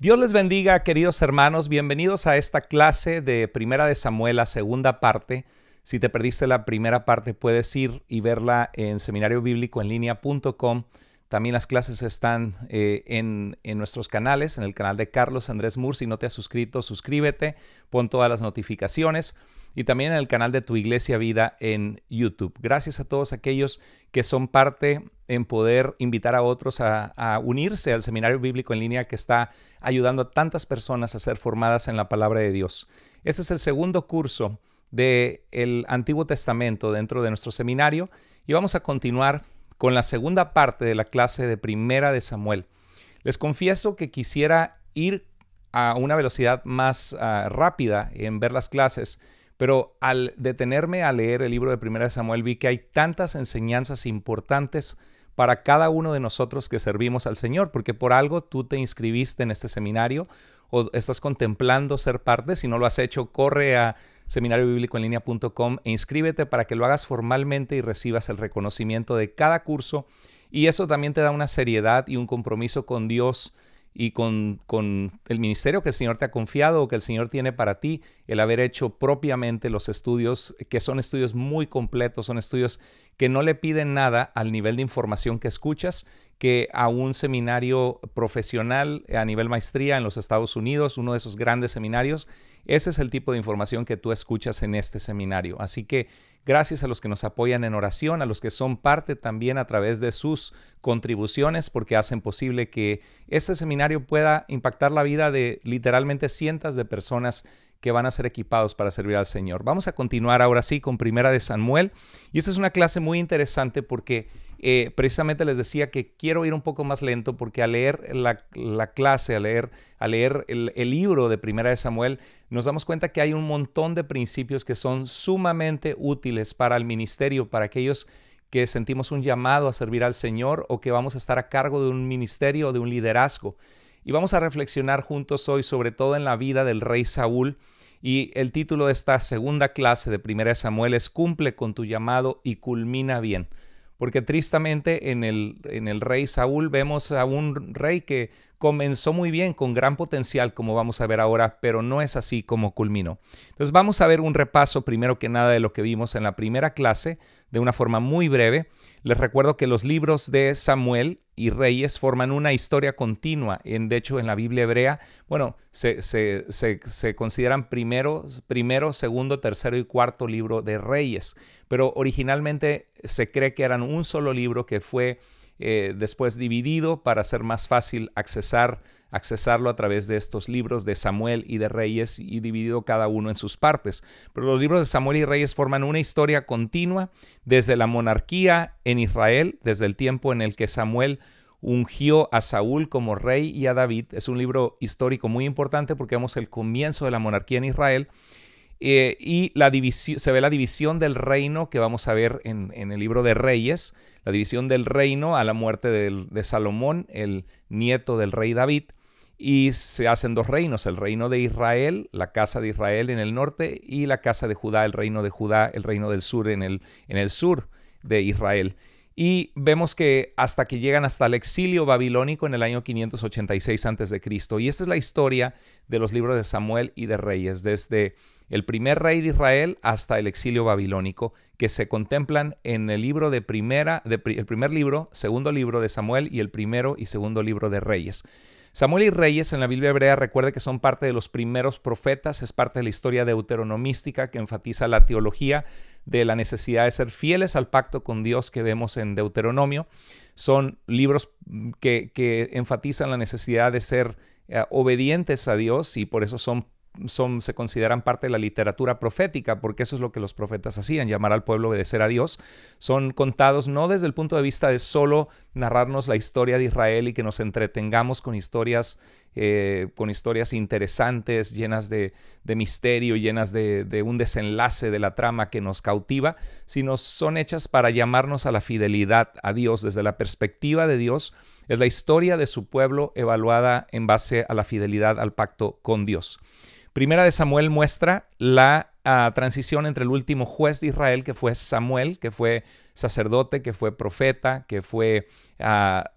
Dios les bendiga, queridos hermanos. Bienvenidos a esta clase de Primera de Samuel, la segunda parte. Si te perdiste la primera parte, puedes ir y verla en seminariobíblicoenlínea.com. También las clases están eh, en, en, nuestros canales, en el canal de Carlos Andrés Moore. Si no te has suscrito, suscríbete, pon todas las notificaciones y también en el canal de Tu Iglesia Vida en YouTube. Gracias a todos aquellos que son parte en poder invitar a otros a, unirse al seminario bíblico en línea que está ayudando a tantas personas a ser formadas en la palabra de Dios. Este es el segundo curso del el Antiguo Testamento dentro de nuestro seminario y vamos a continuar con la segunda parte de la clase de Primera de Samuel. Les confieso que quisiera ir a una velocidad más ah, rápida en ver las clases, pero al detenerme a leer el libro de Primera de Samuel vi que hay tantas enseñanzas importantes para cada uno de nosotros que servimos al Señor, porque por algo tú te inscribiste en este seminario o estás contemplando ser parte. Si no lo has hecho, corre a seminariobíblicoenlinea.com e inscríbete para que lo hagas formalmente y recibas el reconocimiento de cada curso. Y eso también te da una seriedad y un compromiso con Dios y con, con, el ministerio que el Señor te ha confiado o que el Señor tiene para ti, el haber hecho propiamente los estudios, que son estudios muy completos, son estudios que no le piden nada al nivel de información que escuchas que a un seminario profesional a nivel maestría en los Estados Unidos, uno de esos grandes seminarios. Ese es el tipo de información que tú escuchas en este seminario. Así que gracias a los que nos apoyan en oración, a los que son parte también a través de sus contribuciones, porque hacen posible que este seminario pueda impactar la vida de literalmente cientos de personas que van a ser equipados para servir al Señor. Vamos a continuar ahora sí con Primera de Samuel. Y esta es una clase muy interesante porque eh, precisamente les decía que quiero ir un poco más lento porque al leer la, clase, al leer, leer el, libro de Primera de Samuel, nos damos cuenta que hay un montón de principios que son sumamente útiles para el ministerio, para aquellos que sentimos un llamado a servir al Señor o que vamos a estar a cargo de un ministerio o de un liderazgo. Y vamos a reflexionar juntos hoy sobre todo en la vida del rey Saúl. Y el título de esta segunda clase de Primera Samuel es Cumple con tu llamado y culmina bien. Porque tristemente en el, en el rey Saúl vemos a un rey que comenzó muy bien, con gran potencial, como vamos a ver ahora, pero no es así como culminó. Entonces vamos a ver un repaso primero que nada de lo que vimos en la primera clase, de una forma muy breve. Les recuerdo que los libros de Samuel y Reyes forman una historia continua. De hecho, en la Biblia hebrea, bueno, se, se, consideran primero, primero, segundo, tercero y cuarto libro de Reyes. Pero originalmente se cree que eran un solo libro que fue eh, después dividido para ser más fácil accesar, accesarlo a través de estos libros de Samuel y de Reyes y dividido cada uno en sus partes. Pero los libros de Samuel y Reyes forman una historia continua desde la monarquía en Israel, desde el tiempo en el que Samuel ungió a Saúl como rey y a David. Es un libro histórico muy importante porque vemos el comienzo de la monarquía en Israel eh, y la se ve la división del reino que vamos a ver en, el libro de Reyes, la división del reino a la muerte de Salomón, el nieto del rey David. Y se hacen dos reinos, el reino de Israel, la casa de Israel en el norte, y la casa de Judá, el reino de Judá, el reino del sur en el, en el sur de Israel. Y vemos que hasta que llegan hasta el exilio babilónico en el año 586 a.C. Y esta es la historia de los libros de Samuel y de Reyes, desde el primer rey de Israel hasta el exilio babilónico, que se contemplan en el libro de primera, el primer libro, segundo libro de Samuel y el primero y segundo libro de Reyes. Samuel y Reyes en la Biblia hebrea recuerde que son parte de los primeros profetas, es parte de la historia deuteronomística que enfatiza la teología de la necesidad de ser fieles al pacto con Dios que vemos en Deuteronomio. Son libros que, que enfatizan la necesidad de ser eh, obedientes a Dios y por eso son son, se consideran parte de la literatura profética, porque eso es lo que los profetas hacían, llamar al pueblo a obedecer a Dios. Son contados no desde el punto de vista de solo narrarnos la historia de Israel y que nos entretengamos con historias, eh, con historias interesantes, llenas de, misterio, llenas de, de, un desenlace de la trama que nos cautiva, sino son hechas para llamarnos a la fidelidad a Dios desde la perspectiva de Dios. Es la historia de su pueblo evaluada en base a la fidelidad al pacto con Dios. Primera de Samuel muestra la ah, transición entre el último juez de Israel, que fue Samuel, que fue sacerdote, que fue profeta, que fue, ah,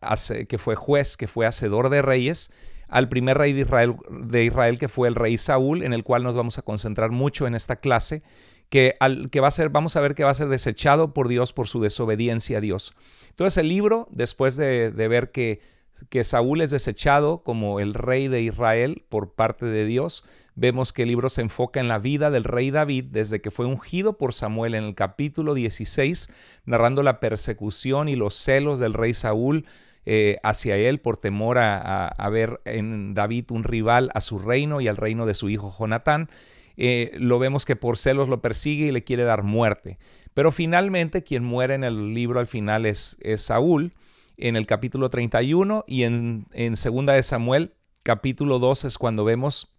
que fue juez, que fue hacedor de reyes, al primer rey de Israel, que fue el rey Saúl, en el cual nos vamos a concentrar mucho en esta clase, que, al, que va a ser, vamos a ver que va a ser desechado por Dios por su desobediencia a Dios. Entonces el libro, después de, de ver que, que Saúl es desechado como el rey de Israel por parte de Dios, vemos que el libro se enfoca en la vida del rey David desde que fue ungido por Samuel en el capítulo 16, narrando la persecución y los celos del rey Saúl eh, hacia él por temor a, ver en David un rival a su reino y al reino de su hijo Jonatán. Eh, lo vemos que por celos lo persigue y le quiere dar muerte. Pero finalmente quien muere en el libro al final es, Saúl en el capítulo 31 y en, en segunda de Samuel capítulo 2 es cuando vemos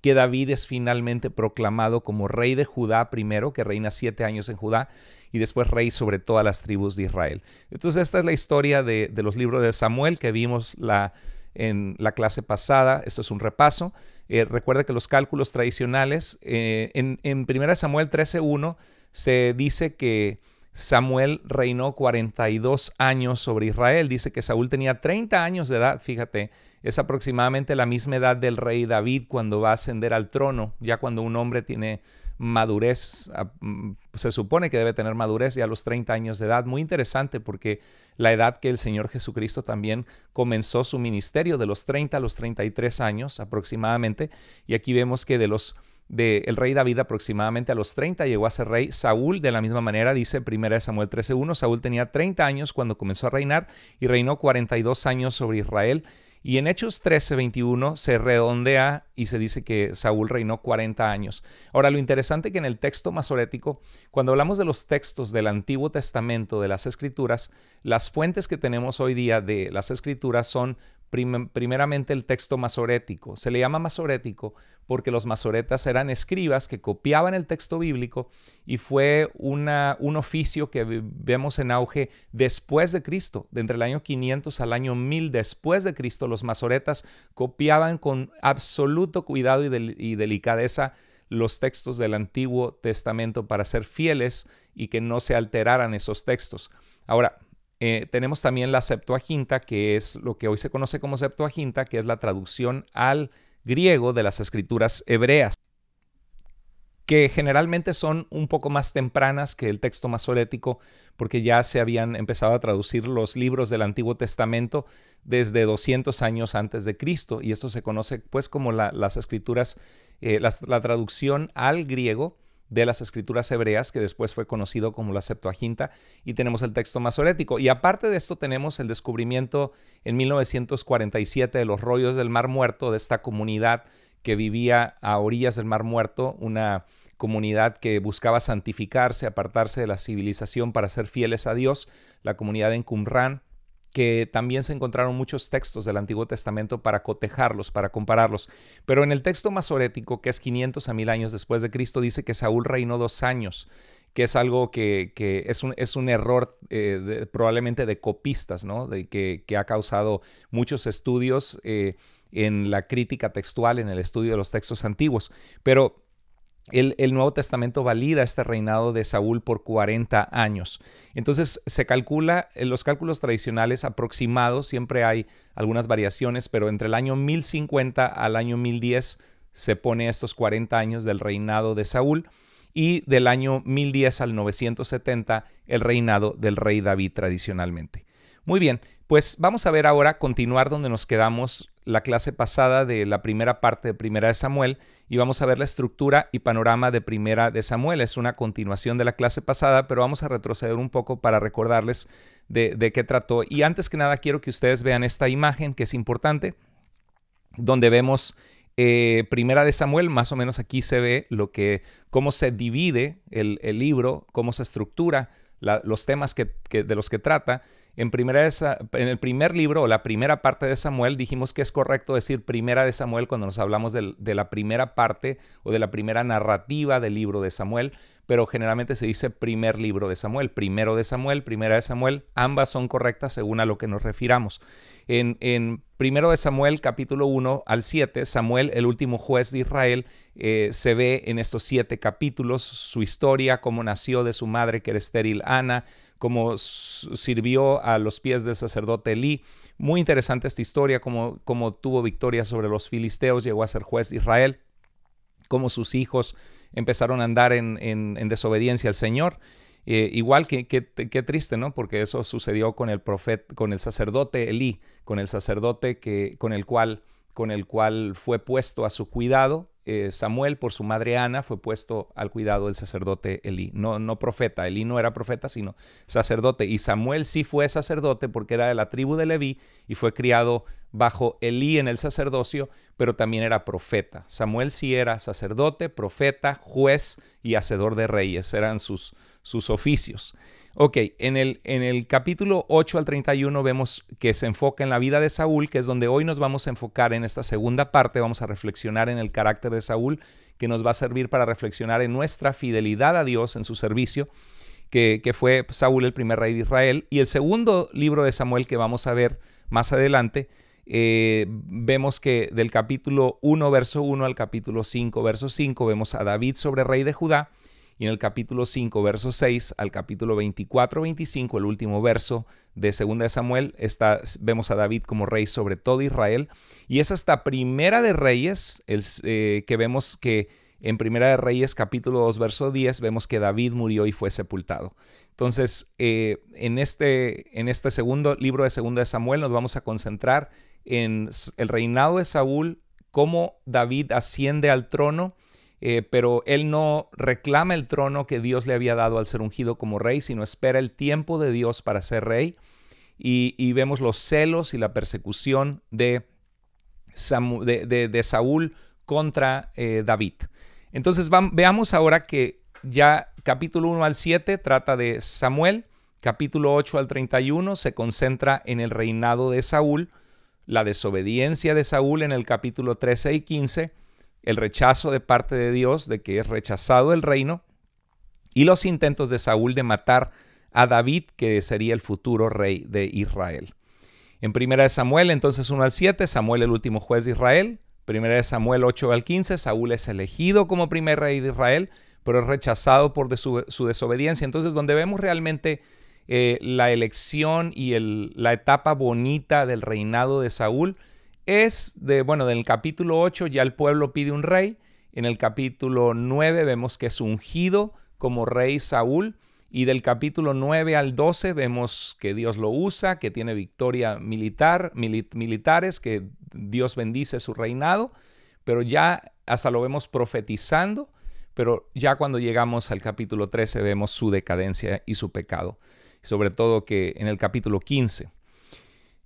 que David es finalmente proclamado como rey de Judá primero, que reina siete años en Judá, y después rey sobre todas las tribus de Israel. Entonces esta es la historia de, los libros de Samuel que vimos la, en la clase pasada. Esto es un repaso. Eh, recuerda que los cálculos tradicionales, eh, en, en 1 Samuel 13.1 se dice que Samuel reinó 42 años sobre Israel. Dice que Saúl tenía 30 años de edad, fíjate, es aproximadamente la misma edad del rey David cuando va a ascender al trono, ya cuando un hombre tiene madurez, mm, se supone que debe tener madurez ya a los 30 años de edad. Muy interesante porque la edad que el Señor Jesucristo también comenzó su ministerio, de los 30 a los 33 años aproximadamente, y aquí vemos que de los del rey David aproximadamente a los 30 llegó a ser rey. Saúl de la misma manera dice 1 Samuel 13:1, Saúl tenía 30 años cuando comenzó a reinar y reinó 42 años sobre Israel. Y en Hechos 13:21 se redondea y se dice que Saúl reinó 40 años. Ahora, lo interesante que en el texto masorético, cuando hablamos de los textos del Antiguo Testamento, de las Escrituras, las fuentes que tenemos hoy día de las Escrituras son primeramente el texto masorético. Se le llama masorético porque los masoretas eran escribas que copiaban el texto bíblico y fue una, un oficio que vemos en auge después de Cristo. De entre el año 500 al año 1000 después de Cristo, los masoretas copiaban con absoluto cuidado y, y delicadeza los textos del Antiguo Testamento para ser fieles y que no se alteraran esos textos. Ahora, eh, tenemos también la Septuaginta, que es lo que hoy se conoce como Septuaginta, que es la traducción al griego de las escrituras hebreas, que generalmente son un poco más tempranas que el texto masorético, porque ya se habían empezado a traducir los libros del Antiguo Testamento desde 200 años antes de Cristo, y esto se conoce pues como las escrituras, eh, la traducción al griego de las escrituras hebreas, que después fue conocido como la Septuaginta, y tenemos el texto masorético. Y aparte de esto tenemos el descubrimiento en 1947 de los rollos del Mar Muerto, de esta comunidad que vivía a orillas del Mar Muerto, una comunidad que buscaba santificarse, apartarse de la civilización para ser fieles a Dios, la comunidad en Qumran, que también se encontraron muchos textos del Antiguo Testamento para cotejarlos, para compararlos. Pero en el texto masorético, que es 500 a 1000 años después de Cristo, dice que Saúl reinó dos años, que es algo que, es, un, error eh, probablemente de copistas, ¿no? De que, ha causado muchos estudios eh, en la crítica textual, en el estudio de los textos antiguos. Pero el, Nuevo Testamento valida este reinado de Saúl por 40 años. Entonces se calcula, en los cálculos tradicionales aproximados, siempre hay algunas variaciones, pero entre el año 1050 al año 1010 se pone estos 40 años del reinado de Saúl y del año 1010 al 970 el reinado del rey David tradicionalmente. Muy bien, pues vamos a ver ahora, continuar donde nos quedamos la clase pasada de la primera parte de Primera de Samuel y vamos a ver la estructura y panorama de Primera de Samuel. Es una continuación de la clase pasada, pero vamos a retroceder un poco para recordarles de, qué trató. Y antes que nada quiero que ustedes vean esta imagen que es importante, donde vemos eh, Primera de Samuel, más o menos aquí se ve lo que, cómo se divide el, libro, cómo se estructura, los temas que, de los que trata. En, primera en el primer libro o la primera parte de Samuel dijimos que es correcto decir primera de Samuel cuando nos hablamos de, de la primera parte o de la primera narrativa del libro de Samuel, pero generalmente se dice primer libro de Samuel, primero de Samuel, primera de Samuel, ambas son correctas según a lo que nos refiramos. En, en primero de Samuel, capítulo 1 al 7, Samuel, el último juez de Israel, eh, se ve en estos siete capítulos su historia, cómo nació de su madre que era estéril Ana, cómo sirvió a los pies del sacerdote Elí. Muy interesante esta historia, como, como tuvo victoria sobre los filisteos, llegó a ser juez de Israel, cómo sus hijos empezaron a andar en, en, desobediencia al Señor. Eh, igual que, triste, ¿no? Porque eso sucedió con el profeta, con el sacerdote Elí, con el sacerdote que, con el cual, con el cual fue puesto a su cuidado eh, Samuel por su madre Ana fue puesto al cuidado del sacerdote Elí. No, no profeta, Elí no era profeta, sino sacerdote. Y Samuel sí fue sacerdote porque era de la tribu de Leví y fue criado bajo Elí en el sacerdocio, pero también era profeta. Samuel sí era sacerdote, profeta, juez y hacedor de reyes, eran sus, sus oficios. Ok, en el, en el capítulo 8 al 31 vemos que se enfoca en la vida de Saúl, que es donde hoy nos vamos a enfocar en esta segunda parte, vamos a reflexionar en el carácter de Saúl, que nos va a servir para reflexionar en nuestra fidelidad a Dios en su servicio, que, fue Saúl el primer rey de Israel. Y el segundo libro de Samuel que vamos a ver más adelante, eh, vemos que del capítulo 1, verso 1 al capítulo 5, verso 5, vemos a David sobre rey de Judá y en el capítulo 5, verso 6 al capítulo 24, 25, el último verso de 2 de Samuel, está, vemos a David como rey sobre todo Israel. Y es hasta Primera de Reyes el, eh, que vemos que en Primera de Reyes, capítulo 2, verso 10, vemos que David murió y fue sepultado. Entonces, eh, en, este, en este segundo libro de Segunda de Samuel nos vamos a concentrar en el reinado de Saúl, cómo David asciende al trono eh, pero él no reclama el trono que Dios le había dado al ser ungido como rey, sino espera el tiempo de Dios para ser rey. Y, vemos los celos y la persecución de, Saúl contra eh, David. Entonces veamos ahora que ya capítulo 1 al 7 trata de Samuel, capítulo 8 al 31 se concentra en el reinado de Saúl, la desobediencia de Saúl en el capítulo 13 y 15 el rechazo de parte de Dios de que es rechazado el reino y los intentos de Saúl de matar a David, que sería el futuro rey de Israel. En primera de Samuel, entonces 1 al 7, Samuel el último juez de Israel. Primera de Samuel 8 al 15, Saúl es elegido como primer rey de Israel, pero es rechazado por su, desobediencia. Entonces, donde vemos realmente eh, la elección y la etapa bonita del reinado de Saúl es de, bueno, del capítulo 8 ya el pueblo pide un rey, en el capítulo 9 vemos que es ungido como rey Saúl, y del capítulo 9 al 12 vemos que Dios lo usa, que tiene victoria militar, militares, que Dios bendice su reinado, pero ya hasta lo vemos profetizando, pero ya cuando llegamos al capítulo 13 vemos su decadencia y su pecado, sobre todo que en el capítulo 15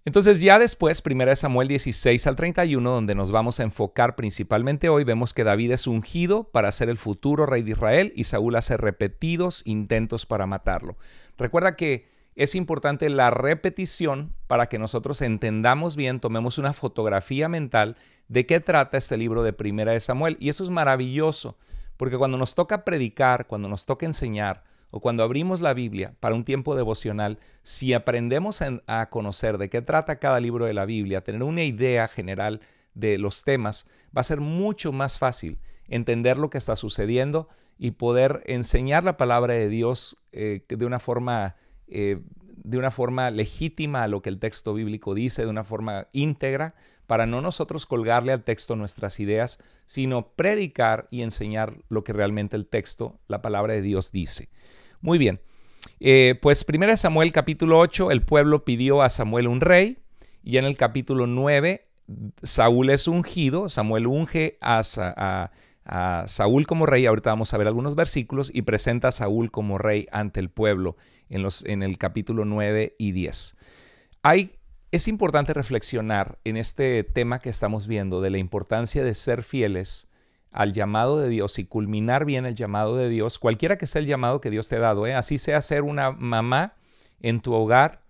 entonces ya después, 1 Samuel 16 al 31, donde nos vamos a enfocar principalmente hoy, vemos que David es ungido para ser el futuro rey de Israel y Saúl hace repetidos intentos para matarlo. Recuerda que es importante la repetición para que nosotros entendamos bien, tomemos una fotografía mental de qué trata este libro de Primera de Samuel. Y eso es maravilloso, porque cuando nos toca predicar, cuando nos toca enseñar, o cuando abrimos la Biblia para un tiempo devocional, si aprendemos a, conocer de qué trata cada libro de la Biblia, tener una idea general de los temas, va a ser mucho más fácil entender lo que está sucediendo y poder enseñar la palabra de Dios eh, de, una forma, eh, de una forma legítima a lo que el texto bíblico dice, de una forma íntegra, para no nosotros colgarle al texto nuestras ideas, sino predicar y enseñar lo que realmente el texto, la palabra de Dios dice. Muy bien. Eh, pues 1 Samuel capítulo 8, el pueblo pidió a Samuel un rey, y en el capítulo 9, Saúl es ungido, Samuel unge a, Saúl como rey, ahorita vamos a ver algunos versículos, y presenta a Saúl como rey ante el pueblo en, los, en el capítulo 9 y 10. Hay, es importante reflexionar en este tema que estamos viendo de la importancia de ser fieles al llamado de Dios y culminar bien el llamado de Dios, cualquiera que sea el llamado que Dios te ha dado, ¿eh? así sea ser una mamá en tu hogar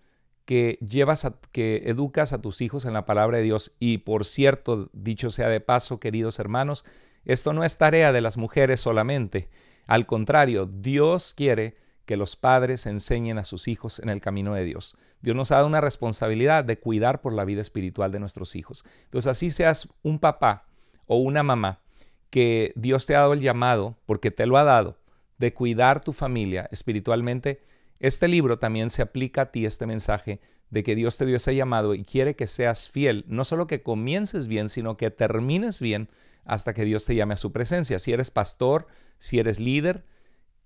que llevas a, que educas a tus hijos en la palabra de Dios. Y por cierto, dicho sea de paso, queridos hermanos, esto no es tarea de las mujeres solamente. Al contrario, Dios quiere que los padres enseñen a sus hijos en el camino de Dios. Dios nos ha dado una responsabilidad de cuidar por la vida espiritual de nuestros hijos. Entonces, así seas un papá o una mamá que Dios te ha dado el llamado, porque te lo ha dado, de cuidar tu familia espiritualmente, este libro también se aplica a ti, este mensaje de que Dios te dio ese llamado y quiere que seas fiel, no solo que comiences bien, sino que termines bien hasta que Dios te llame a su presencia. Si eres pastor, si eres líder,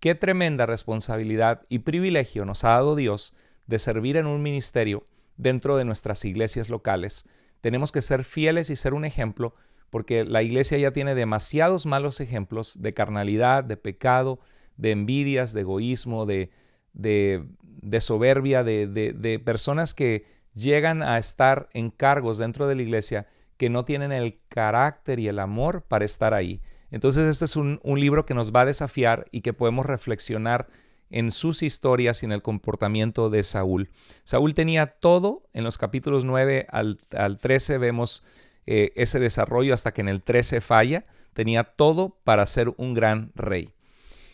qué tremenda responsabilidad y privilegio nos ha dado Dios de servir en un ministerio dentro de nuestras iglesias locales. Tenemos que ser fieles y ser un ejemplo porque la iglesia ya tiene demasiados malos ejemplos de carnalidad, de pecado, de envidias, de egoísmo, de, de, soberbia, de, de, personas que llegan a estar en cargos dentro de la iglesia que no tienen el carácter y el amor para estar ahí. Entonces este es un, libro que nos va a desafiar y que podemos reflexionar en sus historias y en el comportamiento de Saúl. Saúl tenía todo, en los capítulos 9 al, al 13 vemos eh, ese desarrollo hasta que en el 13 falla, tenía todo para ser un gran rey.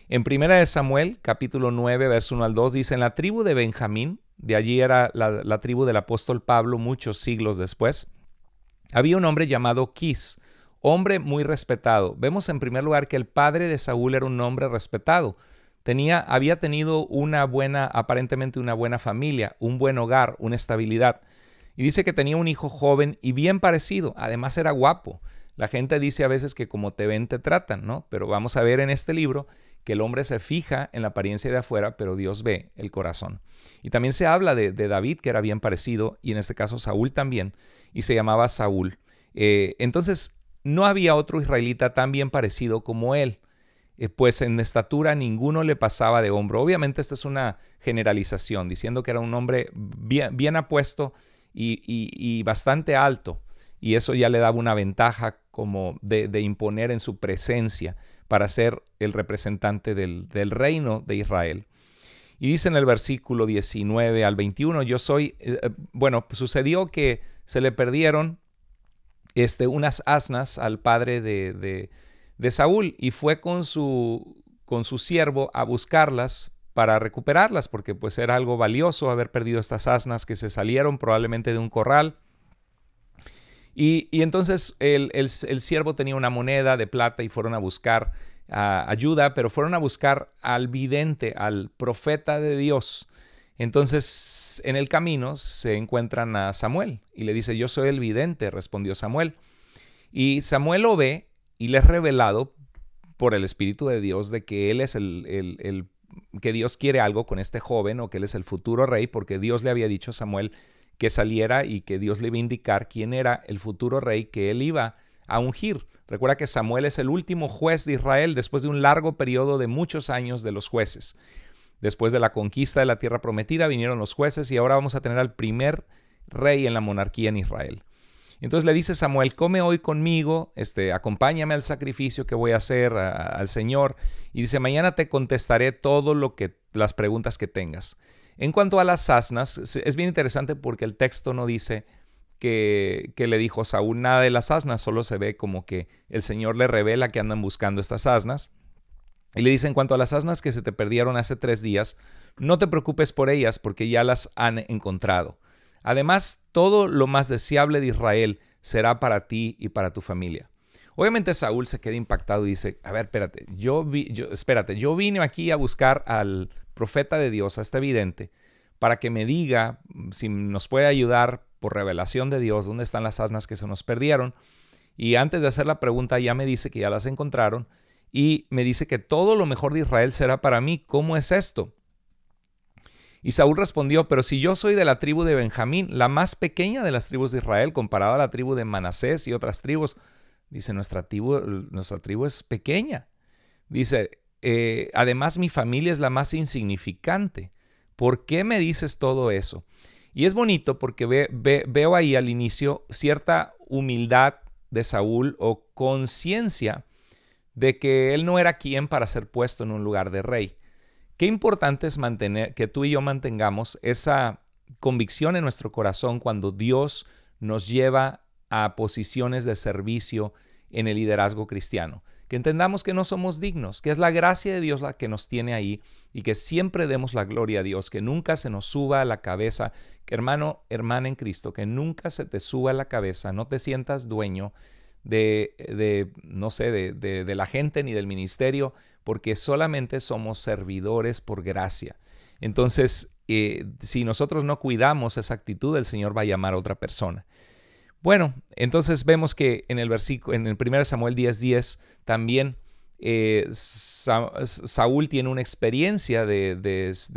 En primera de Samuel, capítulo 9, verso 1 al 2, dice, en la tribu de Benjamín, de allí era la, tribu del apóstol Pablo muchos siglos después, había un hombre llamado Quis, hombre muy respetado. Vemos en primer lugar que el padre de Saúl era un hombre respetado. Tenía, había tenido una buena, aparentemente una buena familia, un buen hogar, una estabilidad. Y dice que tenía un hijo joven y bien parecido, además era guapo. La gente dice a veces que como te ven te tratan, ¿no? Pero vamos a ver en este libro que el hombre se fija en la apariencia de afuera, pero Dios ve el corazón. Y también se habla de, David, que era bien parecido, y en este caso Saúl también, y se llamaba Saúl. Eh, entonces, no había otro israelita tan bien parecido como él, eh, pues en estatura ninguno le pasaba de hombro. Obviamente esta es una generalización, diciendo que era un hombre bien, bien apuesto, y, bastante alto. Y eso ya le daba una ventaja como de, imponer en su presencia para ser el representante del, reino de Israel. Y dice en el versículo 19 al 21, yo soy, eh, eh, bueno, sucedió que se le perdieron este, unas asnas al padre de, de, Saúl y fue con su, con su siervo a buscarlas para recuperarlas, porque pues era algo valioso haber perdido estas asnas que se salieron probablemente de un corral. Y, entonces el, el, siervo tenía una moneda de plata y fueron a buscar ayuda, pero fueron a buscar al vidente, al profeta de Dios. Entonces en el camino se encuentran a Samuel y le dice, yo soy el vidente, respondió Samuel. Y Samuel lo ve y le es revelado por el Espíritu de Dios de que él es el, el que Dios quiere algo con este joven o que él es el futuro rey, porque Dios le había dicho a Samuel que saliera y que Dios le iba a indicar quién era el futuro rey que él iba a ungir. Recuerda que Samuel es el último juez de Israel después de un largo periodo de muchos años de los jueces. Después de la conquista de la tierra prometida vinieron los jueces y ahora vamos a tener al primer rey en la monarquía en Israel. Entonces le dice Samuel, come hoy conmigo, este, acompáñame al sacrificio que voy a hacer al Señor. Y dice, mañana te contestaré todo lo que, las preguntas que tengas. En cuanto a las asnas, es bien interesante porque el texto no dice que, que, le dijo Saúl nada de las asnas, solo se ve como que el Señor le revela que andan buscando estas asnas. Y le dice, en cuanto a las asnas que se te perdieron hace tres días, no te preocupes por ellas porque ya las han encontrado. Además, todo lo más deseable de Israel será para ti y para tu familia. Obviamente Saúl se queda impactado y dice, a ver, espérate, yo, vi, yo, espérate, yo vine aquí a buscar al profeta de Dios, a este vidente, para que me diga si nos puede ayudar por revelación de Dios dónde están las asnas que se nos perdieron. Y antes de hacer la pregunta ya me dice que ya las encontraron y me dice que todo lo mejor de Israel será para mí. ¿Cómo es esto? Y Saúl respondió, pero si yo soy de la tribu de Benjamín, la más pequeña de las tribus de Israel, comparada a la tribu de Manasés y otras tribus, dice, nuestra tribu, nuestra tribu es pequeña. Dice, eh, además mi familia es la más insignificante. ¿Por qué me dices todo eso? Y es bonito porque veo ahí al inicio cierta humildad de Saúl o conciencia de que él no era quien para ser puesto en un lugar de rey. Qué importante es mantener, que tú y yo mantengamos esa convicción en nuestro corazón cuando Dios nos lleva a posiciones de servicio en el liderazgo cristiano. Que entendamos que no somos dignos, que es la gracia de Dios la que nos tiene ahí y que siempre demos la gloria a Dios, que nunca se nos suba a la cabeza, que hermano, hermana en Cristo, que nunca se te suba a la cabeza, no te sientas dueño de, de no sé, de, de, de la gente ni del ministerio, porque solamente somos servidores por gracia. Entonces, eh, si nosotros no cuidamos esa actitud, el Señor va a llamar a otra persona. Bueno, entonces vemos que en el versículo, en el 1 Samuel 10:10 también eh, Saúl tiene una experiencia de,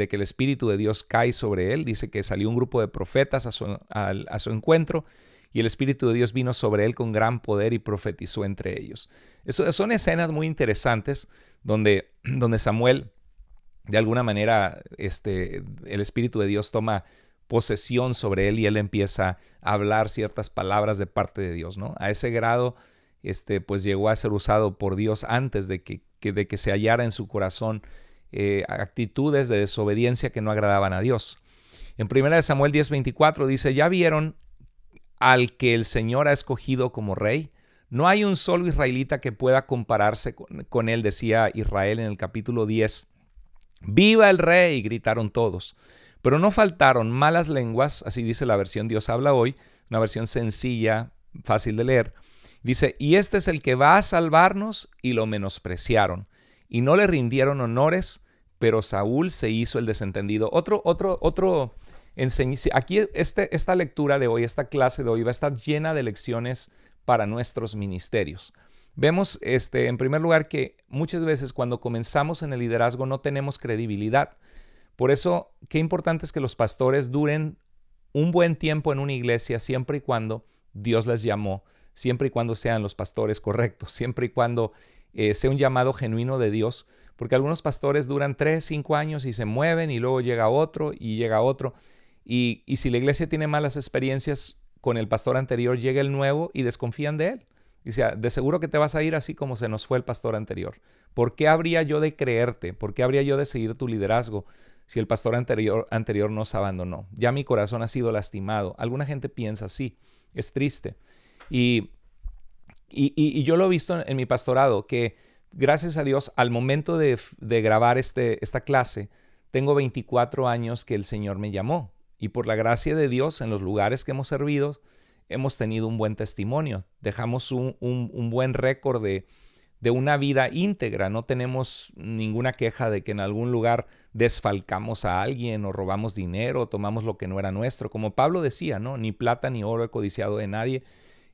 que el Espíritu de Dios cae sobre él. Dice que salió un grupo de profetas a su, encuentro y el Espíritu de Dios vino sobre él con gran poder y profetizó entre ellos. Eso, son escenas muy interesantes donde, donde Samuel, de alguna manera, este, el Espíritu de Dios toma posesión sobre él y él empieza a hablar ciertas palabras de parte de Dios, ¿no? A ese grado este, pues llegó a ser usado por Dios antes de que, de que se hallara en su corazón eh, actitudes de desobediencia que no agradaban a Dios. En 1 Samuel 10:24 dice, ya vieron al que el Señor ha escogido como rey. No hay un solo israelita que pueda compararse con, él, decía Israel en el capítulo 10. Viva el rey, gritaron todos. Pero no faltaron malas lenguas, así dice la versión Dios habla hoy, una versión sencilla, fácil de leer, Dice, y este es el que va a salvarnos y lo menospreciaron y no le rindieron honores, pero Saúl se hizo el desentendido. Otro, otro, otro Aquí este, esta lectura de hoy, esta clase de hoy va a estar llena de lecciones para nuestros ministerios. Vemos, este, en primer lugar, que muchas veces cuando comenzamos en el liderazgo no tenemos credibilidad. Por eso, qué importante es que los pastores duren un buen tiempo en una iglesia siempre y cuando Dios les llamó siempre y cuando sean los pastores correctos, siempre y cuando eh, sea un llamado genuino de Dios, porque algunos pastores duran tres, cinco años y se mueven y luego llega otro y llega otro. Y, si la iglesia tiene malas experiencias con el pastor anterior, llega el nuevo y desconfían de él. Dice, de seguro que te vas a ir así como se nos fue el pastor anterior. ¿Por qué habría yo de creerte? ¿Por qué habría yo de seguir tu liderazgo si el pastor anterior, anterior nos abandonó? Ya mi corazón ha sido lastimado. Alguna gente piensa así. Es triste. Y, y, yo lo he visto en, mi pastorado, que gracias a Dios, al momento de, grabar este, esta clase, tengo 24 años que el Señor me llamó. Y por la gracia de Dios, en los lugares que hemos servido, hemos tenido un buen testimonio. Dejamos un, un, buen récord de, de, una vida íntegra. No tenemos ninguna queja de que en algún lugar desfalcamos a alguien o robamos dinero o tomamos lo que no era nuestro. Como Pablo decía, ¿no? Ni plata ni oro he codiciado de nadie,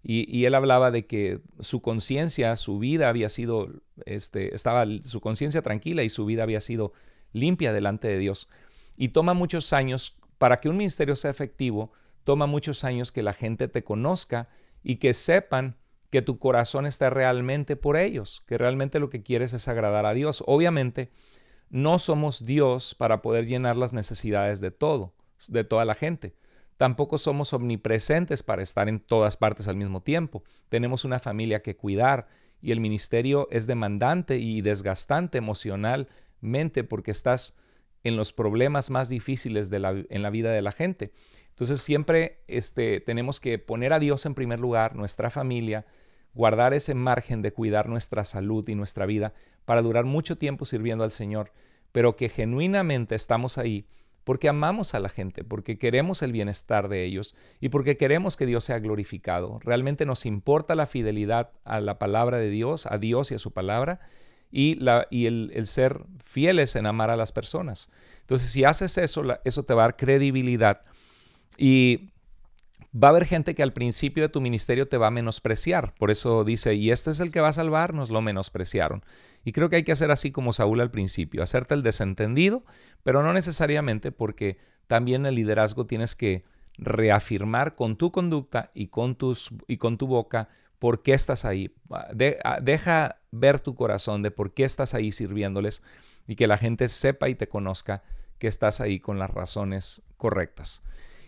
y, él hablaba de que su conciencia, su vida había sido, este, estaba su conciencia tranquila y su vida había sido limpia delante de Dios. Y toma muchos años, para que un ministerio sea efectivo, toma muchos años que la gente te conozca y que sepan que tu corazón está realmente por ellos, que realmente lo que quieres es agradar a Dios. Obviamente, no somos Dios para poder llenar las necesidades de todo, de toda la gente. Tampoco somos omnipresentes para estar en todas partes al mismo tiempo. Tenemos una familia que cuidar y el ministerio es demandante y desgastante emocionalmente porque estás en los problemas más difíciles de la, en la vida de la gente. Entonces siempre este, tenemos que poner a Dios en primer lugar, nuestra familia, guardar ese margen de cuidar nuestra salud y nuestra vida para durar mucho tiempo sirviendo al Señor, pero que genuinamente estamos ahí porque amamos a la gente, porque queremos el bienestar de ellos y porque queremos que Dios sea glorificado. Realmente nos importa la fidelidad a la palabra de Dios, a Dios y a su palabra, y, el, ser fieles en amar a las personas. Entonces, si haces eso, eso te va a dar credibilidad. Y va a haber gente que al principio de tu ministerio te va a menospreciar. Por eso dice, y este es el que va a salvarnos, lo menospreciaron. Y creo que hay que hacer así como Saúl al principio, hacerte el desentendido, pero no necesariamente porque también el liderazgo tienes que reafirmar con tu conducta y con, tus, y con tu boca por qué estás ahí. Ah, deja ver tu corazón de por qué estás ahí sirviéndoles y que la gente sepa y te conozca que estás ahí con las razones correctas.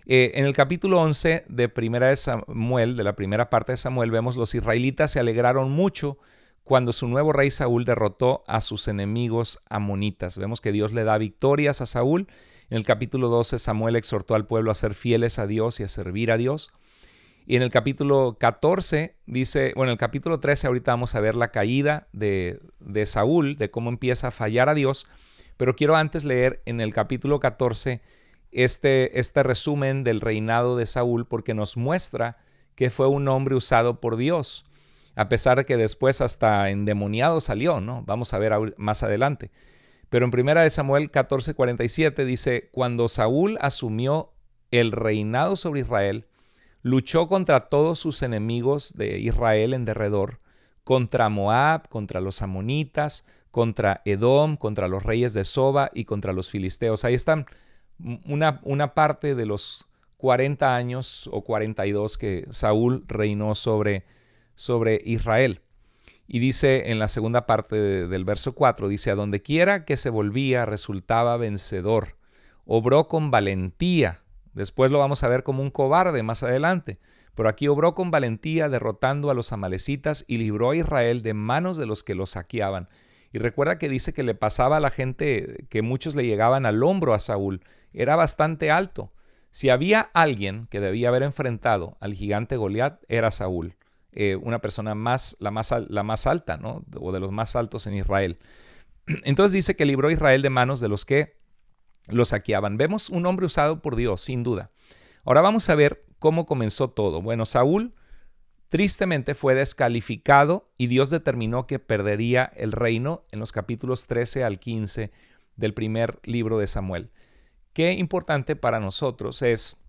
Eh, en el capítulo 11 de Primera de Samuel, de la primera parte de Samuel, vemos los israelitas se alegraron mucho cuando su nuevo rey Saúl derrotó a sus enemigos amonitas. Vemos que Dios le da victorias a Saúl. En el capítulo 12 Samuel exhortó al pueblo a ser fieles a Dios y a servir a Dios. Y en el capítulo 14 dice, bueno, en el capítulo 13 ahorita vamos a ver la caída de, de Saúl, de cómo empieza a fallar a Dios, pero quiero antes leer en el capítulo 14 este, este resumen del reinado de Saúl porque nos muestra que fue un hombre usado por Dios a pesar de que después hasta endemoniado salió, ¿no? Vamos a ver más adelante. Pero en primera de Samuel 14:47 dice, cuando Saúl asumió el reinado sobre Israel, luchó contra todos sus enemigos de Israel en derredor, contra Moab, contra los amonitas, contra Edom, contra los reyes de Soba y contra los filisteos. Ahí están una, una parte de los 40 años o 42 que Saúl reinó sobre, sobre Israel. Y dice en la segunda parte del verso 4, dice, a donde quiera que se volvía resultaba vencedor, obró con valentía. Después lo vamos a ver como un cobarde más adelante. Pero aquí obró con valentía derrotando a los amalecitas y libró a Israel de manos de los que lo saqueaban. Y recuerda que dice que le pasaba a la gente que muchos le llegaban al hombro a Saúl. Era bastante alto. Si había alguien que debía haber enfrentado al gigante Goliat, era Saúl. Eh, una persona más la, más, la más alta, ¿no? O de los más altos en Israel. Entonces dice que libró a Israel de manos de los que lo saqueaban. Vemos un hombre usado por Dios, sin duda. Ahora vamos a ver cómo comenzó todo. Bueno, Saúl tristemente fue descalificado y Dios determinó que perdería el reino en los capítulos 13 al 15 del primer libro de Samuel. Qué importante para nosotros es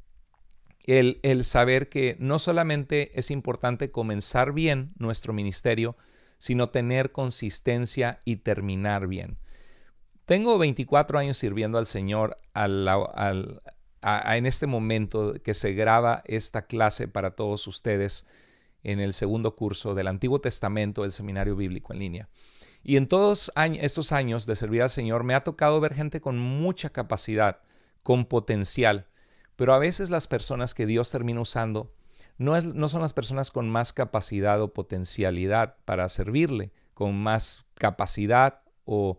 el, el saber que no solamente es importante comenzar bien nuestro ministerio, sino tener consistencia y terminar bien. Tengo 24 años sirviendo al Señor en este momento que se graba esta clase para todos ustedes en el segundo curso del Antiguo Testamento del Seminario Bíblico en línea. Y en todos estos años de servir al Señor me ha tocado ver gente con mucha capacidad, con potencial, pero a veces las personas que Dios termina usando no, no son las personas con más capacidad o potencialidad para servirle, con más capacidad o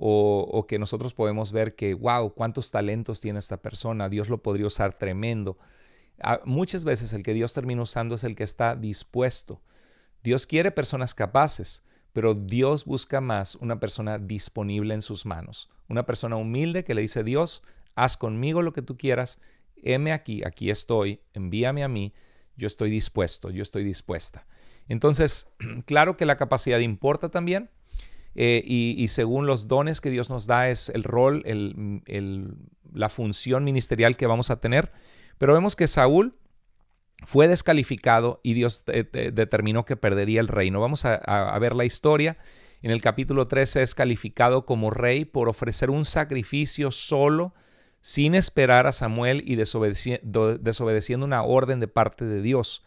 o, que nosotros podemos ver que, wow, cuántos talentos tiene esta persona, Dios lo podría usar tremendo. Ah, muchas veces el que Dios termina usando es el que está dispuesto. Dios quiere personas capaces, pero Dios busca más una persona disponible en sus manos, una persona humilde que le dice, Dios, haz conmigo lo que tú quieras, heme aquí, aquí estoy, envíame a mí, yo estoy dispuesto, yo estoy dispuesta. Entonces, claro que la capacidad importa también, eh, y, según los dones que Dios nos da es el rol, la función ministerial que vamos a tener. Pero vemos que Saúl fue descalificado y Dios determinó que perdería el reino. Vamos a, ver la historia. En el capítulo 13 es calificado como rey por ofrecer un sacrificio solo, sin esperar a Samuel y desobedeciendo una orden de parte de Dios.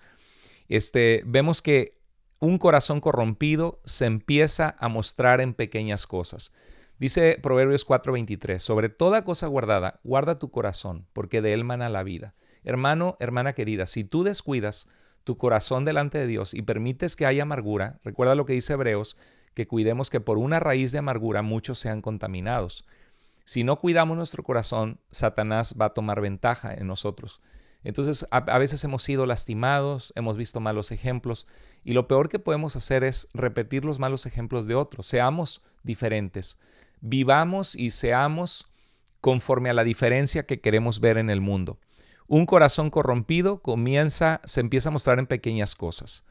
Este, vemos que un corazón corrompido se empieza a mostrar en pequeñas cosas. Dice Proverbios 4:23, sobre toda cosa guardada, guarda tu corazón, porque de él mana la vida. Hermano, hermana querida, si tú descuidas tu corazón delante de Dios y permites que haya amargura, recuerda lo que dice Hebreos, que cuidemos que por una raíz de amargura muchos sean contaminados. Si no cuidamos nuestro corazón, Satanás va a tomar ventaja en nosotros. Entonces, a, veces hemos sido lastimados, hemos visto malos ejemplos y lo peor que podemos hacer es repetir los malos ejemplos de otros. Seamos diferentes. Vivamos y seamos conforme a la diferencia que queremos ver en el mundo. Un corazón corrompido comienza, se empieza a mostrar en pequeñas cosas.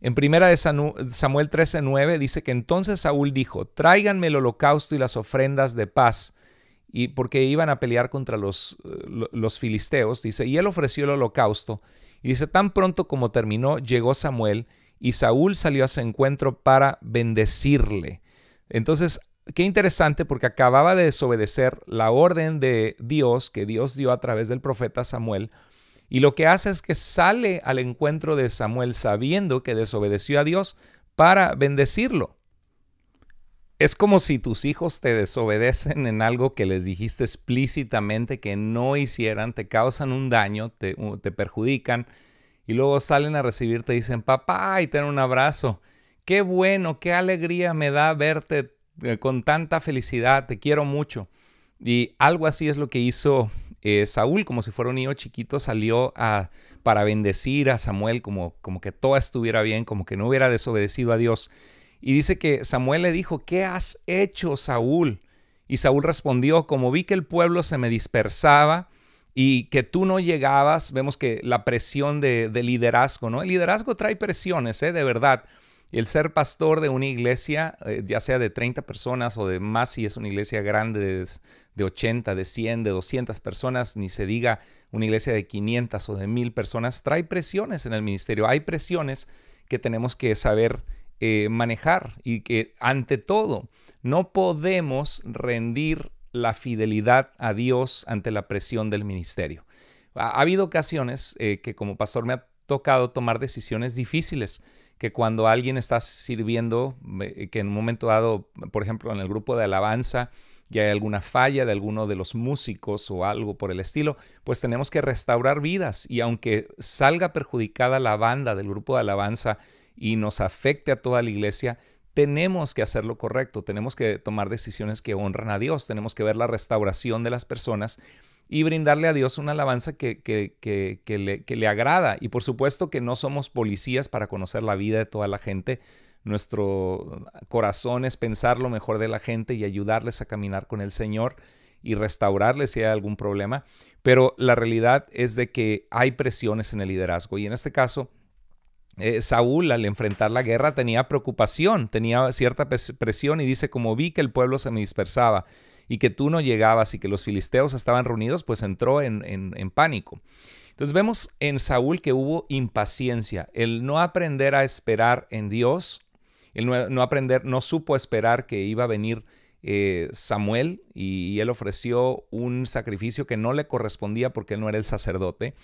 En primera de Samuel 13:9 dice que entonces Saúl dijo: "Tráiganme el holocausto y las ofrendas de paz." Y porque iban a pelear contra los, eh, los filisteos, dice, y él ofreció el holocausto, y dice, tan pronto como terminó, llegó Samuel, y Saúl salió a su encuentro para bendecirle. Entonces, qué interesante porque acababa de desobedecer la orden de Dios que Dios dio a través del profeta Samuel, y lo que hace es que sale al encuentro de Samuel sabiendo que desobedeció a Dios para bendecirlo. Es como si tus hijos te desobedecen en algo que les dijiste explícitamente que no hicieran, te causan un daño, te, perjudican y luego salen a recibirte y dicen, papá, y te dan un abrazo. Qué bueno, qué alegría me da verte eh, con tanta felicidad, te quiero mucho. Y algo así es lo que hizo eh, Saúl, como si fuera un niño chiquito, salió a, para bendecir a Samuel, como, como que todo estuviera bien, como que no hubiera desobedecido a Dios. Y dice que Samuel le dijo, ¿qué has hecho, Saúl? Y Saúl respondió, como vi que el pueblo se me dispersaba y que tú no llegabas, vemos que la presión de, liderazgo, ¿no? El liderazgo trae presiones, ¿eh? De verdad. El ser pastor de una iglesia, eh, ya sea de 30 personas o de más, si es una iglesia grande de, de 80, de 100, de 200 personas, ni se diga una iglesia de 500 o de 1000 personas, trae presiones en el ministerio. Hay presiones que tenemos que saber eh, manejar y que ante todo no podemos rendir la fidelidad a Dios ante la presión del ministerio. Ha, habido ocasiones eh, que como pastor me ha tocado tomar decisiones difíciles que cuando alguien está sirviendo, eh, que en un momento dado, por ejemplo, en el grupo de alabanza, y hay alguna falla de alguno de los músicos o algo por el estilo, pues tenemos que restaurar vidas. Y aunque salga perjudicada la banda del grupo de alabanza y nos afecte a toda la iglesia, tenemos que hacer lo correcto, tenemos que tomar decisiones que honran a Dios, tenemos que ver la restauración de las personas y brindarle a Dios una alabanza que, que, le, que, le, agrada. Y por supuesto que no somos policías para conocer la vida de toda la gente. Nuestro corazón es pensar lo mejor de la gente y ayudarles a caminar con el Señor y restaurarles si hay algún problema. Pero la realidad es de que hay presiones en el liderazgo. Y en este caso, eh, Saúl al enfrentar la guerra tenía preocupación, tenía cierta presión y dice, como vi que el pueblo se me dispersaba y que tú no llegabas y que los filisteos estaban reunidos, pues entró en, pánico. Entonces vemos en Saúl que hubo impaciencia, el no aprender a esperar en Dios, el no, aprender, no supo esperar que iba a venir eh, Samuel y, él ofreció un sacrificio que no le correspondía porque él no era el sacerdote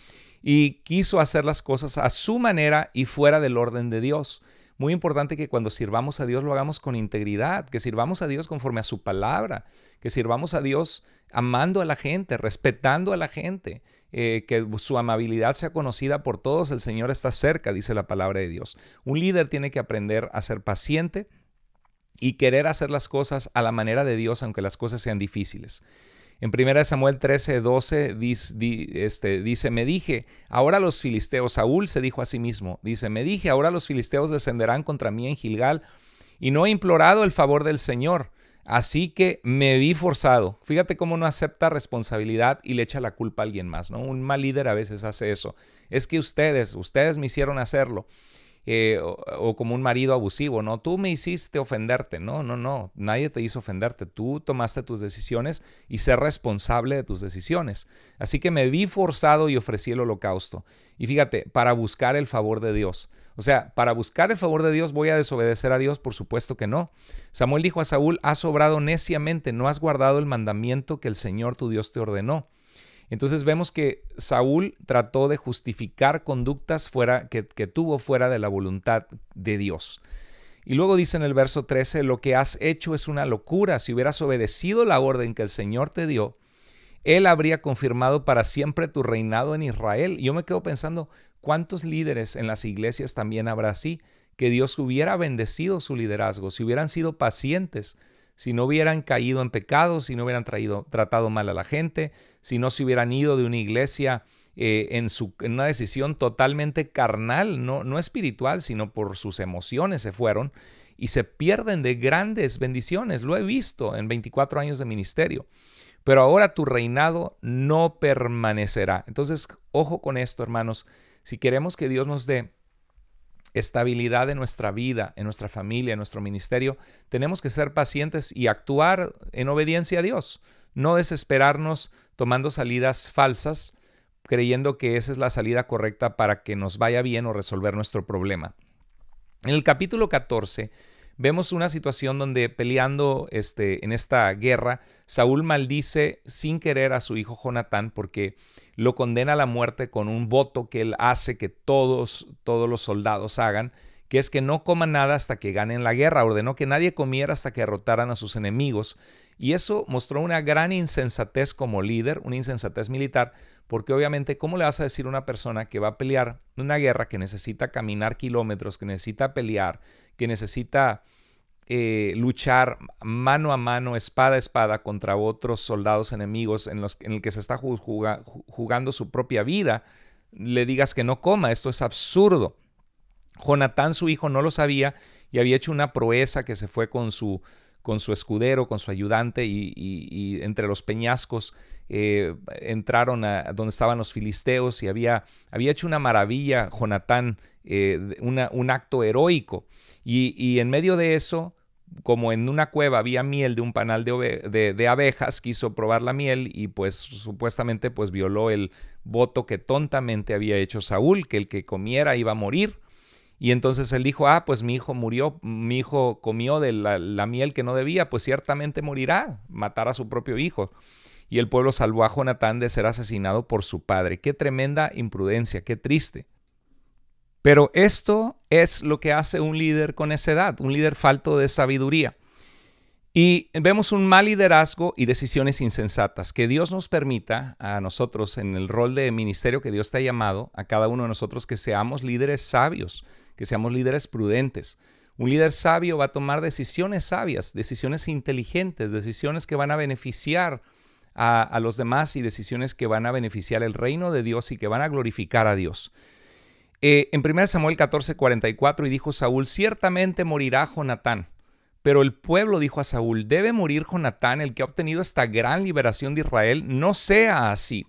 y quiso hacer las cosas a su manera y fuera del orden de Dios. Muy importante que cuando sirvamos a Dios lo hagamos con integridad, que sirvamos a Dios conforme a su palabra, que sirvamos a Dios amando a la gente, respetando a la gente, eh, que su amabilidad sea conocida por todos. El Señor está cerca, dice la palabra de Dios. Un líder tiene que aprender a ser paciente y querer hacer las cosas a la manera de Dios, aunque las cosas sean difíciles. En 1 Samuel 13, 12 dice, este, dice, me dije, ahora los filisteos, Saúl se dijo a sí mismo, dice, me dije, ahora los filisteos descenderán contra mí en Gilgal, y no he implorado el favor del Señor, así que me vi forzado. Fíjate cómo no acepta responsabilidad y le echa la culpa a alguien más, ¿no? Un mal líder a veces hace eso. Es que ustedes, ustedes me hicieron hacerlo. Eh, o, como un marido abusivo, ¿no? Tú me hiciste ofenderte, no, no, no, nadie te hizo ofenderte, tú tomaste tus decisiones y ser responsable de tus decisiones. Así que me vi forzado y ofrecí el holocausto. Y fíjate, para buscar el favor de Dios. O sea, para buscar el favor de Dios voy a desobedecer a Dios, por supuesto que no. Samuel dijo a Saúl, has obrado neciamente, no has guardado el mandamiento que el Señor tu Dios te ordenó. Entonces vemos que Saúl trató de justificar conductas fuera, que, tuvo fuera de la voluntad de Dios. Y luego dice en el verso 13, lo que has hecho es una locura. Si hubieras obedecido la orden que el Señor te dio, Él habría confirmado para siempre tu reinado en Israel. Yo me quedo pensando, ¿cuántos líderes en las iglesias también habrá así? Que Dios hubiera bendecido su liderazgo, si hubieran sido pacientes, si no hubieran caído en pecado, si no hubieran tratado mal a la gente, si no se hubieran ido de una iglesia eh, en, en, una decisión totalmente carnal, no, no espiritual, sino por sus emociones se fueron y se pierden de grandes bendiciones. Lo he visto en 24 años de ministerio. Pero ahora tu reinado no permanecerá. Entonces, ojo con esto, hermanos. Si queremos que Dios nos dé estabilidad en nuestra vida, en nuestra familia, en nuestro ministerio, tenemos que ser pacientes y actuar en obediencia a Dios, no desesperarnos tomando salidas falsas, creyendo que esa es la salida correcta para que nos vaya bien o resolver nuestro problema. En el capítulo 14 vemos una situación donde peleando este, en esta guerra, Saúl maldice sin querer a su hijo Jonatán porque lo condena a la muerte con un voto que él hace que todos, todos los soldados hagan, que es que no coman nada hasta que ganen la guerra. Ordenó que nadie comiera hasta que derrotaran a sus enemigos. Y eso mostró una gran insensatez como líder, una insensatez militar, porque obviamente, ¿cómo le vas a decir a una persona que va a pelear una guerra que necesita caminar kilómetros, que necesita pelear, que necesita eh, luchar mano a mano, espada a espada contra otros soldados enemigos en, los, en el que se está jugando su propia vida, le digas que no coma. Esto es absurdo. Jonatán, su hijo, no lo sabía y había hecho una proeza que se fue con su, con su escudero, con su ayudante y, entre los peñascos eh, entraron a donde estaban los filisteos y había, había hecho una maravilla, Jonatán, eh, un acto heroico. Y, en medio de eso, como en una cueva había miel de un panal de, de, abejas, quiso probar la miel y pues supuestamente pues violó el voto que tontamente había hecho Saúl, que el que comiera iba a morir. Y entonces él dijo, ah, pues mi hijo murió, mi hijo comió de la, miel que no debía, pues ciertamente morirá, matar a su propio hijo. Y el pueblo salvó a Jonatán de ser asesinado por su padre. Qué tremenda imprudencia, qué triste. Pero esto es lo que hace un líder con esa edad, un líder falto de sabiduría. Y vemos un mal liderazgo y decisiones insensatas. Que Dios nos permita a nosotros, en el rol de ministerio que Dios te ha llamado, a cada uno de nosotros, que seamos líderes sabios, que seamos líderes prudentes. Un líder sabio va a tomar decisiones sabias, decisiones inteligentes, decisiones que van a beneficiar a, los demás y decisiones que van a beneficiar el reino de Dios y que van a glorificar a Dios. Eh, en 1 Samuel 14, 44, y dijo Saúl, ciertamente morirá Jonatán. Pero el pueblo dijo a Saúl, debe morir Jonatán, el que ha obtenido esta gran liberación de Israel, no sea así.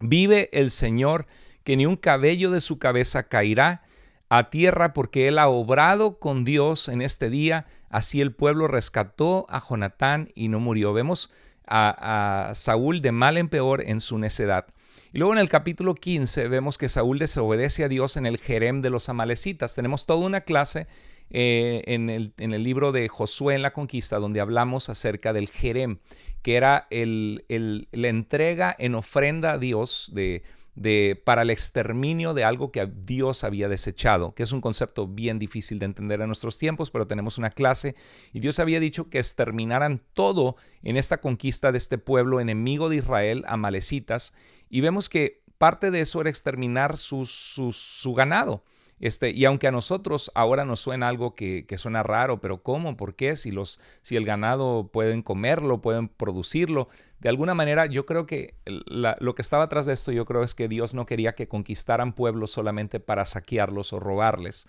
Vive el Señor, que ni un cabello de su cabeza caerá, a tierra porque él ha obrado con Dios en este día. Así el pueblo rescató a Jonatán y no murió. Vemos a, Saúl de mal en peor en su necedad. Y luego en el capítulo 15 vemos que Saúl desobedece a Dios en el Jerem de los amalecitas. Tenemos toda una clase eh, en, el, libro de Josué en la conquista donde hablamos acerca del Jerem, que era el, la entrega en ofrenda a Dios de, de, para el exterminio de algo que Dios había desechado, que es un concepto bien difícil de entender en nuestros tiempos, pero tenemos una clase y Dios había dicho que exterminaran todo en esta conquista de este pueblo enemigo de Israel, amalecitas, y vemos que parte de eso era exterminar su, su ganado. Este, y aunque a nosotros ahora nos suena algo que, suena raro, pero ¿cómo? ¿Por qué? Si, los, si el ganado pueden comerlo, pueden producirlo. De alguna manera, yo creo que lo que estaba atrás de esto, yo creo es que Dios no quería que conquistaran pueblos solamente para saquearlos o robarles.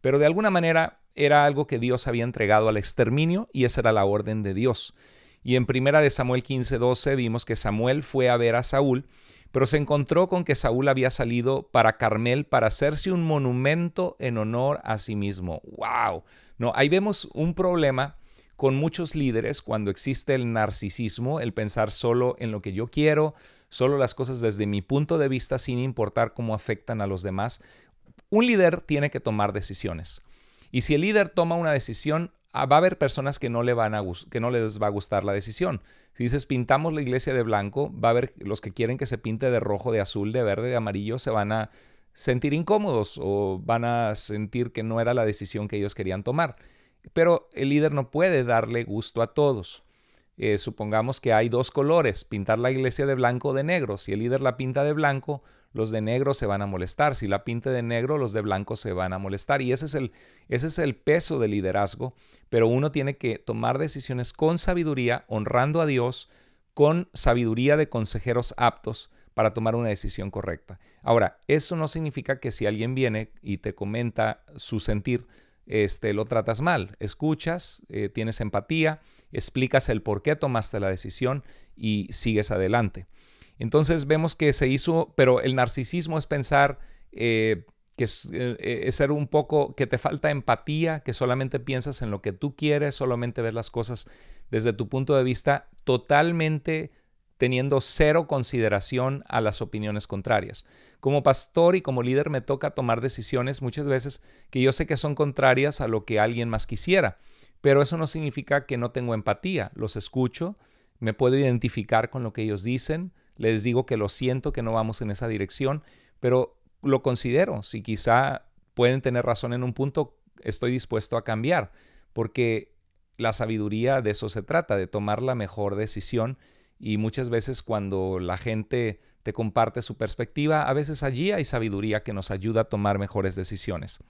Pero de alguna manera era algo que Dios había entregado al exterminio y esa era la orden de Dios. Y en primera de Samuel 15:12 vimos que Samuel fue a ver a Saúl pero se encontró con que Saúl había salido para Carmel para hacerse un monumento en honor a sí mismo. ¡Wow! No, ahí vemos un problema con muchos líderes cuando existe el narcisismo, el pensar solo en lo que yo quiero, solo las cosas desde mi punto de vista sin importar cómo afectan a los demás. Un líder tiene que tomar decisiones. Y si el líder toma una decisión, va a haber personas que no, le van a, que no les va a gustar la decisión. Si dices pintamos la iglesia de blanco, va a haber los que quieren que se pinte de rojo, de azul, de verde, de amarillo, se van a sentir incómodos o van a sentir que no era la decisión que ellos querían tomar. Pero el líder no puede darle gusto a todos. Eh, supongamos que hay dos colores, pintar la iglesia de blanco o de negro. Si el líder la pinta de blanco, los de negro se van a molestar. Si la pinta de negro, los de blanco se van a molestar. Y ese es el, ese es el peso del liderazgo. Pero uno tiene que tomar decisiones con sabiduría, honrando a Dios, con sabiduría de consejeros aptos para tomar una decisión correcta. Ahora, eso no significa que si alguien viene y te comenta su sentir, este, lo tratas mal. Escuchas, eh, tienes empatía, explicas el por qué tomaste la decisión y sigues adelante. Entonces vemos que se hizo, pero el narcisismo es pensar eh, que eh, es, ser un poco, que te falta empatía, que solamente piensas en lo que tú quieres, solamente ver las cosas desde tu punto de vista, totalmente teniendo cero consideración a las opiniones contrarias. Como pastor y como líder me toca tomar decisiones muchas veces que yo sé que son contrarias a lo que alguien más quisiera, pero eso no significa que no tengo empatía. Los escucho, me puedo identificar con lo que ellos dicen, les digo que lo siento, que no vamos en esa dirección, pero lo considero. Si quizá pueden tener razón en un punto, estoy dispuesto a cambiar, porque la sabiduría de eso se trata, de tomar la mejor decisión. Y muchas veces cuando la gente te comparte su perspectiva, a veces allí hay sabiduría que nos ayuda a tomar mejores decisiones.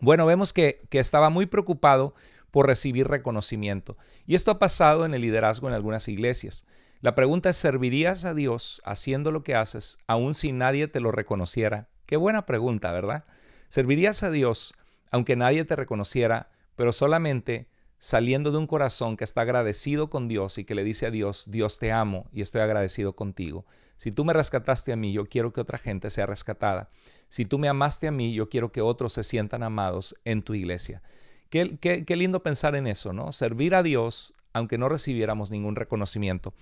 Bueno, vemos que, que estaba muy preocupado por recibir reconocimiento. Y esto ha pasado en el liderazgo en algunas iglesias. La pregunta es, ¿servirías a Dios haciendo lo que haces aun si nadie te lo reconociera? Qué buena pregunta, ¿verdad? ¿Servirías a Dios aunque nadie te reconociera, pero solamente saliendo de un corazón que está agradecido con Dios y que le dice a Dios, Dios te amo y estoy agradecido contigo? Si tú me rescataste a mí, yo quiero que otra gente sea rescatada. si tú me amaste a mí, yo quiero que otros se sientan amados en tu iglesia. Qué, qué, lindo pensar en eso, ¿no? Servir a Dios aunque no recibiéramos ningún reconocimiento.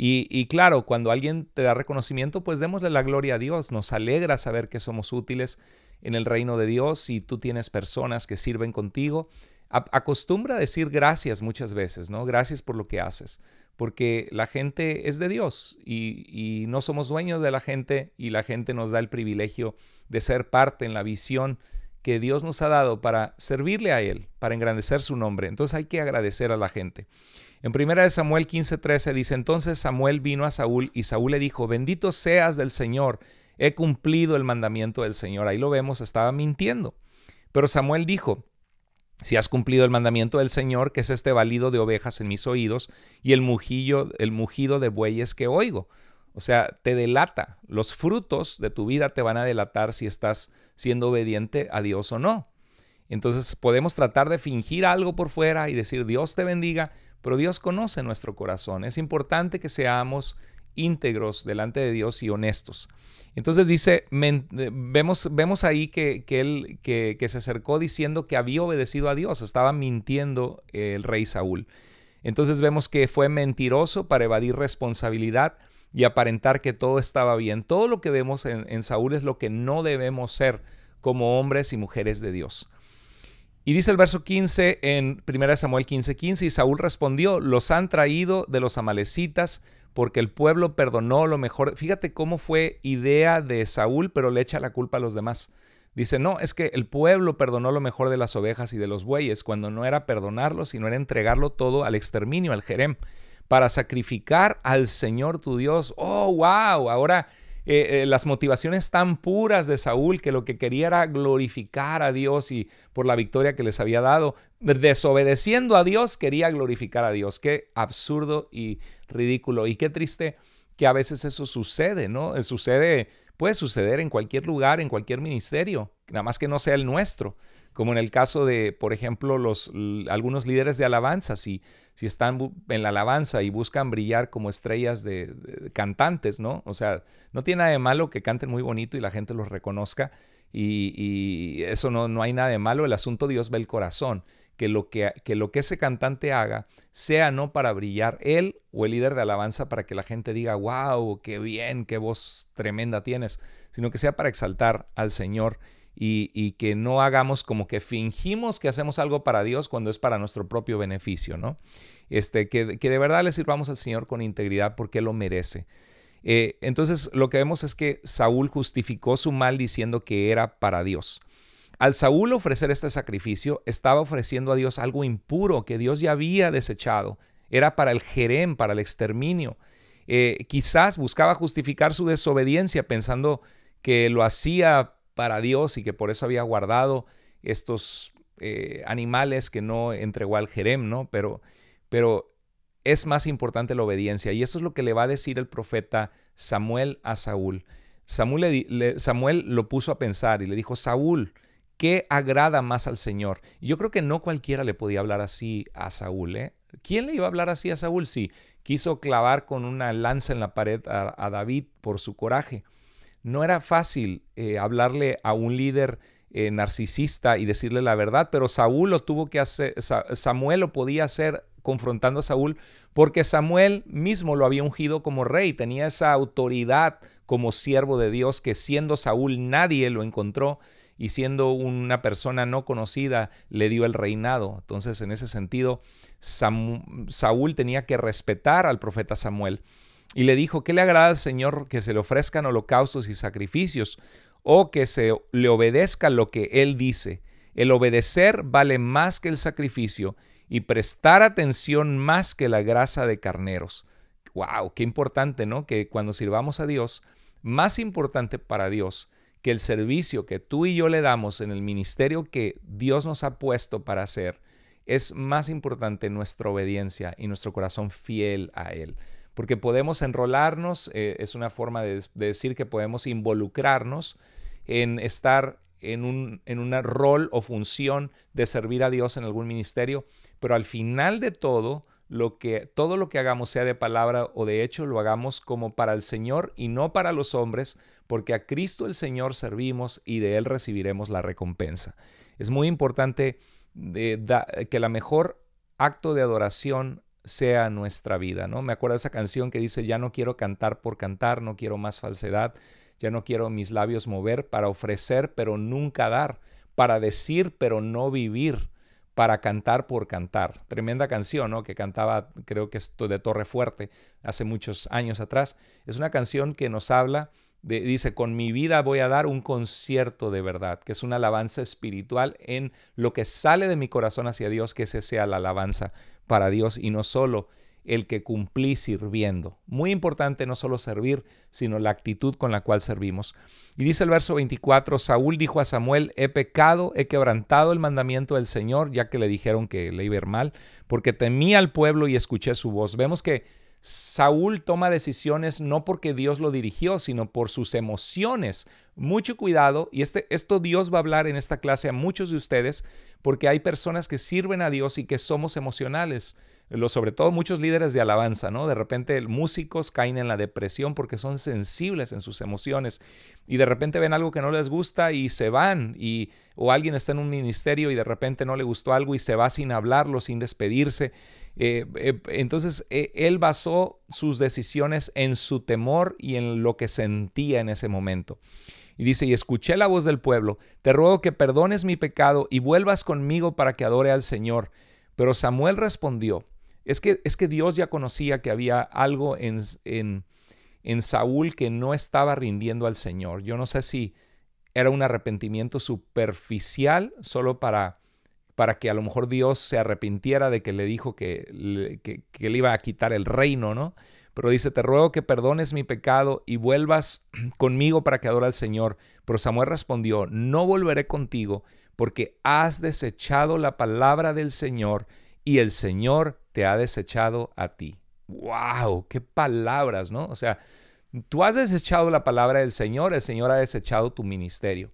Y, claro, cuando alguien te da reconocimiento, pues démosle la gloria a Dios. Nos alegra saber que somos útiles en el reino de Dios y tú tienes personas que sirven contigo. acostumbra a decir gracias muchas veces, ¿no? Gracias por lo que haces, porque la gente es de Dios y no somos dueños de la gente y la gente nos da el privilegio de ser parte en la visión que Dios nos ha dado para servirle a Él, para engrandecer su nombre. Entonces hay que agradecer a la gente. En 1 Samuel 15:13 dice, entonces Samuel vino a Saúl y Saúl le dijo, bendito seas del Señor, he cumplido el mandamiento del Señor. Ahí lo vemos, estaba mintiendo. Pero Samuel dijo, si has cumplido el mandamiento del Señor, que es este balido de ovejas en mis oídos y el mujillo, el mugido de bueyes que oigo. O sea, te delata. Los frutos de tu vida te van a delatar si estás siendo obediente a Dios o no. Entonces podemos tratar de fingir algo por fuera y decir Dios te bendiga, pero Dios conoce nuestro corazón. Es importante que seamos íntegros delante de Dios y honestos. Entonces dice, vemos, vemos ahí que, él que, que, se acercó diciendo que había obedecido a Dios, estaba mintiendo el rey Saúl. Entonces vemos que fue mentiroso para evadir responsabilidad y aparentar que todo estaba bien. Todo lo que vemos en, Saúl es lo que no debemos ser como hombres y mujeres de Dios. Y dice el verso 15 en 1 Samuel 15:15, 15, y Saúl respondió, los han traído de los amalecitas porque el pueblo perdonó lo mejor. Fíjate cómo fue idea de Saúl, pero le echa la culpa a los demás. Dice, no, es que el pueblo perdonó lo mejor de las ovejas y de los bueyes, cuando no era perdonarlo, sino era entregarlo todo al exterminio, al jerem, para sacrificar al Señor tu Dios. Oh, wow, ahora eh, eh, las motivaciones tan puras de Saúl que lo que quería era glorificar a Dios y por la victoria que les había dado, desobedeciendo a Dios, quería glorificar a Dios. Qué absurdo y ridículo y qué triste que a veces eso sucede, ¿no? Eh, sucede, puede suceder en cualquier lugar, en cualquier ministerio, nada más que no sea el nuestro como en el caso de, por ejemplo, los, algunos líderes de alabanza, si, si están en la alabanza y buscan brillar como estrellas de, cantantes, ¿no? O sea, no tiene nada de malo que canten muy bonito y la gente los reconozca, y, eso no, no, hay nada de malo, el asunto Dios ve el corazón, que lo que, que lo que ese cantante haga sea no para brillar él o el líder de alabanza para que la gente diga, wow, qué bien, qué voz tremenda tienes, sino que sea para exaltar al Señor y, que no hagamos como que fingimos que hacemos algo para Dios cuando es para nuestro propio beneficio, ¿no? Este, que, de verdad le sirvamos al Señor con integridad porque lo merece. Eh, entonces lo que vemos es que Saúl justificó su mal diciendo que era para Dios. Al Saúl ofrecer este sacrificio, estaba ofreciendo a Dios algo impuro que Dios ya había desechado. Era para el jerem, para el exterminio. Eh, quizás buscaba justificar su desobediencia pensando que lo hacía para Dios y que por eso había guardado estos eh, animales que no entregó al Jerem, ¿no? Pero, pero es más importante la obediencia. Y esto es lo que le va a decir el profeta Samuel a Saúl. Samuel, le, Samuel lo puso a pensar y le dijo, Saúl, ¿qué agrada más al Señor? Yo creo que no cualquiera le podía hablar así a Saúl. ¿eh? ¿Quién le iba a hablar así a Saúl si quiso clavar con una lanza en la pared a David por su coraje? No era fácil eh, hablarle a un líder eh, narcisista y decirle la verdad, pero Saúl lo tuvo que hacer, Samuel lo podía hacer confrontando a Saúl, porque Samuel mismo lo había ungido como rey, tenía esa autoridad como siervo de Dios que siendo Saúl nadie lo encontró y siendo una persona no conocida le dio el reinado. Entonces, en ese sentido, Saúl tenía que respetar al profeta Samuel y le dijo, ¿qué le agrada al Señor que se le ofrezcan holocaustos y sacrificios o que se le obedezca lo que Él dice? El obedecer vale más que el sacrificio y prestar atención más que la grasa de carneros. ¡Wow! Qué importante, ¿no? Que cuando sirvamos a Dios, más importante para Dios que el servicio que tú y yo le damos en el ministerio que Dios nos ha puesto para hacer, es más importante nuestra obediencia y nuestro corazón fiel a Él porque podemos enrolarnos, eh, es una forma de, decir que podemos involucrarnos en estar en un en una rol o función de servir a Dios en algún ministerio, pero al final de todo, lo que todo lo que hagamos sea de palabra o de hecho lo hagamos como para el Señor y no para los hombres, porque a Cristo el Señor servimos y de él recibiremos la recompensa. Es muy importante que la mejor acto de adoración sea nuestra vida, ¿no? Me acuerdo de esa canción que dice, ya no quiero cantar por cantar, no quiero más falsedad, ya no quiero mis labios mover para ofrecer, pero nunca dar, para decir, pero no vivir para cantar por cantar. Tremenda canción, ¿no? Que cantaba, creo que esto de Torre Fuerte, hace muchos años atrás. Es una canción que nos habla, de, dice, con mi vida voy a dar un concierto de verdad, que es una alabanza espiritual en lo que sale de mi corazón hacia Dios, que ese sea la alabanza para Dios y no solo el que cumplí sirviendo. Muy importante no solo servir, sino la actitud con la cual servimos. Y dice el verso 24, Saúl dijo a Samuel, he pecado, he quebrantado el mandamiento del Señor, ya que le dijeron que le iba a ir mal, porque temí al pueblo y escuché su voz. Vemos que Saúl toma decisiones no porque Dios lo dirigió, sino por sus emociones. Mucho cuidado, y este, esto Dios va a hablar en esta clase a muchos de ustedes, porque hay personas que sirven a Dios y que somos emocionales sobre todo muchos líderes de alabanza, ¿no? De repente músicos caen en la depresión porque son sensibles en sus emociones y de repente ven algo que no les gusta y se van y o alguien está en un ministerio y de repente no le gustó algo y se va sin hablarlo, sin despedirse. Eh, eh, entonces eh, él basó sus decisiones en su temor y en lo que sentía en ese momento. Y dice, y escuché la voz del pueblo, te ruego que perdones mi pecado y vuelvas conmigo para que adore al Señor. Pero Samuel respondió, es que, es que Dios ya conocía que había algo en, en, en Saúl que no estaba rindiendo al Señor. Yo no sé si era un arrepentimiento superficial solo para, para que a lo mejor Dios se arrepintiera de que le dijo que, que, le iba a quitar el reino, ¿no? Pero dice, te ruego que perdones mi pecado y vuelvas conmigo para que adore al Señor. Pero Samuel respondió, no volveré contigo porque has desechado la palabra del Señor y el Señor te ha desechado a ti. ¡Wow! ¡Qué palabras, ¿no? O sea, tú has desechado la palabra del Señor, el Señor ha desechado tu ministerio.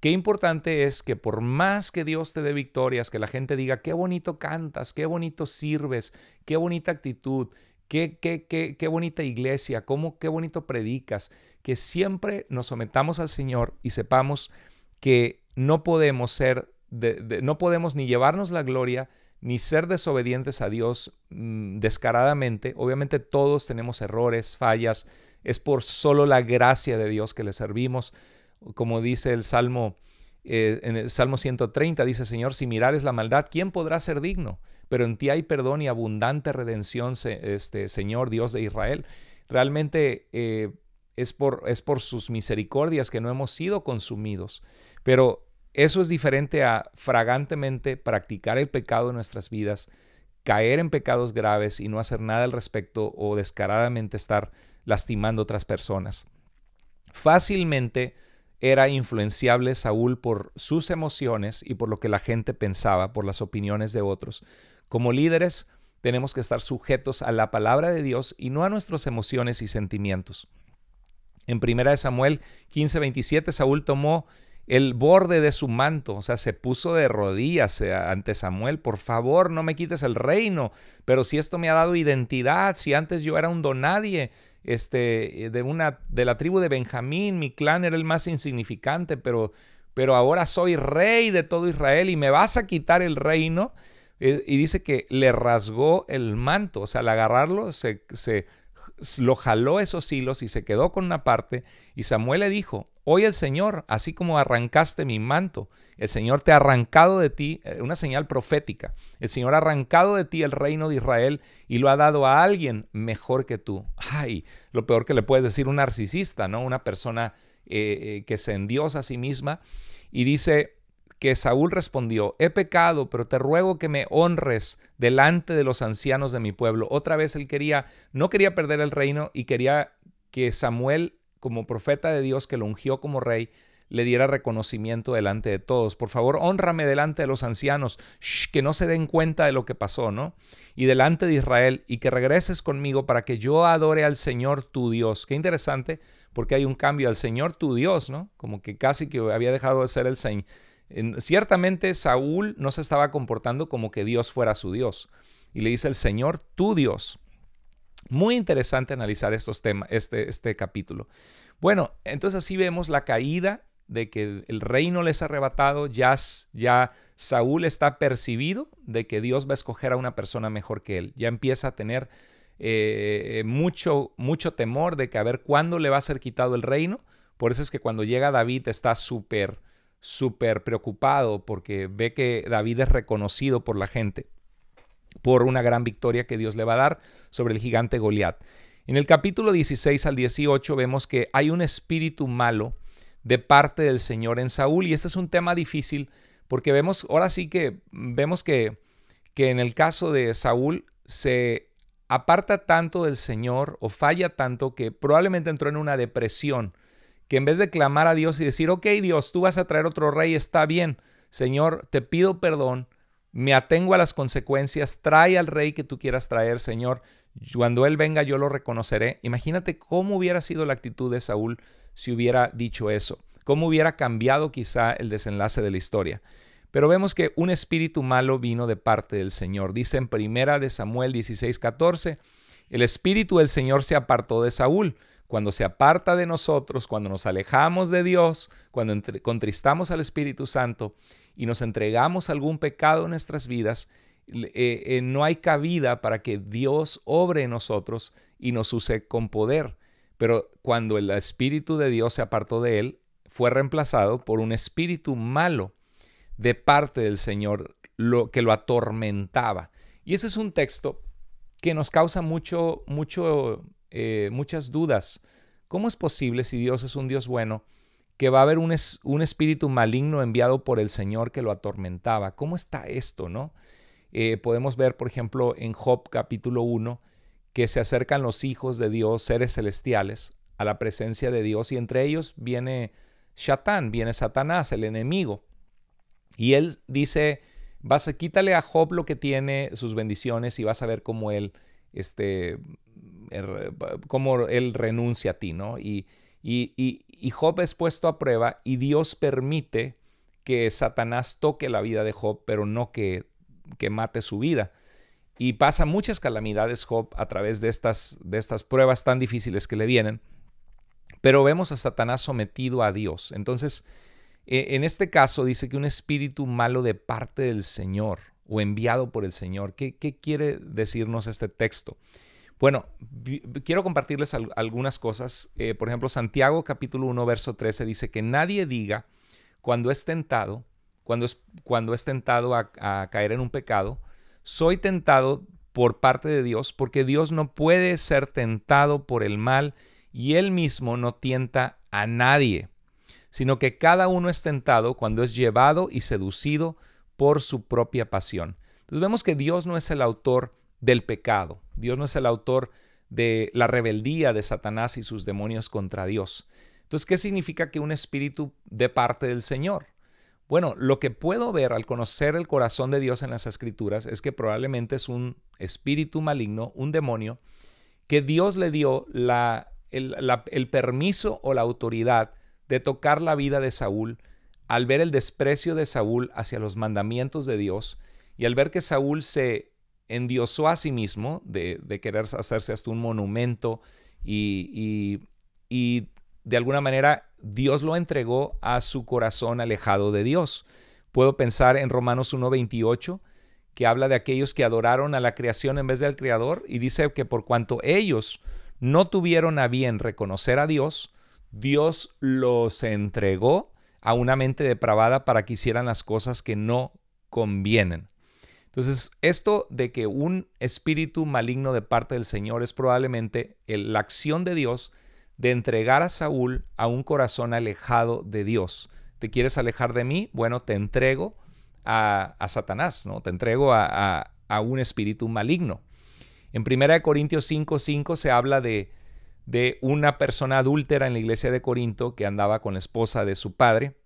Qué importante es que por más que Dios te dé victorias, que la gente diga, qué bonito cantas, qué bonito sirves, qué bonita actitud, qué, qué, qué, qué bonita iglesia, cómo, qué bonito predicas, que siempre nos sometamos al Señor y sepamos que no podemos ser, no podemos ni llevarnos la gloria, ni ser desobedientes a Dios mm, descaradamente. Obviamente todos tenemos errores, fallas. Es por solo la gracia de Dios que le servimos. Como dice el Salmo, eh, en el Salmo 130, dice, Señor, si mirares la maldad, ¿quién podrá ser digno? Pero en ti hay perdón y abundante redención, este, Señor Dios de Israel. Realmente eh, es, por, es por sus misericordias que no hemos sido consumidos. Pero eso es diferente a fragantemente practicar el pecado en nuestras vidas, caer en pecados graves y no hacer nada al respecto o descaradamente estar lastimando a otras personas. Fácilmente era influenciable Saúl por sus emociones y por lo que la gente pensaba, por las opiniones de otros. Como líderes tenemos que estar sujetos a la palabra de Dios y no a nuestras emociones y sentimientos. En 1 Samuel 15:27 Saúl tomó el borde de su manto, o sea, se puso de rodillas eh, ante Samuel, por favor, no me quites el reino, pero si esto me ha dado identidad, si antes yo era un donadie, este, de una, de la tribu de Benjamín, mi clan era el más insignificante, pero, pero ahora soy rey de todo Israel y me vas a quitar el reino. Eh, y dice que le rasgó el manto, o sea, al agarrarlo se, se lo jaló esos hilos y se quedó con una parte. Y Samuel le dijo, hoy el Señor, así como arrancaste mi manto, el Señor te ha arrancado de ti, eh, una señal profética, el Señor ha arrancado de ti el reino de Israel y lo ha dado a alguien mejor que tú. Ay, lo peor que le puedes decir un narcisista, ¿no? Una persona eh, eh, que se endiosa a sí misma. Y dice, que Saúl respondió, he pecado, pero te ruego que me honres delante de los ancianos de mi pueblo. Otra vez él quería, no quería perder el reino y quería que Samuel, como profeta de Dios que lo ungió como rey, le diera reconocimiento delante de todos. Por favor, honrame delante de los ancianos, que no se den cuenta de lo que pasó, ¿no? Y delante de Israel, y que regreses conmigo para que yo adore al Señor tu Dios. Qué interesante, porque hay un cambio al Señor tu Dios, ¿no? Como que casi que había dejado de ser el Ciertamente Saúl no se estaba comportando como que Dios fuera su Dios. y le dice el Señor, tu Dios. Muy interesante analizar estos temas, este, este capítulo. Bueno, entonces así vemos la caída de que el reino les ha arrebatado, ya, ya Saúl está percibido de que Dios va a escoger a una persona mejor que él. Ya empieza a tener eh, mucho, mucho temor de que a ver cuándo le va a ser quitado el reino. Por eso es que cuando llega David está súper, súper preocupado porque ve que David es reconocido por la gente por una gran victoria que Dios le va a dar sobre el gigante Goliat. En el capítulo 16 al 18 vemos que hay un espíritu malo de parte del Señor en Saúl y este es un tema difícil porque vemos, ahora sí que vemos que, que en el caso de Saúl se aparta tanto del Señor o falla tanto que probablemente entró en una depresión, que en vez de clamar a Dios y decir, ok Dios, tú vas a traer otro rey, está bien, Señor, te pido perdón, me atengo a las consecuencias, trae al rey que tú quieras traer, Señor. Cuando Él venga yo lo reconoceré. Imagínate cómo hubiera sido la actitud de Saúl si hubiera dicho eso, cómo hubiera cambiado quizá el desenlace de la historia. Pero vemos que un espíritu malo vino de parte del Señor. Dice en primera de Samuel 16:14, el espíritu del Señor se apartó de Saúl. Cuando se aparta de nosotros, cuando nos alejamos de Dios, cuando contristamos al Espíritu Santo, y nos entregamos algún pecado en nuestras vidas, eh, eh, no hay cabida para que Dios obre en nosotros y nos use con poder. Pero cuando el Espíritu de Dios se apartó de él, fue reemplazado por un espíritu malo de parte del Señor lo, que lo atormentaba. Y ese es un texto que nos causa mucho, mucho, eh, muchas dudas. ¿Cómo es posible si Dios es un Dios bueno? que va a haber un, un, espíritu maligno enviado por el Señor que lo atormentaba. ¿Cómo está esto, no? Eh, podemos ver, por ejemplo, en Job capítulo 1, que se acercan los hijos de Dios, seres celestiales, a la presencia de Dios, y entre ellos viene Shatán, viene Satanás, el enemigo. Y él dice, vas a quítale a Job lo que tiene, sus bendiciones, y vas a ver cómo él, este, cómo él renuncia a ti, ¿no? Y, y, Job es puesto a prueba y Dios permite que Satanás toque la vida de Job, pero no que, que mate su vida. Y pasa muchas calamidades Job a través de estas, de estas pruebas tan difíciles que le vienen. Pero vemos a Satanás sometido a Dios. Entonces, e, en este caso dice que un espíritu malo de parte del Señor o enviado por el Señor. ¿Qué, qué quiere decirnos este texto? Bueno, quiero compartirles algunas cosas. Eh, por ejemplo, Santiago capítulo 1, verso 13 dice que nadie diga cuando es tentado, cuando es, cuando es tentado a, caer en un pecado, soy tentado por parte de Dios, porque Dios no puede ser tentado por el mal y él mismo no tienta a nadie, sino que cada uno es tentado cuando es llevado y seducido por su propia pasión. Entonces vemos que Dios no es el autor del pecado. Dios no es el autor de la rebeldía de Satanás y sus demonios contra Dios. Entonces, ¿qué significa que un espíritu de parte del Señor? Bueno, lo que puedo ver al conocer el corazón de Dios en las escrituras es que probablemente es un espíritu maligno, un demonio, que Dios le dio el permiso o la autoridad de tocar la vida de Saúl al ver el desprecio de Saúl hacia los mandamientos de Dios y al ver que Saúl se endiosó a sí mismo de, querer hacerse hasta un monumento y, y, de alguna manera Dios lo entregó a su corazón alejado de Dios. Puedo pensar en Romanos 1.28 que habla de aquellos que adoraron a la creación en vez del Creador y dice que por cuanto ellos no tuvieron a bien reconocer a Dios, Dios los entregó a una mente depravada para que hicieran las cosas que no convienen. Entonces, esto de que un espíritu maligno de parte del Señor es probablemente la acción de Dios de entregar a Saúl a un corazón alejado de Dios. ¿Te quieres alejar de mí? Bueno, te entrego a, Satanás, ¿no? Te entrego a, un espíritu maligno. En 1 Corintios 5:5 5 se habla de, de una persona adúltera en la iglesia de Corinto que andaba con la esposa de su padre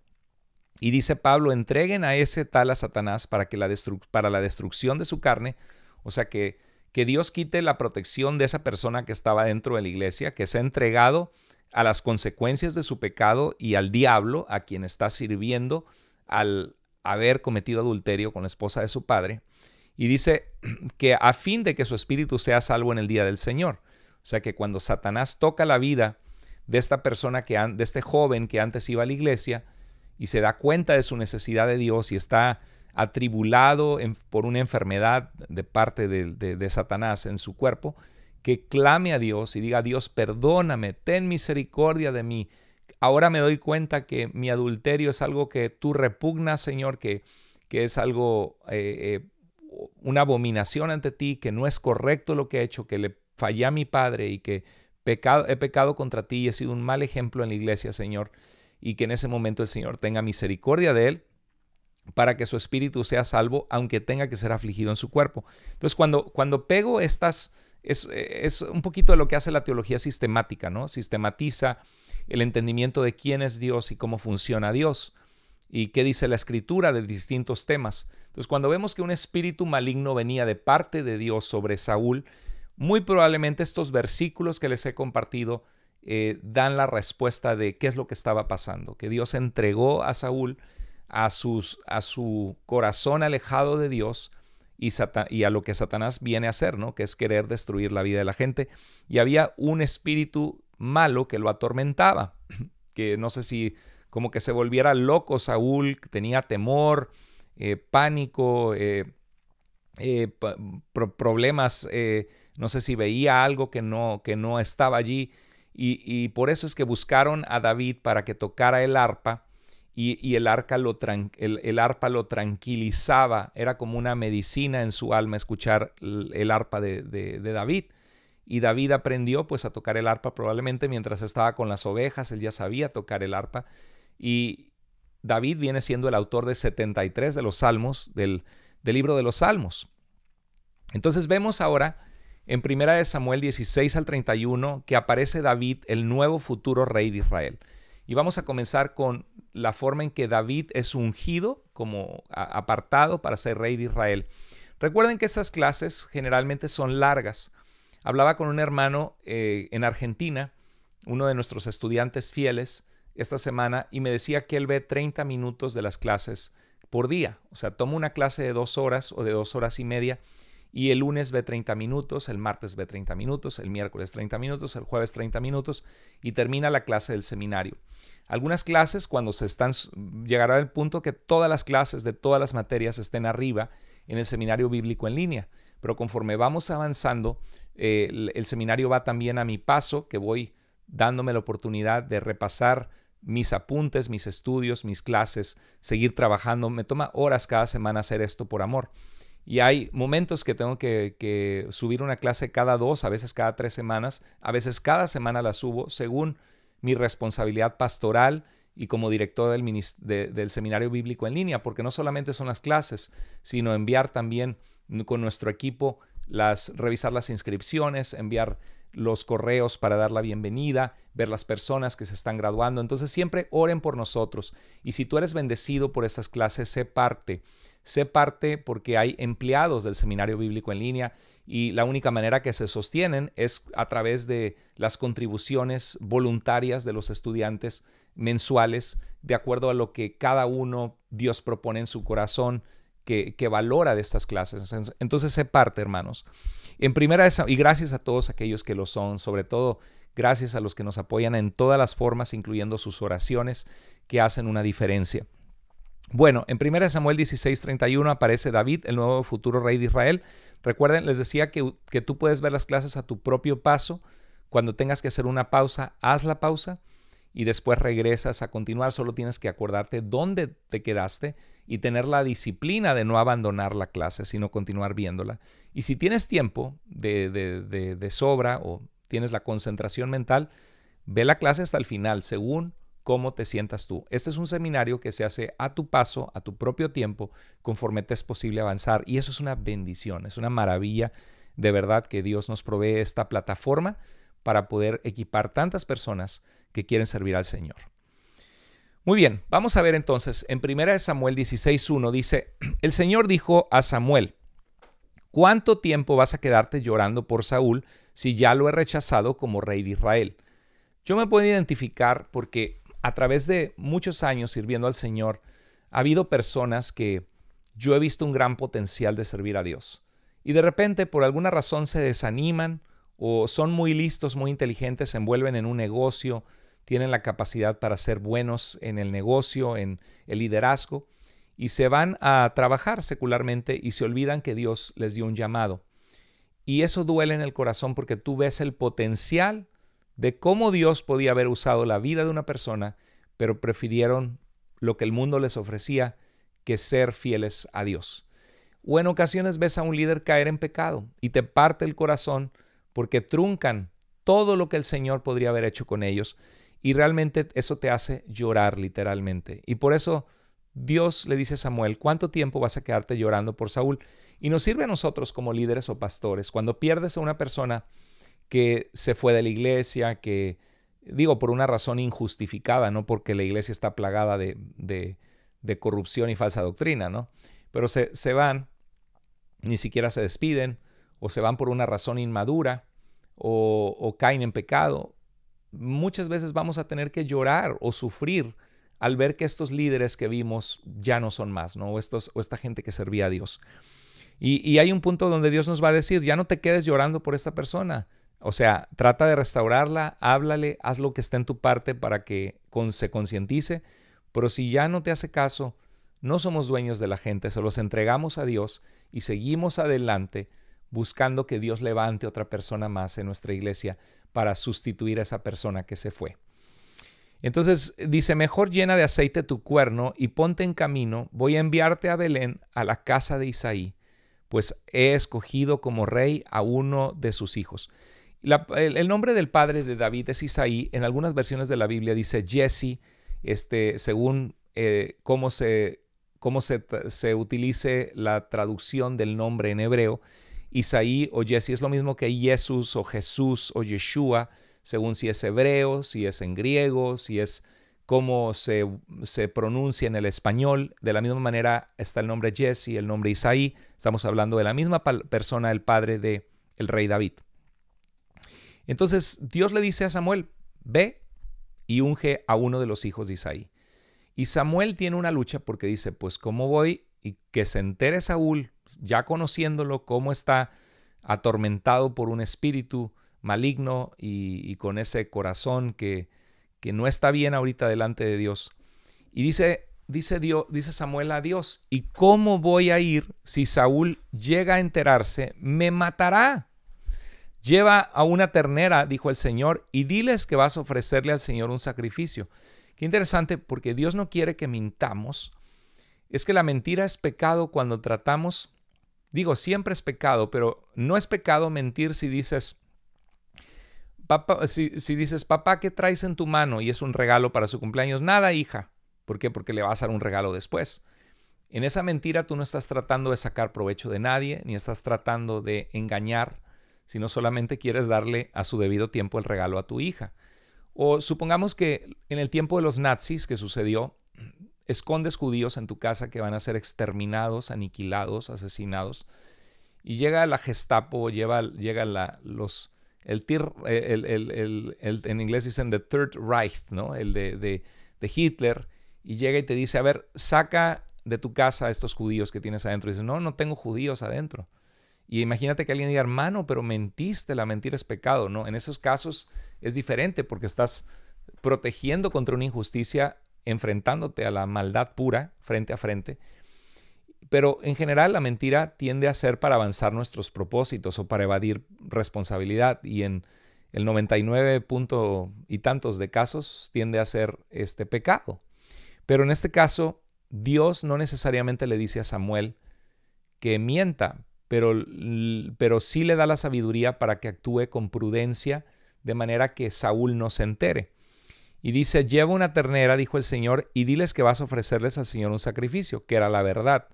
y dice Pablo, entreguen a ese tal a Satanás para, que la para la destrucción de su carne, o sea que, que Dios quite la protección de esa persona que estaba dentro de la iglesia, que se ha entregado a las consecuencias de su pecado y al diablo, a quien está sirviendo al haber cometido adulterio con la esposa de su padre. Y dice que a fin de que su espíritu sea salvo en el día del Señor. O sea que cuando Satanás toca la vida de esta persona, que, de este joven que antes iba a la iglesia y se da cuenta de su necesidad de Dios y está atribulado por una enfermedad de parte de, Satanás en su cuerpo, que clame a Dios y diga, Dios, perdóname, ten misericordia de mí. Ahora me doy cuenta que mi adulterio es algo que tú repugnas, Señor, que, que es algo, eh, eh, una abominación ante ti, que no es correcto lo que he hecho, que le fallé a mi Padre y que pecado, he pecado contra ti y he sido un mal ejemplo en la iglesia, Señor, y que en ese momento el Señor tenga misericordia de él para que su espíritu sea salvo, aunque tenga que ser afligido en su cuerpo. Entonces, cuando, cuando pego estas, es, es, un poquito de lo que hace la teología sistemática, ¿no? Sistematiza el entendimiento de quién es Dios y cómo funciona Dios y qué dice la escritura de distintos temas. Entonces, cuando vemos que un espíritu maligno venía de parte de Dios sobre Saúl, muy probablemente estos versículos que les he compartido eh, dan la respuesta de qué es lo que estaba pasando, que Dios entregó a Saúl a, su corazón alejado de Dios y, a lo que Satanás viene a hacer, ¿no? que es querer destruir la vida de la gente. Y había un espíritu malo que lo atormentaba, que no sé si como que se volviera loco Saúl, tenía temor, eh, pánico, eh, problemas no sé si veía algo que no, que no estaba allí. Y, por eso es que buscaron a David para que tocara el arpa y, el, arca lo el, arpa lo tranquilizaba. Era como una medicina en su alma escuchar el, arpa de, David. Y David aprendió pues a tocar el arpa probablemente mientras estaba con las ovejas, él ya sabía tocar el arpa. Y David viene siendo el autor de 73 de los salmos del, del libro de los salmos. Entonces vemos ahora en 1 Samuel 16 al 31 que aparece David, el nuevo futuro rey de Israel. Y vamos a comenzar con la forma en que David es ungido como apartado para ser rey de Israel. Recuerden que estas clases generalmente son largas. Hablaba con un hermano eh, en Argentina, uno de nuestros estudiantes fieles, esta semana, y me decía que él ve 30 minutos de las clases por día. O sea, toma una clase de dos horas o de dos horas y media y el lunes ve 30 minutos, el martes ve 30 minutos, el miércoles 30 minutos, el jueves 30 minutos y termina la clase del seminario. Algunas clases, cuando se están, llegará el punto que todas las clases de todas las materias estén arriba en el seminario bíblico en línea. Pero conforme vamos avanzando, eh, el, el seminario va también a mi paso, que voy dándome la oportunidad de repasar mis apuntes, mis estudios, mis clases, seguir trabajando. Me toma horas cada semana hacer esto por amor. Y hay momentos que tengo que, subir una clase cada dos, a veces cada tres semanas, a veces cada semana la subo según mi responsabilidad pastoral y como director del, seminario bíblico en línea, porque no solamente son las clases, sino enviar también con nuestro equipo las, revisar las inscripciones, enviar los correos para dar la bienvenida, ver las personas que se están graduando. Entonces siempre oren por nosotros. Y si tú eres bendecido por estas clases, sé parte Sé parte porque hay empleados del seminario bíblico en línea y la única manera que se sostienen es a través de las contribuciones voluntarias de los estudiantes mensuales, de acuerdo a lo que cada uno Dios propone en su corazón, que, valora de estas clases. Entonces sé parte, hermanos. En primera y gracias a todos aquellos que lo son, sobre todo gracias a los que nos apoyan en todas las formas, incluyendo sus oraciones, que hacen una diferencia. Bueno, en 1 Samuel 16:31 aparece David, el nuevo futuro rey de Israel. Recuerden, les decía que, que, tú puedes ver las clases a tu propio paso. Cuando tengas que hacer una pausa, haz la pausa y después regresas a continuar. Solo tienes que acordarte dónde te quedaste y tener la disciplina de no abandonar la clase, sino continuar viéndola. Y si tienes tiempo de, de, de sobra o tienes la concentración mental, ve la clase hasta el final, según cómo te sientas tú. Este es un seminario que se hace a tu paso, a tu propio tiempo, conforme te es posible avanzar. Y eso es una bendición, es una maravilla de verdad que Dios nos provee esta plataforma para poder equipar tantas personas que quieren servir al Señor. Muy bien, vamos a ver entonces, en 1 Samuel 16.1 dice, el Señor dijo a Samuel, ¿cuánto tiempo vas a quedarte llorando por Saúl si ya lo he rechazado como rey de Israel? Yo me puedo identificar porque a través de muchos años sirviendo al Señor, ha habido personas que yo he visto un gran potencial de servir a Dios. Y de repente, por alguna razón, se desaniman o son muy listos, muy inteligentes, se envuelven en un negocio, tienen la capacidad para ser buenos en el negocio, en el liderazgo, y se van a trabajar secularmente y se olvidan que Dios les dio un llamado. Y eso duele en el corazón porque tú ves el potencial de cómo Dios podía haber usado la vida de una persona, pero prefirieron lo que el mundo les ofrecía que ser fieles a Dios. O en ocasiones ves a un líder caer en pecado y te parte el corazón porque truncan todo lo que el Señor podría haber hecho con ellos y realmente eso te hace llorar literalmente. Y por eso Dios le dice a Samuel, ¿cuánto tiempo vas a quedarte llorando por Saúl? Y nos sirve a nosotros como líderes o pastores. Cuando pierdes a una persona que se fue de la iglesia, que digo por una razón injustificada, no porque la iglesia está plagada de, de, corrupción y falsa doctrina, ¿no? Pero se, se van, ni siquiera se despiden, o se van por una razón inmadura, o, o caen en pecado. Muchas veces vamos a tener que llorar o sufrir al ver que estos líderes que vimos ya no son más, ¿no? O, estos, o esta gente que servía a Dios. Y, hay un punto donde Dios nos va a decir, ya no te quedes llorando por esta persona. O sea, trata de restaurarla, háblale, haz lo que esté en tu parte para que se concientice. Pero si ya no te hace caso, no somos dueños de la gente, se los entregamos a Dios y seguimos adelante buscando que Dios levante otra persona más en nuestra iglesia para sustituir a esa persona que se fue. Entonces dice, mejor llena de aceite tu cuerno y ponte en camino, voy a enviarte a Belén, a la casa de Isaí pues he escogido como rey a uno de sus hijos. El, nombre del padre de David es Isaí. En algunas versiones de la Biblia dice Jesse, este, según eh, cómo, se, cómo se, se, utilice la traducción del nombre en hebreo. Isaí o Jesse es lo mismo que Jesús o Jesús o Yeshua, según si es hebreo, si es en griego, si es cómo se, pronuncia en el español. De la misma manera está el nombre Jesse, el nombre Isaí. Estamos hablando de la misma persona, el padre de el rey David. Entonces Dios le dice a Samuel, ve y unge a uno de los hijos de Isaí. Y Samuel tiene una lucha porque dice, pues ¿cómo voy? Y que se entere Saúl, ya conociéndolo, cómo está atormentado por un espíritu maligno y con ese corazón que, que no está bien ahorita delante de Dios. Y dice, dice, Dios, dice Samuel a Dios, ¿y cómo voy a ir si Saúl llega a enterarse? Me matará. Lleva a una ternera, dijo el Señor, y diles que vas a ofrecerle al Señor un sacrificio. Qué interesante, porque Dios no quiere que mintamos. Es que la mentira es pecado cuando tratamos, digo, siempre es pecado, pero no es pecado mentir si dices, si, dices, papá, ¿qué traes en tu mano? Y es un regalo para su cumpleaños. Nada, hija. ¿Por qué? Porque le vas a dar un regalo después. En esa mentira tú no estás tratando de sacar provecho de nadie, ni estás tratando de engañar, sino solamente quieres darle a su debido tiempo el regalo a tu hija. O supongamos que en el tiempo de los nazis que sucedió, escondes judíos en tu casa que van a ser exterminados, aniquilados, asesinados, y llega la Gestapo, llega los, el, el, en inglés dicen the Third Reich, ¿no? el de, de, Hitler, y llega y te dice, a ver, saca de tu casa a estos judíos que tienes adentro. Y dice, no, no tengo judíos adentro. Y imagínate que alguien diga, hermano, pero mentiste, la mentira es pecado. No, en esos casos es diferente porque estás protegiendo contra una injusticia, enfrentándote a la maldad pura frente a frente. Pero en general la mentira tiende a ser para avanzar nuestros propósitos o para evadir responsabilidad y en el 99 punto y tantos de casos tiende a ser este pecado. Pero en este caso Dios no necesariamente le dice a Samuel que mienta, pero, pero sí le da la sabiduría para que actúe con prudencia de manera que Saúl no se entere. Y dice, lleva una ternera, dijo el Señor, y diles que vas a ofrecerles al Señor un sacrificio, que era la verdad.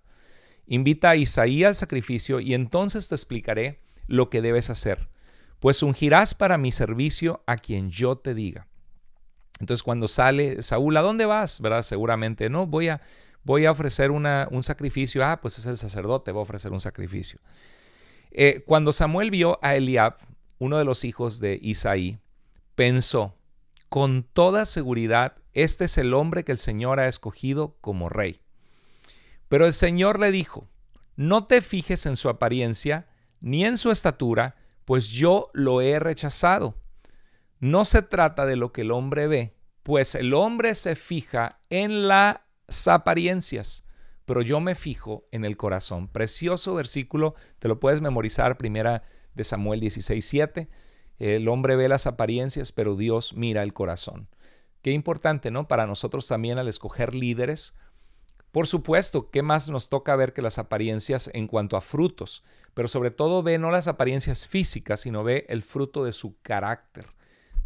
Invita a Isaí al sacrificio y entonces te explicaré lo que debes hacer, pues ungirás para mi servicio a quien yo te diga. Entonces cuando sale Saúl, ¿a dónde vas? ¿Verdad? Seguramente, no, voy a, voy a ofrecer una, un sacrificio. Ah, pues es el sacerdote, va a ofrecer un sacrificio. Eh, cuando Samuel vio a Eliab, uno de los hijos de Isaí, pensó, con toda seguridad, este es el hombre que el Señor ha escogido como rey Pero el Señor le dijo, no te fijes en su apariencia ni en su estatura, pues yo lo he rechazado. No se trata de lo que el hombre ve, pues el hombre se fija en las apariencias, pero yo me fijo en el corazón. Precioso versículo, te lo puedes memorizar, primera de Samuel 16, 7. El hombre ve las apariencias, pero Dios mira el corazón. Qué importante, ¿no? Para nosotros también al escoger líderes. Por supuesto, ¿qué más nos toca ver que las apariencias en cuanto a frutos? Pero sobre todo ve no las apariencias físicas, sino ve el fruto de su carácter.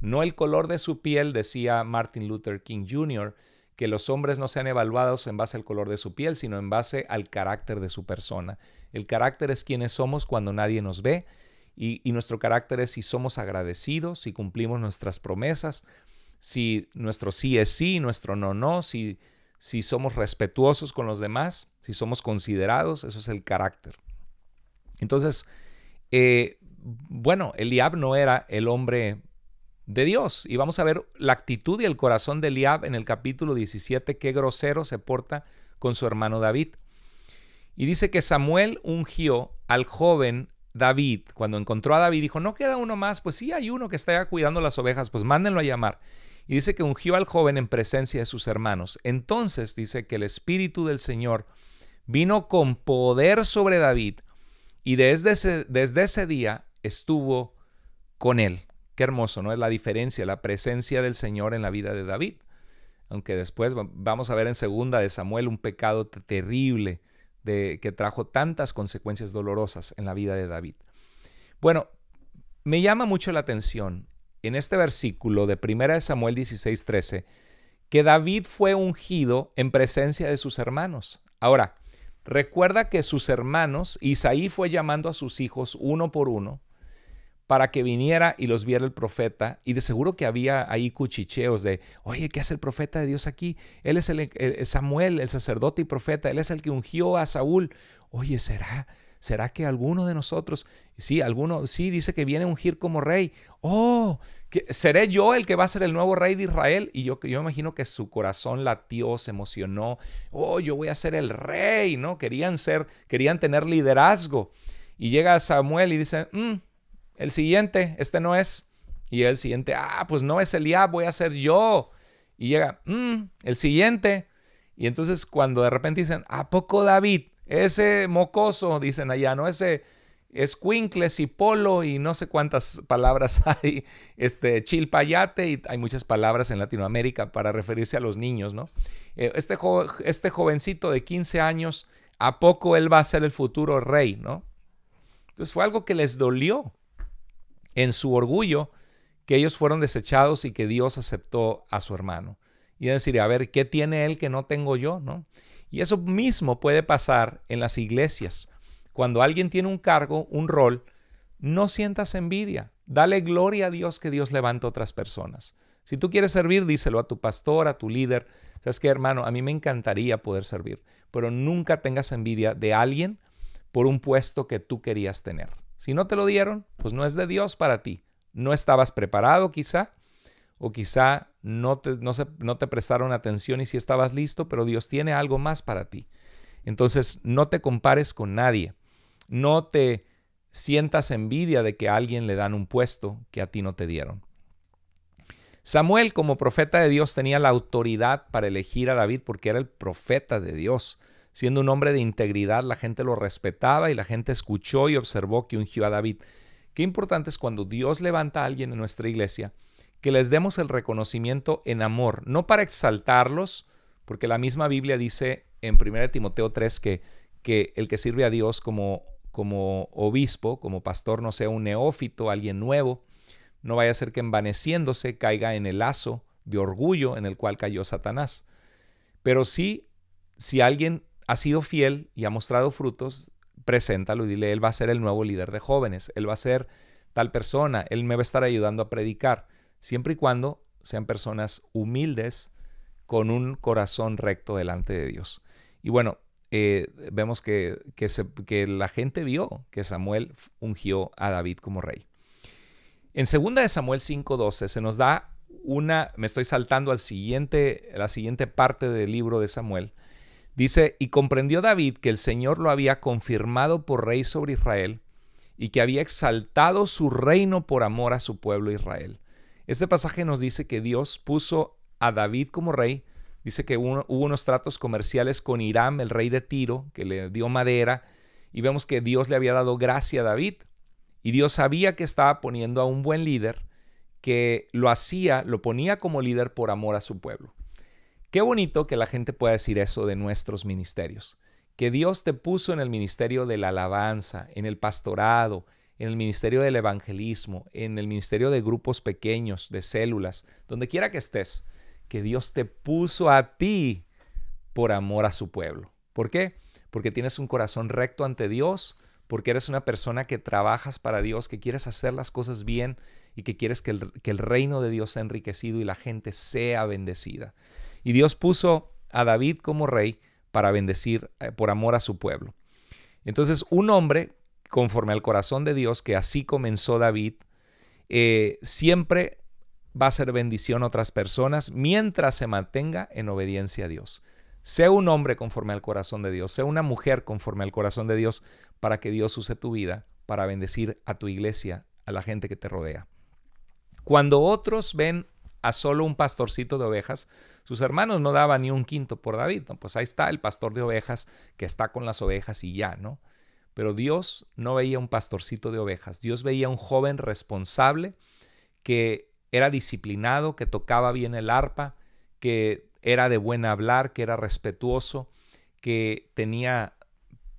No el color de su piel, decía Martin Luther King Jr., que los hombres no sean evaluados en base al color de su piel, sino en base al carácter de su persona. El carácter es quienes somos cuando nadie nos ve y, nuestro carácter es si somos agradecidos, si cumplimos nuestras promesas, si nuestro sí es sí, nuestro no no, si, si somos respetuosos con los demás, si somos considerados, eso es el carácter. Entonces, eh, bueno, Eliab no era el hombre de Dios. Y vamos a ver la actitud y el corazón de Eliab en el capítulo 17, qué grosero se porta con su hermano David. Y dice que Samuel ungió al joven David, cuando encontró a David, dijo, no queda uno más, pues sí hay uno que está cuidando las ovejas, pues mándenlo a llamar. Y dice que ungió al joven en presencia de sus hermanos. Entonces dice que el Espíritu del Señor vino con poder sobre David y desde ese, desde ese día estuvo con él. Qué hermoso, ¿no? Es la diferencia, la presencia del Señor en la vida de David. Aunque después vamos a ver en segunda de Samuel un pecado terrible de, que trajo tantas consecuencias dolorosas en la vida de David. Bueno, me llama mucho la atención en este versículo de 1 Samuel 16:13 que David fue ungido en presencia de sus hermanos. Ahora, recuerda que sus hermanos, Isaí fue llamando a sus hijos uno por uno, para que viniera y los viera el profeta. Y de seguro que había ahí cuchicheos de, oye, ¿qué hace el profeta de Dios aquí? Él es el, Samuel, el sacerdote y profeta, él es el que ungió a Saúl. Oye, ¿será? ¿Será que alguno de nosotros, sí, alguno, sí, dice que viene a ungir como rey? Oh, ¿seré yo el que va a ser el nuevo rey de Israel? Y yo, yo imagino que su corazón latió, se emocionó. Oh, yo voy a ser el rey, ¿no? Querían ser, querían tener liderazgo. Y llega Samuel y dice, mm, el siguiente, este no es. Y el siguiente, ah, pues no es Eliab, voy a ser yo. Y llega, mm, el siguiente. Y entonces cuando de repente dicen, ¿a poco David? Ese mocoso, dicen allá, ¿no? Ese escuincles y polo y no sé cuántas palabras hay, este chilpayate y hay muchas palabras en Latinoamérica para referirse a los niños, ¿no? Eh, este, este jovencito de 15 años, ¿a poco él va a ser el futuro rey, ¿no? Entonces fue algo que les dolió en su orgullo que ellos fueron desechados y que Dios aceptó a su hermano. Y decir, a ver, ¿qué tiene él que no tengo yo? ¿no? Y eso mismo puede pasar en las iglesias. Cuando alguien tiene un cargo, un rol, no sientas envidia. Dale gloria a Dios que Dios levanta otras personas. Si tú quieres servir, díselo a tu pastor, a tu líder. ¿Sabes qué, hermano? A mí me encantaría poder servir, pero nunca tengas envidia de alguien por un puesto que tú querías tener. Si no te lo dieron, pues no es de Dios para ti. No estabas preparado quizá, o quizá no te, no, no te prestaron atención y si estabas listo, pero Dios tiene algo más para ti. Entonces, no te compares con nadie. No te sientas envidia de que a alguien le dan un puesto que a ti no te dieron. Samuel como profeta de Dios tenía la autoridad para elegir a David porque era el profeta de Dios. Siendo un hombre de integridad, la gente lo respetaba y la gente escuchó y observó que ungió a David. Qué importante es cuando Dios levanta a alguien en nuestra iglesia, que les demos el reconocimiento en amor, no para exaltarlos, porque la misma Biblia dice en 1 Timoteo 3 que, que el que sirve a Dios como, como obispo, como pastor, no sea un neófito, alguien nuevo, no vaya a ser que envaneciéndose caiga en el lazo de orgullo en el cual cayó Satanás. Pero sí, si alguien ha sido fiel y ha mostrado frutos, preséntalo y dile, él va a ser el nuevo líder de jóvenes, él va a ser tal persona, él me va a estar ayudando a predicar, siempre y cuando sean personas humildes con un corazón recto delante de Dios. Y bueno, eh, vemos que, que, la gente vio que Samuel ungió a David como rey. En 2 de Samuel 5:12 se nos da una, me estoy saltando al siguiente, la siguiente parte del libro de Samuel, Dice, y comprendió David que el Señor lo había confirmado por rey sobre Israel y que había exaltado su reino por amor a su pueblo Israel. Este pasaje nos dice que Dios puso a David como rey. Dice que hubo, unos tratos comerciales con Hiram, el rey de Tiro, que le dio madera. Y vemos que Dios le había dado gracia a David. Y Dios sabía que estaba poniendo a un buen líder que lo hacía, lo ponía como líder por amor a su pueblo. Qué bonito que la gente pueda decir eso de nuestros ministerios, que Dios te puso en el ministerio de la alabanza, en el pastorado, en el ministerio del evangelismo, en el ministerio de grupos pequeños, de células, donde quiera que estés, que Dios te puso a ti por amor a su pueblo. ¿Por qué? Porque tienes un corazón recto ante Dios, porque eres una persona que trabajas para Dios, que quieres hacer las cosas bien y que quieres que el, que el reino de Dios sea enriquecido y la gente sea bendecida. Y Dios puso a David como rey para bendecir eh, por amor a su pueblo. Entonces, un hombre conforme al corazón de Dios, que así comenzó David, eh, siempre va a ser bendición a otras personas mientras se mantenga en obediencia a Dios. Sea un hombre conforme al corazón de Dios, sea una mujer conforme al corazón de Dios, para que Dios use tu vida para bendecir a tu iglesia, a la gente que te rodea. Cuando otros ven a solo un pastorcito de ovejas, sus hermanos no daban ni un quinto por David. pues ahí está el pastor de ovejas que está con las ovejas y ya, ¿no? Pero Dios no veía un pastorcito de ovejas. Dios veía un joven responsable que era disciplinado, que tocaba bien el arpa, que era de buen hablar, que era respetuoso, que tenía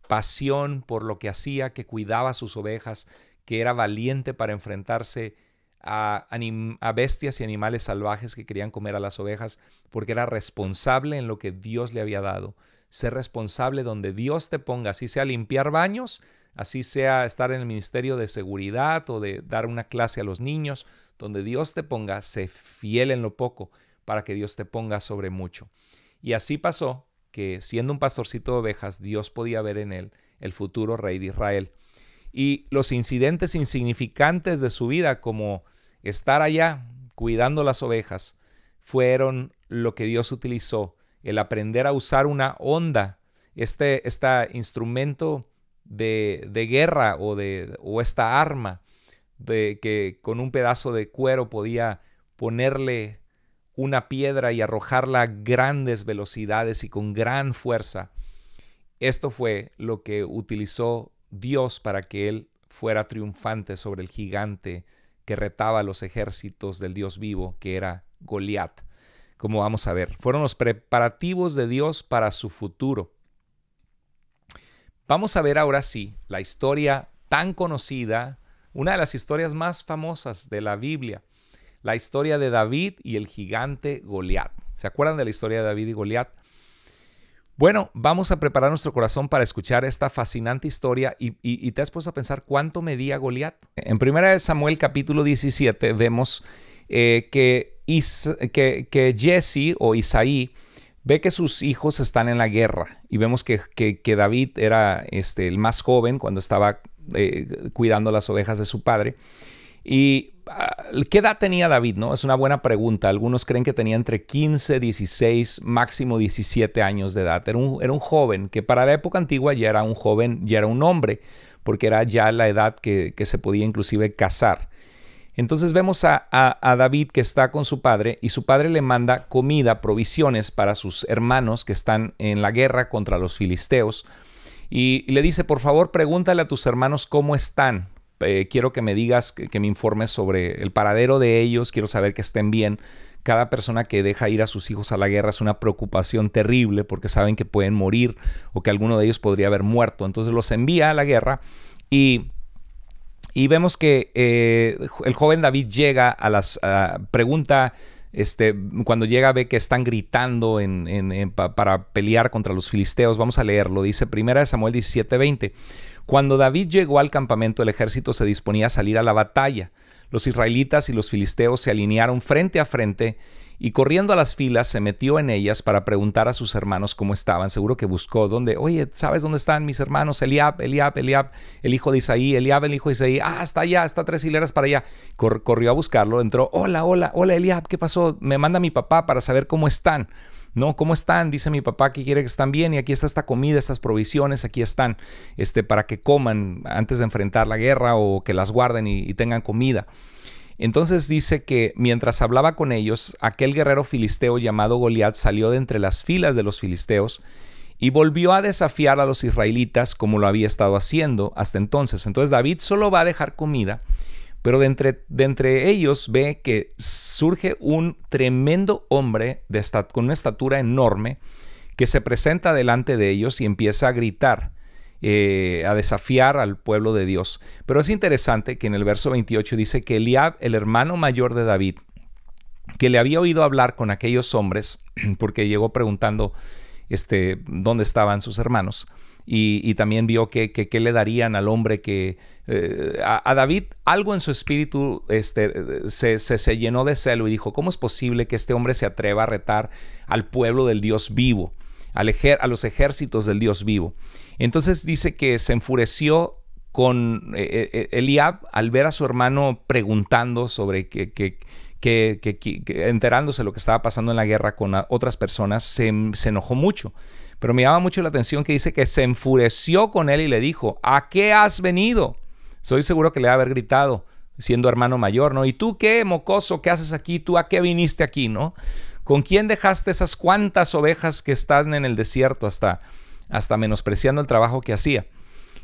pasión por lo que hacía, que cuidaba sus ovejas, que era valiente para enfrentarse a, bestias y animales salvajes que querían comer a las ovejas, porque era responsable en lo que Dios le había dado. Ser responsable donde Dios te ponga, así sea limpiar baños, así sea estar en el ministerio de seguridad o de dar una clase a los niños, donde Dios te ponga, sé fiel en lo poco para que Dios te ponga sobre mucho. Y así pasó que siendo un pastorcito de ovejas, Dios podía ver en él el futuro rey de Israel. Y los incidentes insignificantes de su vida, como estar allá cuidando las ovejas fueron lo que Dios utilizó, el aprender a usar una onda, este, este instrumento de, de, guerra o, de, o esta arma de que con un pedazo de cuero podía ponerle una piedra y arrojarla a grandes velocidades y con gran fuerza. Esto fue lo que utilizó Dios para que él fuera triunfante sobre el gigante que retaba los ejércitos del Dios vivo, que era Goliat. Como vamos a ver, fueron los preparativos de Dios para su futuro. Vamos a ver ahora sí la historia tan conocida, una de las historias más famosas de la Biblia, la historia de David y el gigante Goliat. ¿Se acuerdan de la historia de David y Goliat? Bueno, vamos a preparar nuestro corazón para escuchar esta fascinante historia y, te has puesto a pensar cuánto medía Goliat. En 1 Samuel capítulo 17 vemos eh, que, que, Jesse o Isaí ve que sus hijos están en la guerra y vemos que, que David era este, el más joven cuando estaba eh, cuidando las ovejas de su padre. Y ¿Qué edad tenía David? No? Es una buena pregunta. Algunos creen que tenía entre 15, 16, máximo 17 años de edad. Era un, joven que para la época antigua ya era un joven, ya era un hombre, porque era ya la edad que, se podía inclusive casar. Entonces vemos a, David que está con su padre y su padre le manda comida, provisiones para sus hermanos que están en la guerra contra los filisteos. y le dice, por favor, pregúntale a tus hermanos cómo están, eh, quiero que me digas, que, me informes sobre el paradero de ellos, quiero saber que estén bien. Cada persona que deja ir a sus hijos a la guerra es una preocupación terrible porque saben que pueden morir o que alguno de ellos podría haber muerto. Entonces los envía a la guerra y y vemos que eh, el joven David llega a las pregunta, este, cuando llega ve que están gritando para pelear contra los filisteos. Vamos a leerlo. Dice 1 Samuel 17:20. Cuando David llegó al campamento, el ejército se disponía a salir a la batalla. Los israelitas y los filisteos se alinearon frente a frente y corriendo a las filas se metió en ellas para preguntar a sus hermanos cómo estaban. Seguro que buscó dónde, oye, ¿sabes dónde están mis hermanos? Eliab, Eliab, Eliab, el hijo de Isaí, Eliab, el hijo de Isaí. Ah, está allá, está tres hileras para allá. corrió a buscarlo, entró, hola, hola, hola Eliab, ¿qué pasó? Me manda mi papá para saber cómo están. No, ¿cómo están? Dice mi papá que quiere que están bien y aquí está esta comida, estas provisiones, aquí están, este, para que coman antes de enfrentar la guerra o que las guarden y, y tengan comida. Entonces dice que mientras hablaba con ellos, aquel guerrero filisteo llamado Goliat salió de entre las filas de los filisteos y volvió a desafiar a los israelitas como lo había estado haciendo hasta entonces. Entonces David solo va a dejar comida, pero de entre, de entre ellos ve que surge un tremendo hombre con una estatura enorme que se presenta delante de ellos y empieza a gritar. Eh, a desafiar al pueblo de Dios. Pero es interesante que en el verso 28 dice que Eliab, el hermano mayor de David, que le había oído hablar con aquellos hombres, porque llegó preguntando este, dónde estaban sus hermanos, y, también vio que, que, le darían al hombre que eh, a, David algo en su espíritu este, se, se, llenó de celo y dijo, ¿cómo es posible que este hombre se atreva a retar al pueblo del Dios vivo, al a los ejércitos del Dios vivo? Entonces dice que se enfureció con eh, eh, Eliab al ver a su hermano preguntando sobre que, que, enterándose de lo que estaba pasando en la guerra con otras personas, se, se enojó mucho. Pero me llama mucho la atención que dice que se enfureció con él y le dijo, ¿a qué has venido? Soy seguro que le va a haber gritado, siendo hermano mayor, ¿no? ¿Y tú qué, mocoso, qué haces aquí? ¿Tú a qué viniste aquí, no? ¿Con quién dejaste esas cuantas ovejas que están en el desierto hasta, hasta menospreciando el trabajo que hacía?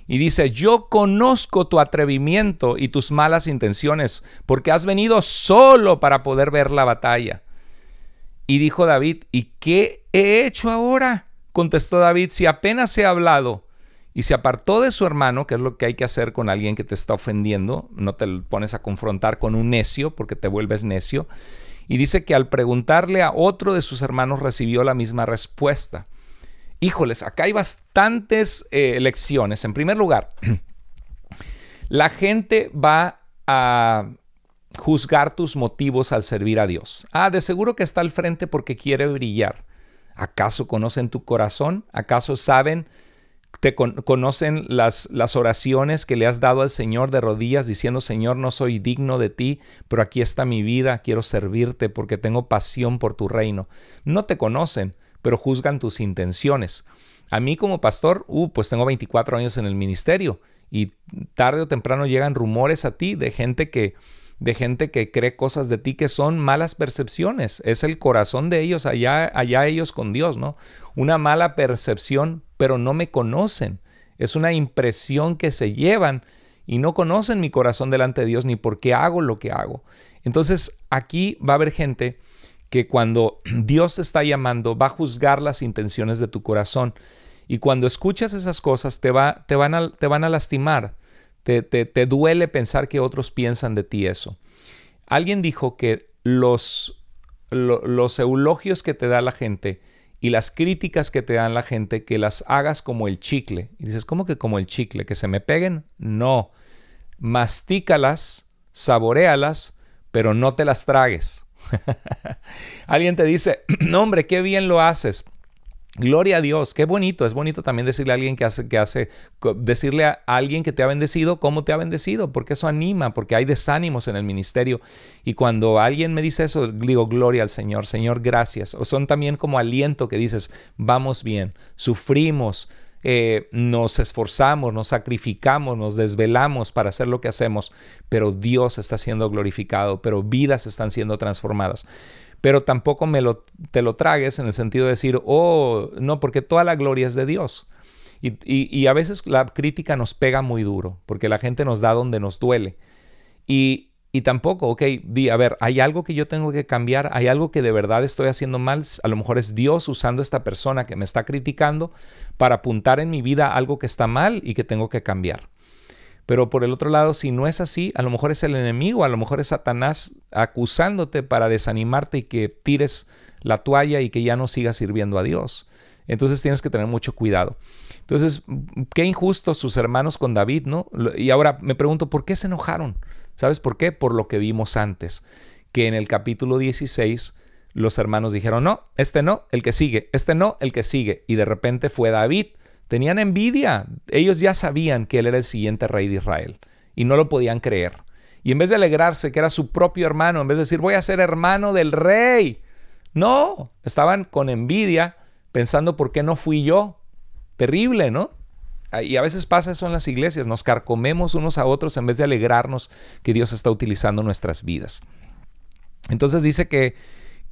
Y dice, yo conozco tu atrevimiento y tus malas intenciones, porque has venido solo para poder ver la batalla. Y dijo David, ¿y qué he hecho ahora? Contestó David, si apenas he hablado y se apartó de su hermano, que es lo que hay que hacer con alguien que te está ofendiendo, no te pones a confrontar con un necio porque te vuelves necio. Y dice que al preguntarle a otro de sus hermanos recibió la misma respuesta. Híjoles, acá hay bastantes eh, lecciones. En primer lugar, la gente va a juzgar tus motivos al servir a Dios. Ah, de seguro que está al frente porque quiere brillar. ¿Acaso conocen tu corazón? ¿Acaso saben, te conocen las, las oraciones que le has dado al Señor de rodillas diciendo, Señor, no soy digno de ti, pero aquí está mi vida, quiero servirte porque tengo pasión por tu reino? No te conocen, pero juzgan tus intenciones. A mí como pastor, uh, pues tengo 24 años en el ministerio y tarde o temprano llegan rumores a ti de gente que de gente que cree cosas de ti que son malas percepciones. Es el corazón de ellos, allá, allá ellos con Dios, ¿no? Una mala percepción, pero no me conocen. Es una impresión que se llevan y no conocen mi corazón delante de Dios ni por qué hago lo que hago. Entonces aquí va a haber gente que cuando Dios te está llamando va a juzgar las intenciones de tu corazón. Y cuando escuchas esas cosas te, va, te, van, a, te van a lastimar, te, duele pensar que otros piensan de ti eso. Alguien dijo que los, los eulogios que te da la gente y las críticas que te dan la gente, que las hagas como el chicle. Y dices, ¿cómo que como el chicle? ¿Que se me peguen? No. Mastícalas, saborealas, pero no te las tragues. Alguien te dice, no hombre, qué bien lo haces. Gloria a Dios, qué bonito. Es bonito también decirle a alguien que hace, que hace, decirle a alguien que te ha bendecido cómo te ha bendecido, porque eso anima, porque hay desánimos en el ministerio. Y cuando alguien me dice eso, digo, gloria al Señor, Señor, gracias. O son también como aliento que dices, vamos bien, sufrimos, eh, nos esforzamos, nos sacrificamos, nos desvelamos para hacer lo que hacemos, pero Dios está siendo glorificado, pero vidas están siendo transformadas pero tampoco me lo, te lo tragues en el sentido de decir, oh, no, porque toda la gloria es de Dios. Y, a veces la crítica nos pega muy duro, porque la gente nos da donde nos duele. Y, y tampoco, ok, di, a ver, hay algo que yo tengo que cambiar, hay algo que de verdad estoy haciendo mal, a lo mejor es Dios usando esta persona que me está criticando para apuntar en mi vida algo que está mal y que tengo que cambiar. Pero por el otro lado, si no es así, a lo mejor es el enemigo, a lo mejor es Satanás acusándote para desanimarte y que tires la toalla y que ya no sigas sirviendo a Dios. Entonces tienes que tener mucho cuidado. Entonces, qué injusto sus hermanos con David, ¿no? Y ahora me pregunto, ¿por qué se enojaron? ¿Sabes por qué? Por lo que vimos antes, que en el capítulo 16 los hermanos dijeron, no, este no, el que sigue, este no, el que sigue. Y de repente fue David Tenían envidia. Ellos ya sabían que él era el siguiente rey de Israel y no lo podían creer. Y en vez de alegrarse que era su propio hermano, en vez de decir voy a ser hermano del rey, No, estaban con envidia pensando por qué no fui yo. Terrible, ¿no? Y a veces pasa eso en las iglesias, nos carcomemos unos a otros en vez de alegrarnos que Dios está utilizando nuestras vidas. Entonces dice que,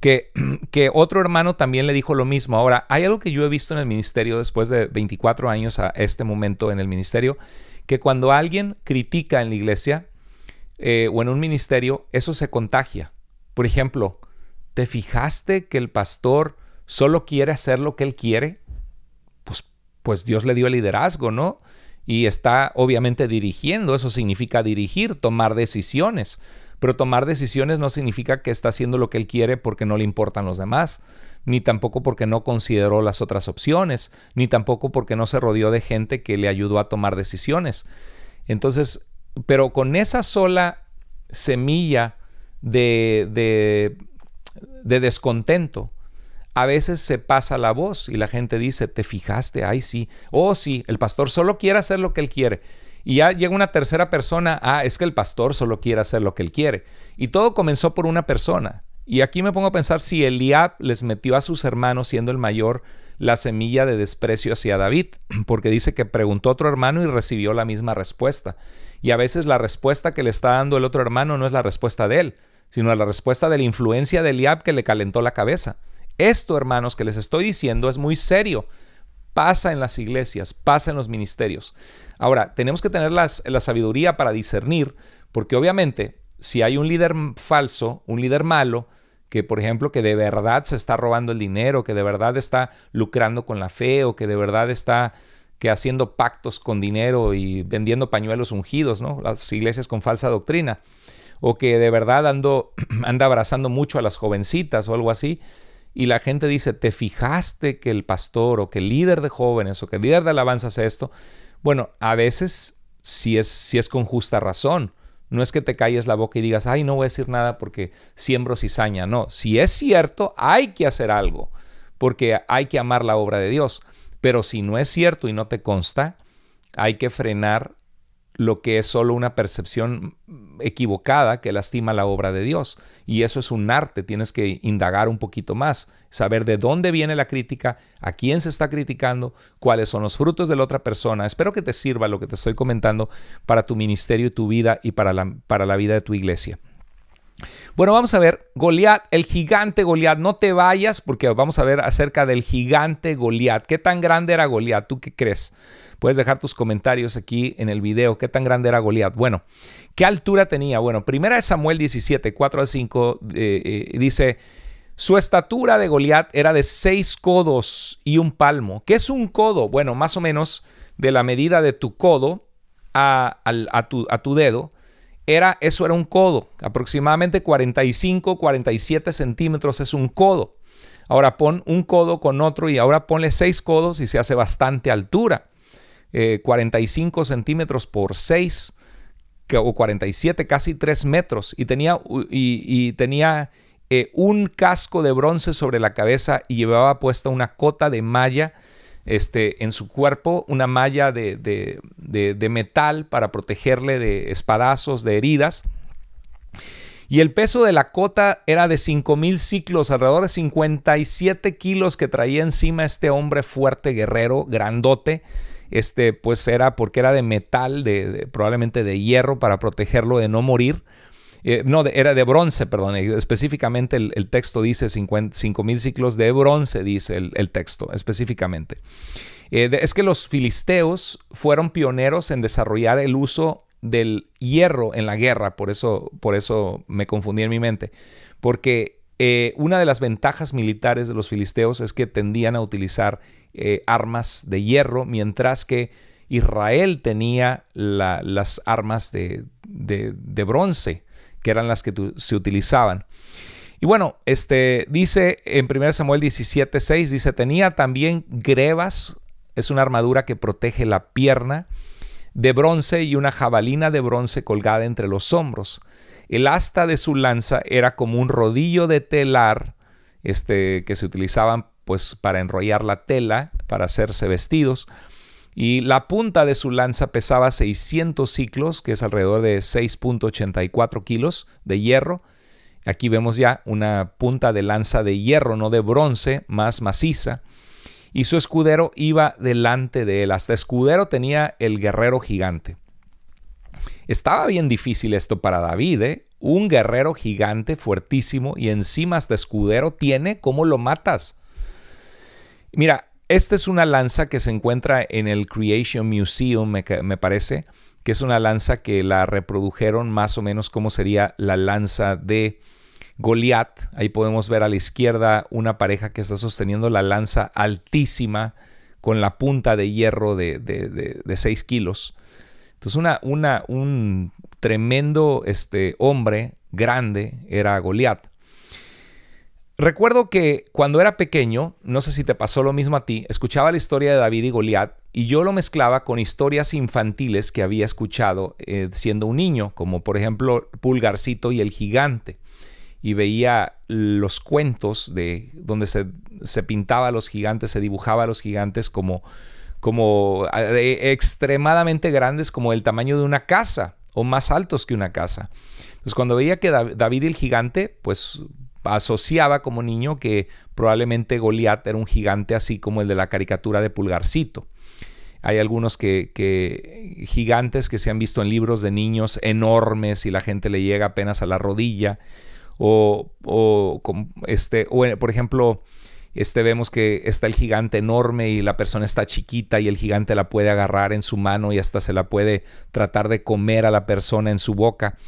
que, otro hermano también le dijo lo mismo. Ahora, hay algo que yo he visto en el ministerio después de 24 años a este momento en el ministerio, que cuando alguien critica en la iglesia eh, o en un ministerio, eso se contagia. Por ejemplo, ¿te fijaste que el pastor solo quiere hacer lo que él quiere? Pues, pues Dios le dio el liderazgo, ¿no? Y está obviamente dirigiendo, eso significa dirigir, tomar decisiones. Pero tomar decisiones no significa que está haciendo lo que él quiere porque no le importan los demás, ni tampoco porque no consideró las otras opciones, ni tampoco porque no se rodeó de gente que le ayudó a tomar decisiones. Entonces, pero con esa sola semilla de, de, de descontento, a veces se pasa la voz y la gente dice, ¿te fijaste? Ay, sí. Oh, sí, el pastor solo quiere hacer lo que él quiere. Y ya llega una tercera persona, ah, es que el pastor solo quiere hacer lo que él quiere. Y todo comenzó por una persona. Y aquí me pongo a pensar si Eliab les metió a sus hermanos, siendo el mayor, la semilla de desprecio hacia David, porque dice que preguntó a otro hermano y recibió la misma respuesta. Y a veces la respuesta que le está dando el otro hermano no es la respuesta de él, sino la respuesta de la influencia de Eliab que le calentó la cabeza. Esto, hermanos, que les estoy diciendo es muy serio. Pasa en las iglesias, pasa en los ministerios. Ahora, tenemos que tener la sabiduría para discernir, porque obviamente si hay un líder falso, un líder malo, que por ejemplo que de verdad se está robando el dinero, que de verdad está lucrando con la fe o que de verdad está que haciendo pactos con dinero y vendiendo pañuelos ungidos, ¿no? Las iglesias con falsa doctrina o que de verdad anda abrazando mucho a las jovencitas o algo así y la gente dice, "¿Te fijaste que el pastor o que el líder de jóvenes o que el líder de alabanza hace esto?" Bueno, a veces sí es, si es con justa razón. No es que te calles la boca y digas, ay, no voy a decir nada porque siembro cizaña. No, si es cierto, hay que hacer algo, porque hay que amar la obra de Dios. Pero si no es cierto y no te consta, hay que frenar lo que es solo una percepción equivocada que lastima la obra de Dios. Y eso es un arte, tienes que indagar un poquito más, saber de dónde viene la crítica, a quién se está criticando, cuáles son los frutos de la otra persona. Espero que te sirva lo que te estoy comentando para tu ministerio y tu vida y para la, para la vida de tu iglesia. Bueno, vamos a ver Goliat, el gigante Goliat. No te vayas porque vamos a ver acerca del gigante Goliat. ¿Qué tan grande era Goliat? ¿Tú qué crees? Puedes dejar tus comentarios aquí en el video. ¿Qué tan grande era Goliat? Bueno, ¿qué altura tenía? Bueno, primera de Samuel 17, 4 al 5 eh, eh, dice, su estatura de Goliat era de seis codos y un palmo. ¿Qué es un codo? Bueno, más o menos de la medida de tu codo a, tu, a tu dedo. Era, eso era un codo, aproximadamente 45, 47 centímetros es un codo. Ahora pon un codo con otro y ahora ponle seis codos y se hace bastante altura. 45 eh, centímetros por 6 o 47, casi 3 metros, y tenía, y, tenía eh, un casco de bronce sobre la cabeza y llevaba puesta una cota de malla este, en su cuerpo, una malla de, de metal para protegerle de espadazos, de heridas. Y el peso de la cota era de 5000 ciclos, alrededor de 57 kilos que traía encima este hombre fuerte, guerrero, grandote este, pues era porque era de metal, de, probablemente de hierro para protegerlo de no morir. Eh, no, era de bronce, perdón, eh, específicamente el, texto dice 5000 ciclos de bronce, dice el, texto específicamente. Eh, es que los filisteos fueron pioneros en desarrollar el uso del hierro en la guerra, por eso, por eso me confundí en mi mente, porque una de las ventajas militares de los filisteos es que tendían a utilizar eh, armas de hierro, mientras que Israel tenía las armas de, bronce, que eran las que se utilizaban. Y bueno, este, dice en 1 Samuel 17, 6, dice, tenía también grebas, es una armadura que protege la pierna, de bronce y una jabalina de bronce colgada entre los hombros. El asta de su lanza era como un rodillo de telar este, que se utilizaban pues para enrollar la tela, para hacerse vestidos. Y la punta de su lanza pesaba 600 ciclos, que es alrededor de 6.84 kilos de hierro. Aquí vemos ya una punta de lanza de hierro, no de bronce, más maciza. Y su escudero iba delante de él. Hasta escudero tenía el guerrero gigante. Estaba bien difícil esto para David, ¿eh? Un guerrero gigante fuertísimo y encima hasta escudero tiene, ¿cómo lo matas? Mira, esta es una lanza que se encuentra en el Creation Museum, me, me parece, que es una lanza que la reprodujeron más o menos como sería la lanza de Goliat. Ahí podemos ver a la izquierda una pareja que está sosteniendo la lanza altísima con la punta de hierro de, de, 6 kilos. Entonces una, un tremendo este, hombre grande era Goliat. Recuerdo que cuando era pequeño, no sé si te pasó lo mismo a ti, escuchaba la historia de David y Goliat y yo lo mezclaba con historias infantiles que había escuchado eh, siendo un niño, como por ejemplo Pulgarcito y el gigante y veía los cuentos de donde se, se pintaba a los gigantes, se dibujaba a los gigantes como, como extremadamente grandes, como el tamaño de una casa o más altos que una casa. Entonces cuando veía que David el gigante, pues asociaba como niño que probablemente Goliat era un gigante así como el de la caricatura de Pulgarcito. Hay algunos que, que, gigantes que se han visto en libros de niños enormes y la gente le llega apenas a la rodilla o, o, este, o por ejemplo, este, vemos que está el gigante enorme y la persona está chiquita y el gigante la puede agarrar en su mano y hasta se la puede tratar de comer a la persona en su boca.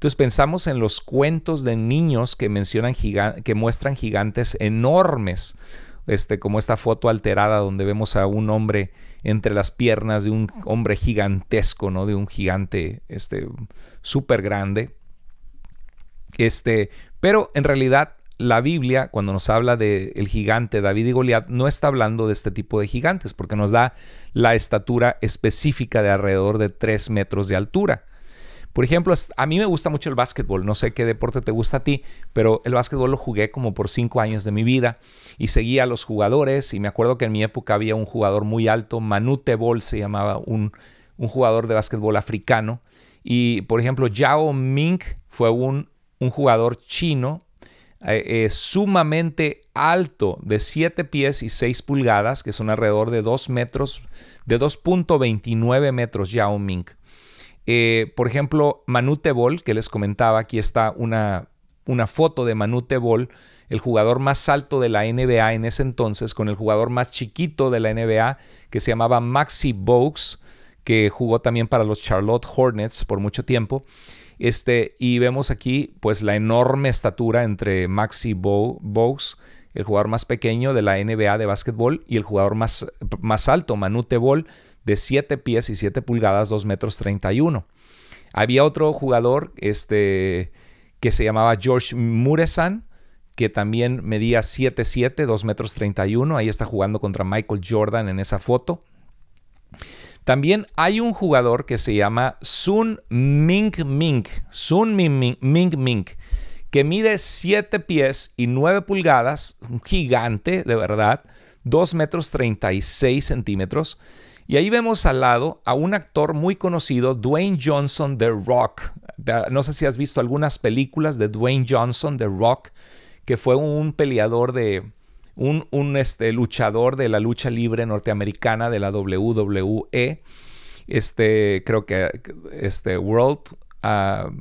Entonces pensamos en los cuentos de niños que mencionan que muestran gigantes enormes, este, como esta foto alterada donde vemos a un hombre entre las piernas de un hombre gigantesco, ¿no? De un gigante este súper grande. Este, pero en realidad la Biblia, cuando nos habla del el gigante David y Goliat, no está hablando de este tipo de gigantes, porque nos da la estatura específica de alrededor de 3 metros de altura. Por ejemplo, a mí me gusta mucho el básquetbol, no sé qué deporte te gusta a ti, pero el básquetbol lo jugué como por 5 años de mi vida y seguía a los jugadores y me acuerdo que en mi época había un jugador muy alto, Manute Bol se llamaba, un, un jugador de básquetbol africano. Y por ejemplo, Yao Ming fue un un jugador chino eh, eh, sumamente alto, de 7 pies y 6 pulgadas, que son alrededor de 2 metros, de 2.29 metros Yao Ming. Eh, por ejemplo, Manute Bol, que les comentaba, aquí está una, una foto de Manute Bol, el jugador más alto de la NBA en ese entonces, con el jugador más chiquito de la NBA, que se llamaba Maxi Bogues, que jugó también para los Charlotte Hornets por mucho tiempo. Este, y vemos aquí pues la enorme estatura entre Maxi Bogues, el jugador más pequeño de la NBA de básquetbol, y el jugador más, más alto, Manute Bol, de 7 pies y 7 pulgadas, 2 metros 31. Había otro jugador este, que se llamaba George Muresan, que también medía 7'7, 2 metros 31. Ahí está jugando contra Michael Jordan en esa foto. También hay un jugador que se llama Sun Ming Ming, Sun Ming Ming Ming, que mide 7 pies y 9 pulgadas, un gigante de verdad, 2 metros 36 centímetros. Y ahí vemos al lado a un actor muy conocido, Dwayne Johnson The Rock. No sé si has visto algunas películas de Dwayne Johnson The Rock, que fue un peleador de, un, este, luchador de la lucha libre norteamericana de la WWE. Este, creo que este World ah,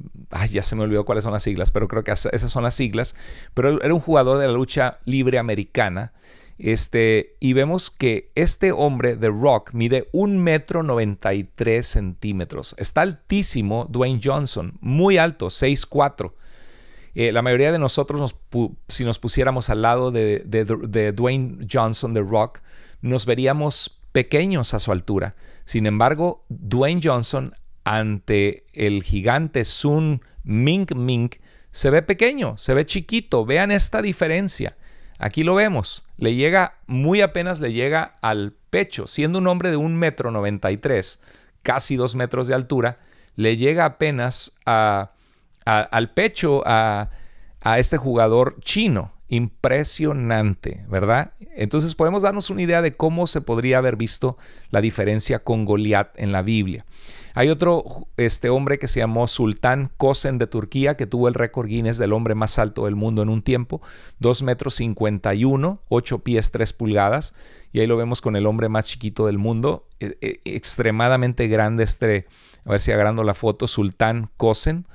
ya se me olvidó cuáles son las siglas, pero creo que esas son las siglas. Pero era un jugador de la lucha libre americana. Este, y vemos que este hombre de Rock mide un metro 93 centímetros. Está altísimo Dwayne Johnson, muy alto, 6'4". Eh, la mayoría de nosotros, si nos pusiéramos al lado de, Dwayne Johnson, de Rock, nos veríamos pequeños a su altura. Sin embargo, Dwayne Johnson ante el gigante Sun Ming Ming se ve pequeño, se ve chiquito. Vean esta diferencia. Aquí lo vemos. Le llega, muy apenas le llega al pecho. Siendo un hombre de un metro noventa y tres, casi dos metros de altura, le llega apenas a al pecho a, este jugador chino. Impresionante, ¿verdad? Entonces podemos darnos una idea de cómo se podría haber visto la diferencia con Goliat en la Biblia. Hay otro este hombre que se llamó Sultán Kosen de Turquía, que tuvo el récord Guinness del hombre más alto del mundo en un tiempo, 2 metros 51, 8 pies 3 pulgadas, y ahí lo vemos con el hombre más chiquito del mundo, e, e, extremadamente grande este, a ver si agrando la foto, Sultán Kosen.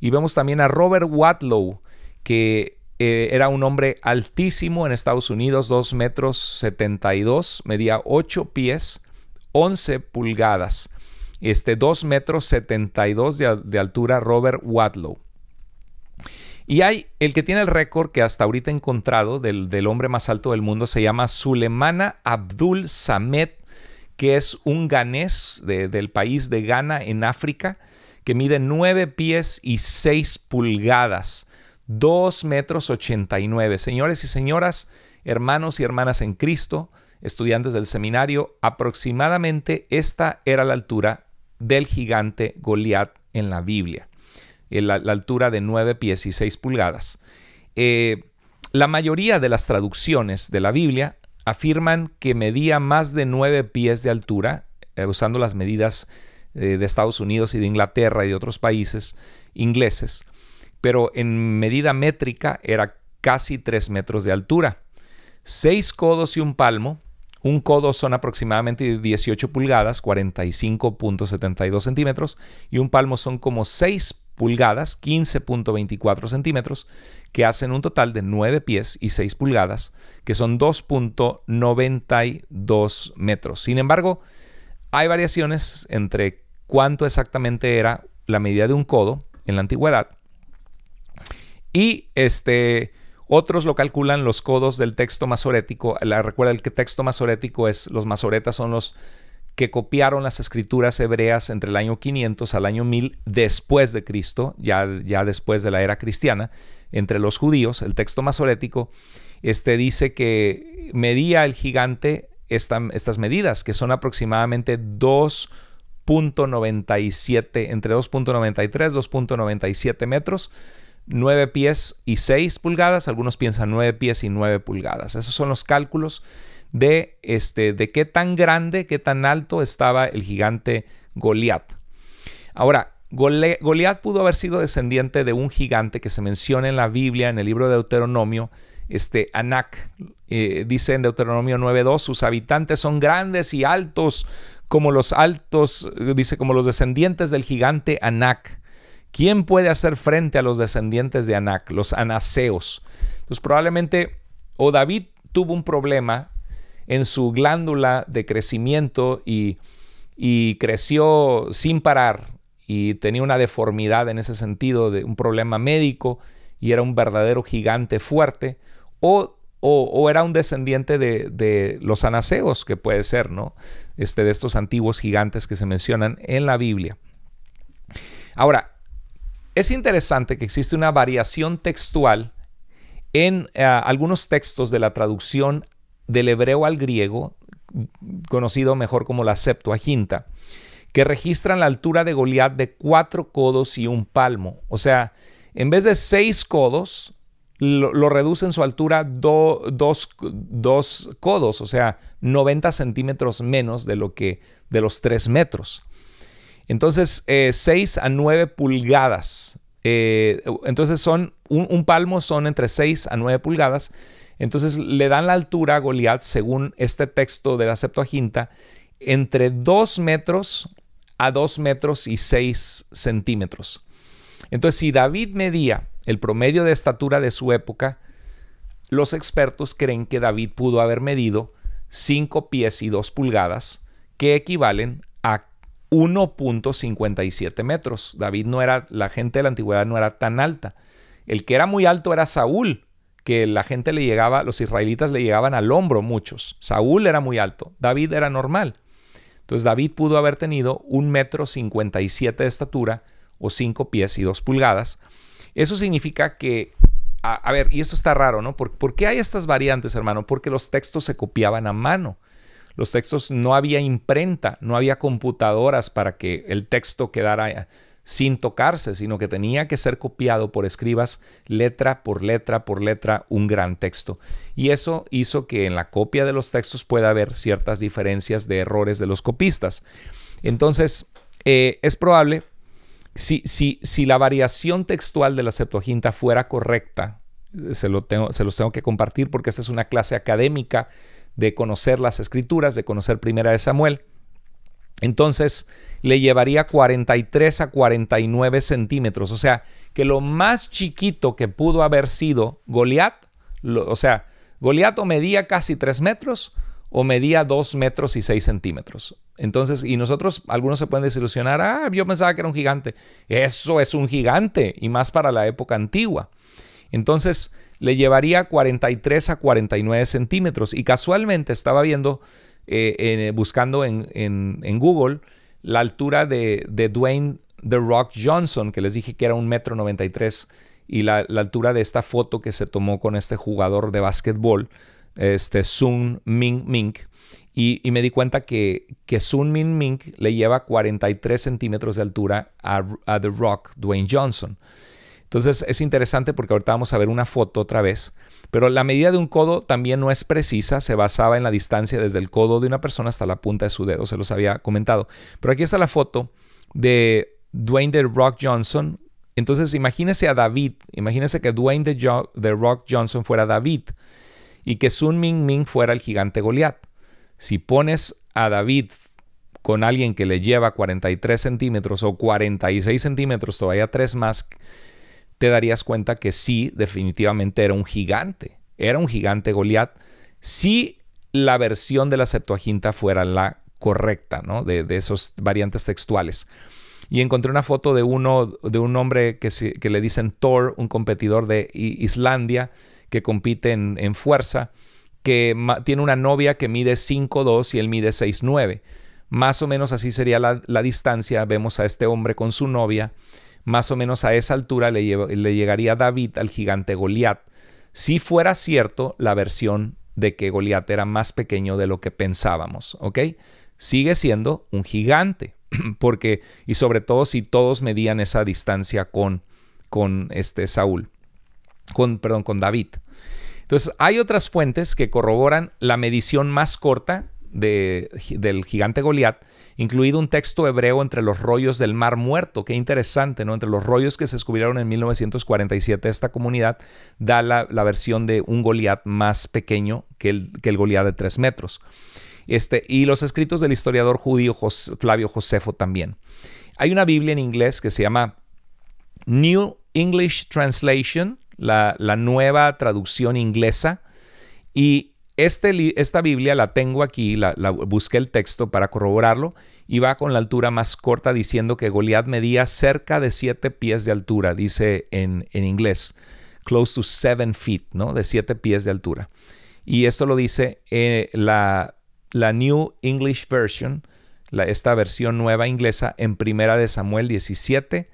Y vemos también a Robert Watlow, que eh, era un hombre altísimo en Estados Unidos, 2 metros 72, medía 8 pies, 11 pulgadas. Este 2 metros 72 de, de altura, Robert Wadlow. Y hay el que tiene el récord que hasta ahorita he encontrado del, del, hombre más alto del mundo, se llama Sulemana Abdul Samet, que es un ganés del país de Ghana en África, que mide 9 pies y 6 pulgadas. 2 metros 89. Señores y señoras, hermanos y hermanas en Cristo, estudiantes del seminario, aproximadamente esta era la altura del gigante Goliat en la Biblia, la, altura de 9 pies y 6 pulgadas. Eh, la mayoría de las traducciones de la Biblia afirman que medía más de 9 pies de altura, eh, usando las medidas eh, de Estados Unidos y de Inglaterra y de otros países ingleses pero en medida métrica era casi 3 metros de altura. 6 codos y un palmo. Un codo son aproximadamente 18 pulgadas, 45.72 centímetros, y un palmo son como 6 pulgadas, 15.24 centímetros, que hacen un total de 9 pies y 6 pulgadas, que son 2.92 metros. Sin embargo, hay variaciones entre cuánto exactamente era la medida de un codo en la antigüedad y este, otros lo calculan los codos del texto masorético. La, recuerda el que texto masorético es, los masoretas son los que copiaron las escrituras hebreas entre el año 500 al año 1000 después de Cristo, ya, ya después de la era cristiana, entre los judíos, el texto masorético, este dice que medía el gigante estas medidas, que son aproximadamente 2.97, entre 2.93 2.97 metros, 9 pies y 6 pulgadas, algunos piensan 9 pies y 9 pulgadas. Esos son los cálculos de, este, de qué tan grande, qué tan alto estaba el gigante Goliat. Ahora, Goliat pudo haber sido descendiente de un gigante que se menciona en la Biblia, en el libro de Deuteronomio, este Anak. Eh, dice en Deuteronomio 9.2, sus habitantes son grandes y altos como los altos, dice como los descendientes del gigante Anak. ¿Quién puede hacer frente a los descendientes de Anac, los anaseos? Pues probablemente o David tuvo un problema en su glándula de crecimiento y, y creció sin parar y tenía una deformidad en ese sentido de un problema médico y era un verdadero gigante fuerte, o, o, era un descendiente de, de, los anaseos, que puede ser, ¿no? Este, de estos antiguos gigantes que se mencionan en la Biblia. Ahora, es interesante que existe una variación textual en eh, algunos textos de la traducción del hebreo al griego, conocido mejor como la Septuaginta, que registran la altura de Goliat de cuatro codos y un palmo. O sea, en vez de seis codos, lo, reducen su altura dos, dos, codos, o sea, 90 centímetros menos de lo que de los tres metros. Entonces, 6 eh, a 9 pulgadas. Eh, entonces, son un, palmo son entre 6 a 9 pulgadas. Entonces, le dan la altura a Goliat, según este texto de la Septuaginta, entre 2 metros a 2 metros y 6 centímetros. Entonces, si David medía el promedio de estatura de su época, los expertos creen que David pudo haber medido 5 pies y 2 pulgadas, que equivalen a 1.57 metros. David no era, la gente de la antigüedad no era tan alta. El que era muy alto era Saúl, que la gente le llegaba, los israelitas le llegaban al hombro muchos. Saúl era muy alto, David era normal. Entonces David pudo haber tenido un metro 57 de estatura o 5 pies y 2 pulgadas. Eso significa que, a, ver, y esto está raro, ¿no? ¿Por qué hay estas variantes, hermano? Porque los textos se copiaban a mano. Los textos no había imprenta, no había computadoras para que el texto quedara sin tocarse, sino que tenía que ser copiado por escribas letra por letra por letra un gran texto. Y eso hizo que en la copia de los textos pueda haber ciertas diferencias de errores de los copistas. Entonces, eh, es probable, si, si, si la variación textual de la Septuaginta fuera correcta, se, lo tengo, se los tengo que compartir porque esta es una clase académica de conocer las escrituras, de conocer Primera de Samuel. Entonces le llevaría 43 a 49 centímetros. O sea, que lo más chiquito que pudo haber sido Goliat, o sea, Goliat o medía casi 3 metros o medía 2 metros y 6 centímetros. Entonces, y nosotros, algunos se pueden desilusionar, ah, yo pensaba que era un gigante. Eso es un gigante, y más para la época antigua. Entonces, le llevaría 43 a 49 centímetros. Y casualmente estaba viendo eh, buscando en, Google la altura de, Dwayne The Rock Johnson, que les dije que era un metro 93, y la, altura de esta foto que se tomó con este jugador de básquetbol, este Sun Ming Ming. Y, me di cuenta que, que Sun Ming Ming le lleva 43 centímetros de altura a, a The Rock Dwayne Johnson. Entonces es interesante porque ahorita vamos a ver una foto otra vez pero la medida de un codo también no es precisa, se basaba en la distancia desde el codo de una persona hasta la punta de su dedo, se los había comentado. Pero aquí está la foto de Dwayne The Rock Johnson. Entonces imagínese a David, imagínese que Dwayne The, Rock Johnson fuera David y que Sun Ming Ming fuera el gigante Goliat. Si pones a David con alguien que le lleva 43 centímetros o 46 centímetros, todavía tres más, te darías cuenta que sí, definitivamente era un gigante. Era un gigante Goliat. Si la versión de la Septuaginta fuera la correcta, ¿no? De, esos variantes textuales. Y encontré una foto de uno, de un hombre que, que le dicen Thor, un competidor de Islandia que compite en, fuerza, que tiene una novia que mide 5'2 y él mide 6'9. Más o menos así sería la, la distancia. Vemos a este hombre con su novia más o menos a esa altura le, llegaría David al gigante Goliat. Si fuera cierto la versión de que Goliat era más pequeño de lo que pensábamos, ¿ok? Sigue siendo un gigante, porque, y sobre todo si todos medían esa distancia con, con este Saúl, con, perdón, con David. Entonces, hay otras fuentes que corroboran la medición más corta del gigante Goliat, incluido un texto hebreo entre los rollos del Mar Muerto. Qué interesante, ¿no? Entre los rollos que se descubrieron en 1947, esta comunidad da la, versión de un Goliat más pequeño que el, que el Goliat de tres metros. Este, y los escritos del historiador judío Flavio Josefo también. Hay una Biblia en inglés que se llama New English Translation, la, la nueva traducción inglesa, y este esta Biblia la tengo aquí, la, busqué el texto para corroborarlo y va con la altura más corta diciendo que Goliat medía cerca de siete pies de altura, dice en, inglés, close to seven feet, ¿no? De siete pies de altura. Y esto lo dice eh, la, la, New English Version, esta versión nueva inglesa en Primera de Samuel 17,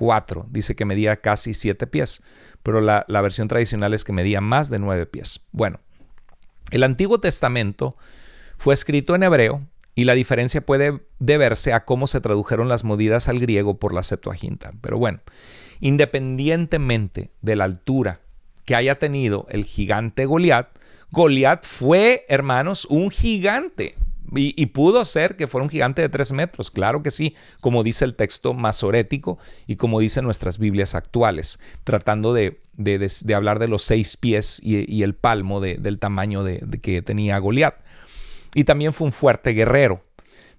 4. Dice que medía casi siete pies, pero la, versión tradicional es que medía más de nueve pies. Bueno. El Antiguo Testamento fue escrito en hebreo y la diferencia puede deberse a cómo se tradujeron las medidas al griego por la Septuaginta. Pero bueno, independientemente de la altura que haya tenido el gigante Goliat, Goliat fue, hermanos, un gigante. Y, pudo ser que fuera un gigante de tres metros, claro que sí, como dice el texto masorético y como dicen nuestras Biblias actuales, tratando de, hablar de los seis pies y, el palmo del tamaño que tenía Goliat. Y también fue un fuerte guerrero.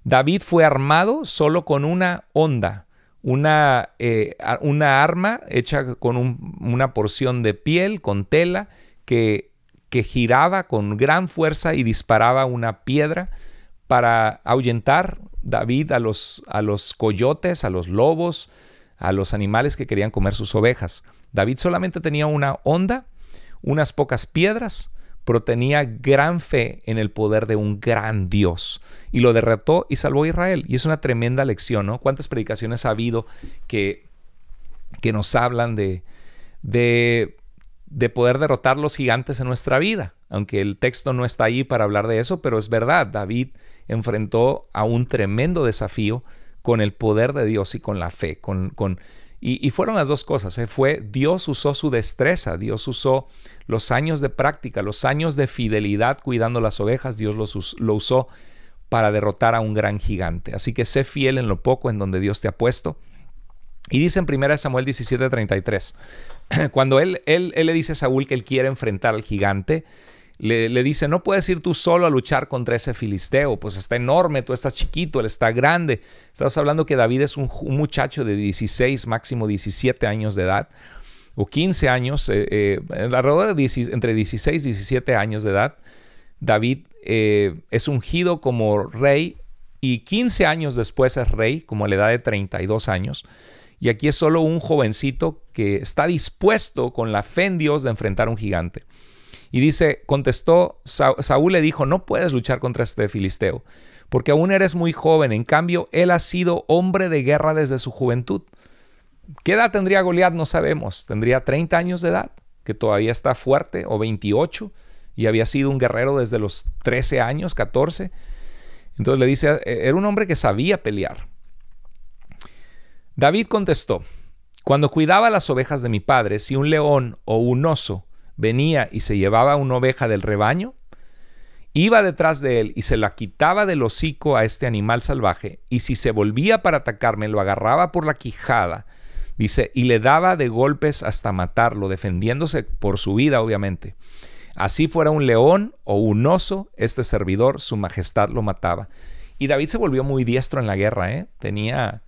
David fue armado solo con una onda, una, eh, arma hecha con una porción de piel, con tela, que giraba con gran fuerza y disparaba una piedra para ahuyentar David a los, a los coyotes, a los lobos, a los animales que querían comer sus ovejas. David solamente tenía una onda, unas pocas piedras, pero tenía gran fe en el poder de un gran Dios y lo derrotó y salvó a Israel. Y es una tremenda lección, ¿no? ¿Cuántas predicaciones ha habido que, que nos hablan de, de de poder derrotar los gigantes en nuestra vida, aunque el texto no está ahí para hablar de eso, pero es verdad, David enfrentó a un tremendo desafío con el poder de Dios y con la fe, con, con y, fueron las dos cosas. ¿eh? Fue Dios usó su destreza, Dios usó los años de práctica, los años de fidelidad cuidando las ovejas, Dios los, lo usó para derrotar a un gran gigante. Así que sé fiel en lo poco en donde Dios te ha puesto. Y dice en 1 Samuel 17:33, cuando él, él, él le dice a Saúl que él quiere enfrentar al gigante, le, dice, no puedes ir tú solo a luchar contra ese filisteo, pues está enorme, tú estás chiquito, él está grande. Estamos hablando que David es un, muchacho de 16, máximo 17 años de edad, o 15 años, eh, eh, alrededor de entre 16 y 17 años de edad. David eh, es ungido como rey y 15 años después es rey, como a la edad de 32 años. Y aquí es solo un jovencito que está dispuesto con la fe en Dios de enfrentar a un gigante. Y dice, contestó, Saúl le dijo, no puedes luchar contra este filisteo, porque aún eres muy joven, en cambio, él ha sido hombre de guerra desde su juventud. ¿Qué edad tendría Goliat? No sabemos. Tendría 30 años de edad, que todavía está fuerte, o 28, y había sido un guerrero desde los 13 años, 14. Entonces le dice, e-, era un hombre que sabía pelear. David contestó, cuando cuidaba las ovejas de mi padre, si un león o un oso venía y se llevaba una oveja del rebaño, iba detrás de él y se la quitaba del hocico a este animal salvaje, y si se volvía para atacarme, lo agarraba por la quijada, dice, y le daba de golpes hasta matarlo, defendiéndose por su vida, obviamente. Así fuera un león o un oso, este servidor, su majestad lo mataba. Y David se volvió muy diestro en la guerra, ¿eh? tenía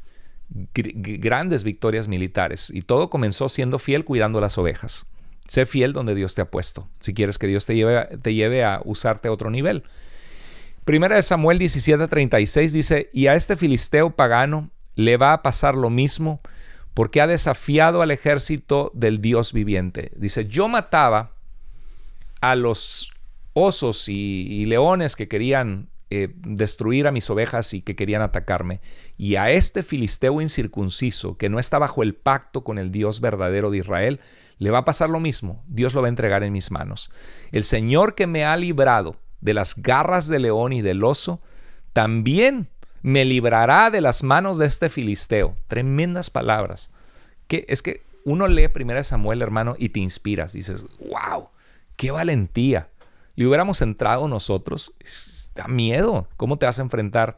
grandes victorias militares, y todo comenzó siendo fiel cuidando las ovejas. Sé fiel donde Dios te ha puesto, si quieres que Dios te lleve, te lleve a usarte a otro nivel. Primera de Samuel 17:36 dice, y a este filisteo pagano le va a pasar lo mismo porque ha desafiado al ejército del Dios viviente. Dice, yo mataba a los osos y, leones que querían eh, destruir a mis ovejas y que querían atacarme. Y a este filisteo incircunciso que no está bajo el pacto con el Dios verdadero de Israel, le va a pasar lo mismo. Dios lo va a entregar en mis manos. El Señor que me ha librado de las garras del león y del oso, también me librará de las manos de este filisteo. Tremendas palabras. Que es que uno lee 1 Samuel, hermano, y te inspiras. Dices, wow, qué valentía. Le hubiéramos entrado nosotros. Da miedo. ¿Cómo te vas a enfrentar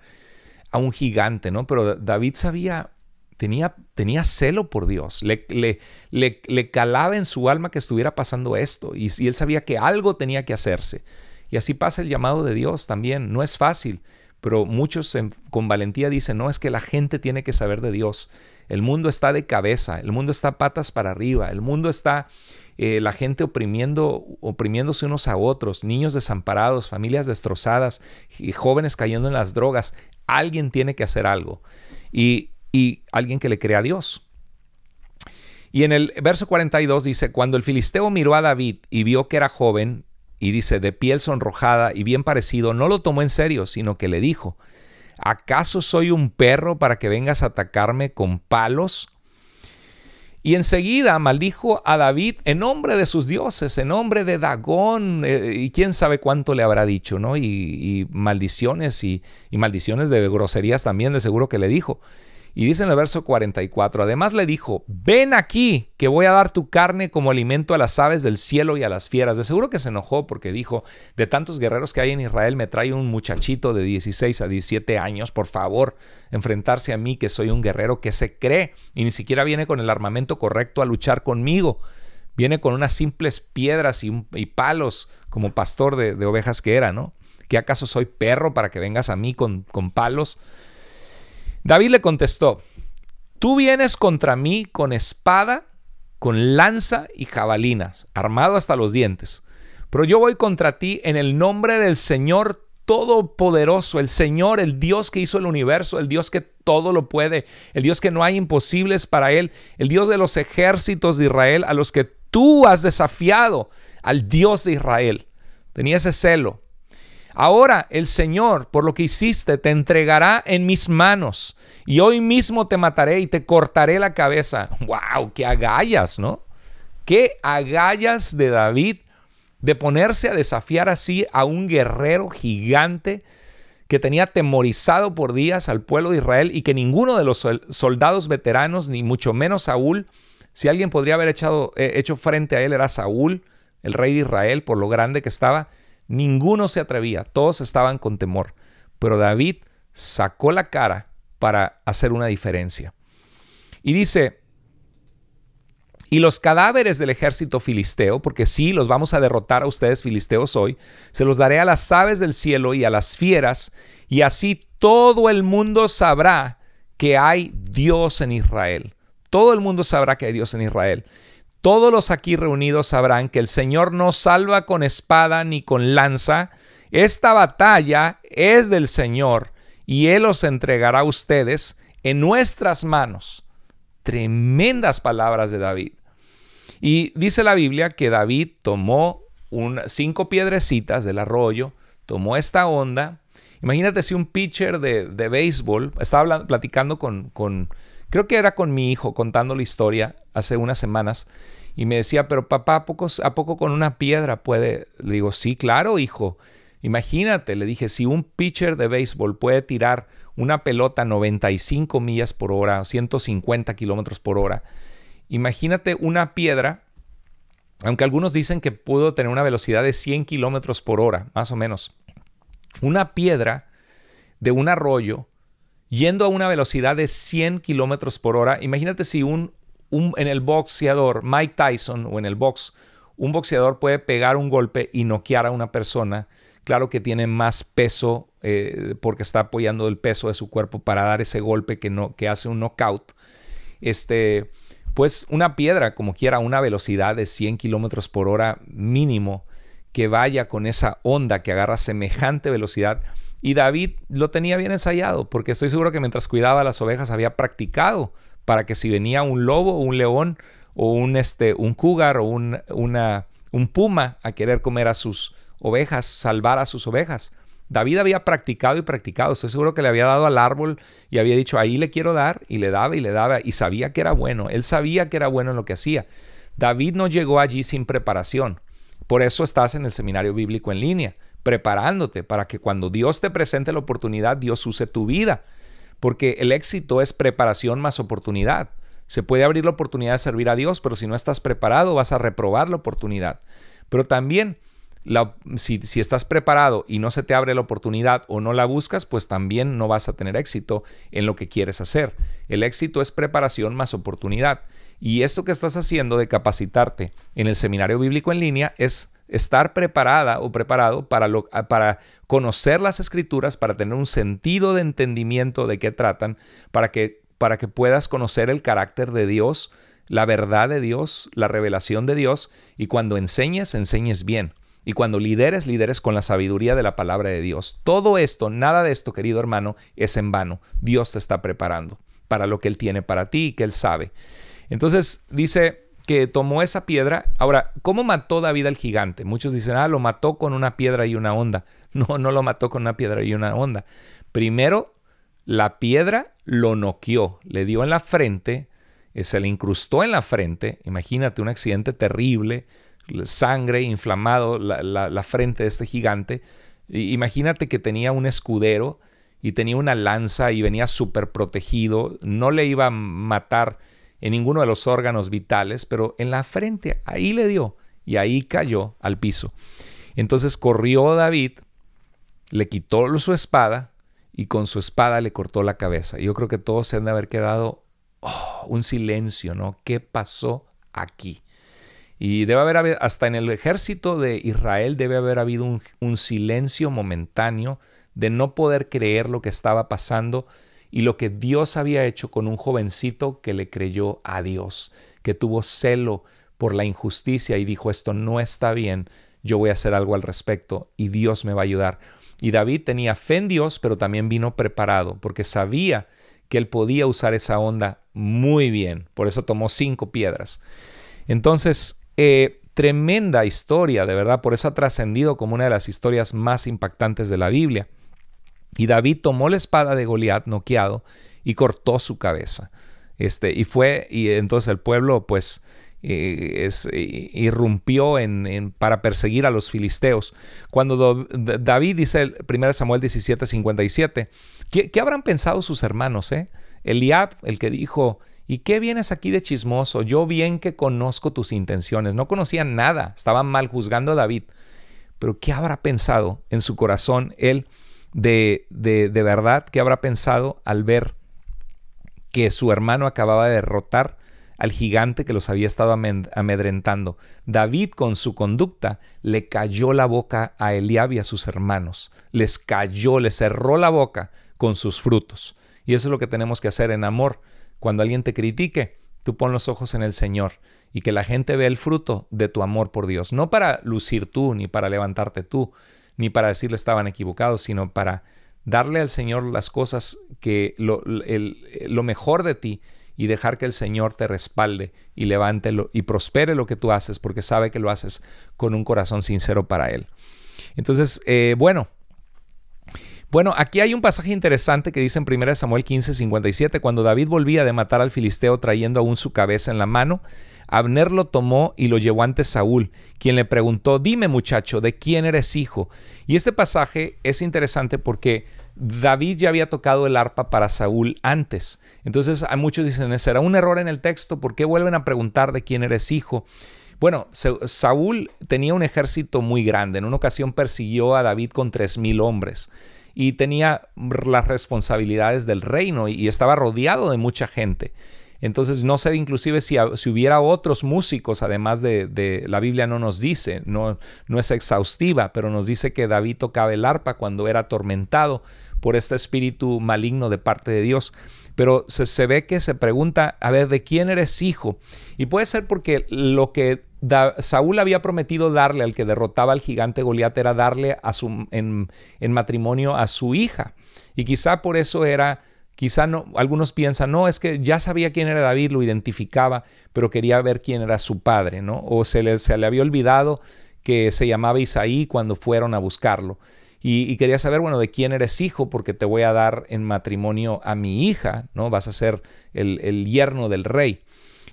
a un gigante, no? Pero David sabía tenía, tenía celo por Dios, le, le, le, calaba en su alma que estuviera pasando esto y, y él sabía que algo tenía que hacerse. Y así pasa el llamado de Dios también, no es fácil, pero muchos con valentía dicen, no, es que la gente tiene que saber de Dios. El mundo está de cabeza, el mundo está patas para arriba, el mundo está eh, la gente oprimiendo, oprimiéndose unos a otros, niños desamparados, familias destrozadas, y jóvenes cayendo en las drogas. Alguien tiene que hacer algo. Y y alguien que le crea a Dios. Y en el verso 42 dice, cuando el filisteo miró a David y vio que era joven, y dice, de piel sonrojada y bien parecido, no lo tomó en serio, sino que le dijo, ¿acaso soy un perro para que vengas a atacarme con palos? Y enseguida maldijo a David en nombre de sus dioses, en nombre de Dagón, eh, y quién sabe cuánto le habrá dicho, ¿no? Y, maldiciones y, y maldiciones de groserías también, de seguro que le dijo. Y dice en el verso 44, además le dijo, ven aquí, que voy a dar tu carne como alimento a las aves del cielo y a las fieras. De seguro que se enojó porque dijo, de tantos guerreros que hay en Israel, me trae un muchachito de 16 a 17 años, por favor, enfrentarse a mí, que soy un guerrero que se cree y ni siquiera viene con el armamento correcto a luchar conmigo. Viene con unas simples piedras y, palos como pastor de, ovejas que era, ¿no? ¿Que acaso soy perro para que vengas a mí con palos? David le contestó, tú vienes contra mí con espada, con lanza y jabalinas, armado hasta los dientes. Pero yo voy contra ti en el nombre del Señor Todopoderoso, el Señor, el Dios que hizo el universo, el Dios que todo lo puede, el Dios que no hay imposibles para Él, el Dios de los ejércitos de Israel, a los que tú has desafiado, al Dios de Israel. Tenía ese celo, Ahora el Señor, por lo que hiciste, te entregará en mis manos y hoy mismo te mataré y te cortaré la cabeza. ¡Wow! ¡Qué agallas, ¿no? ¡Qué agallas de David de ponerse a desafiar así a un guerrero gigante que tenía temorizado por días al pueblo de Israel y que ninguno de los soldados veteranos, ni mucho menos Saúl, si alguien podría haber echado, eh, hecho frente a él, era Saúl, el rey de Israel, por lo grande que estaba, ninguno se atrevía, todos estaban con temor. Pero David sacó la cara para hacer una diferencia. Y dice, y los cadáveres del ejército filisteo, porque sí, los vamos a derrotar a ustedes filisteos hoy, se los daré a las aves del cielo y a las fieras, y así todo el mundo sabrá que hay Dios en Israel. Todo el mundo sabrá que hay Dios en Israel. Todos los aquí reunidos sabrán que el Señor no salva con espada ni con lanza. Esta batalla es del Señor y Él os entregará a ustedes en nuestras manos. Tremendas palabras de David. Y dice la Biblia que David tomó cinco piedrecitas del arroyo, tomó esta onda. Imagínate si un pitcher de, de béisbol, estaba platicando con, con, creo que era con mi hijo, contando la historia hace unas semanas, y me decía, pero papá, ¿a poco, ¿a poco con una piedra puede? Le digo, sí, claro, hijo. Imagínate, le dije, si un pitcher de béisbol puede tirar una pelota a 95 millas por hora, 150 kilómetros por hora, imagínate una piedra, aunque algunos dicen que pudo tener una velocidad de 100 kilómetros por hora, más o menos. Una piedra de un arroyo yendo a una velocidad de 100 kilómetros por hora. Imagínate si un en el boxeador, Mike Tyson o en el box, un boxeador puede pegar un golpe y noquear a una persona. Claro que tiene más peso eh, porque está apoyando el peso de su cuerpo para dar ese golpe que, no, que hace un knockout. Este, pues una piedra, como quiera, a una velocidad de 100 kilómetros por hora mínimo, que vaya con esa onda que agarra semejante velocidad. Y David lo tenía bien ensayado, porque estoy seguro que mientras cuidaba las ovejas había practicado para que si venía un lobo un león o un, este, un cougar o un, una, un puma a querer comer a sus ovejas, salvar a sus ovejas. David había practicado y practicado. Estoy seguro que le había dado al árbol y había dicho, ahí le quiero dar, y le daba y le daba, y sabía que era bueno. Él sabía que era bueno en lo que hacía. David no llegó allí sin preparación. Por eso estás en el seminario bíblico en línea, preparándote para que cuando Dios te presente la oportunidad, Dios use tu vida porque el éxito es preparación más oportunidad. Se puede abrir la oportunidad de servir a Dios, pero si no estás preparado vas a reprobar la oportunidad. Pero también, si, si, estás preparado y no se te abre la oportunidad o no la buscas, pues también no vas a tener éxito en lo que quieres hacer. El éxito es preparación más oportunidad. Y esto que estás haciendo de capacitarte en el seminario bíblico en línea es estar preparada o preparado para, para conocer las escrituras, para tener un sentido de entendimiento de qué tratan, para que, para que puedas conocer el carácter de Dios, la verdad de Dios, la revelación de Dios, y cuando enseñes, enseñes bien. Y cuando lideres, lideres con la sabiduría de la palabra de Dios. Todo esto, nada de esto, querido hermano, es en vano. Dios te está preparando para lo que Él tiene para ti y que Él sabe. Entonces dice que tomó esa piedra. Ahora, ¿cómo mató David al gigante? Muchos dicen, ah, lo mató con una piedra y una onda. No, no lo mató con una piedra y una onda. Primero, la piedra lo noqueó, le dio en la frente, eh, se le incrustó en la frente. Imagínate un accidente terrible, sangre, inflamado la, la frente de este gigante. Imagínate que tenía un escudero y tenía una lanza y venía súper protegido, no le iba a matar en ninguno de los órganos vitales, pero en la frente, ahí le dio y ahí cayó al piso. Entonces corrió David, le quitó su espada y con su espada le cortó la cabeza. Yo creo que todos se han de haber quedado oh, un silencio, ¿no? ¿Qué pasó aquí? Y debe haber, hasta en el ejército de Israel debe haber habido un, un silencio momentáneo de no poder creer lo que estaba pasando y lo que Dios había hecho con un jovencito que le creyó a Dios, que tuvo celo por la injusticia y dijo esto no está bien, yo voy a hacer algo al respecto y Dios me va a ayudar. Y David tenía fe en Dios, pero también vino preparado porque sabía que él podía usar esa onda muy bien. Por eso tomó cinco piedras. Entonces, eh, tremenda historia, de verdad, por eso ha trascendido como una de las historias más impactantes de la Biblia. Y David tomó la espada de Goliat noqueado y cortó su cabeza. Este, y fue, y entonces el pueblo, pues, eh, eh, irrumpió en, para perseguir a los filisteos. Cuando David dice 1 Samuel 17, 57, ¿qué, ¿qué, habrán pensado sus hermanos? Eh? Eliab, el que dijo, ¿y qué vienes aquí de chismoso? Yo bien que conozco tus intenciones. No conocían nada, estaban mal juzgando a David. Pero ¿qué habrá pensado en su corazón él de, de, de verdad? ¿Qué habrá pensado al ver que su hermano acababa de derrotar al gigante que los había estado amedrentando. David con su conducta le cayó la boca a Eliab y a sus hermanos. Les cayó, les cerró la boca con sus frutos. Y eso es lo que tenemos que hacer en amor. Cuando alguien te critique, tú pon los ojos en el Señor y que la gente vea el fruto de tu amor por Dios. No para lucir tú, ni para levantarte tú, ni para decirle estaban equivocados, sino para darle al Señor las cosas que lo, lo mejor de ti y dejar que el Señor te respalde y levante y prospere lo que tú haces porque sabe que lo haces con un corazón sincero para Él. Entonces, eh, bueno. Bueno, aquí hay un pasaje interesante que dice en 1 Samuel 15, 57, cuando David volvía de matar al filisteo trayendo aún su cabeza en la mano, Abner lo tomó y lo llevó ante Saúl, quien le preguntó, dime muchacho, ¿de quién eres hijo? Y este pasaje es interesante porque David ya había tocado el arpa para Saúl antes. Entonces, hay muchos dicen, ¿será un error en el texto? ¿Por qué vuelven a preguntar de quién eres hijo? Bueno, Saúl tenía un ejército muy grande. En una ocasión persiguió a David con tres mil hombres y tenía las responsabilidades del reino y estaba rodeado de mucha gente. Entonces no sé inclusive si, si hubiera otros músicos, además de, la Biblia no nos dice, no, no es exhaustiva, pero nos dice que David tocaba el arpa cuando era atormentado por este espíritu maligno de parte de Dios. Pero se, ve que se pregunta, a ver, ¿de quién eres hijo? Y puede ser porque lo que Saúl había prometido darle al que derrotaba al gigante Goliat era darle a su, en, en matrimonio a su hija. Y quizá por eso era Quizá no, algunos piensan, no, es que ya sabía quién era David, lo identificaba, pero quería ver quién era su padre, ¿no? O se le, se le había olvidado que se llamaba Isaí cuando fueron a buscarlo. Y, quería saber, bueno, de quién eres hijo, porque te voy a dar en matrimonio a mi hija, ¿no? Vas a ser el, el yerno del rey.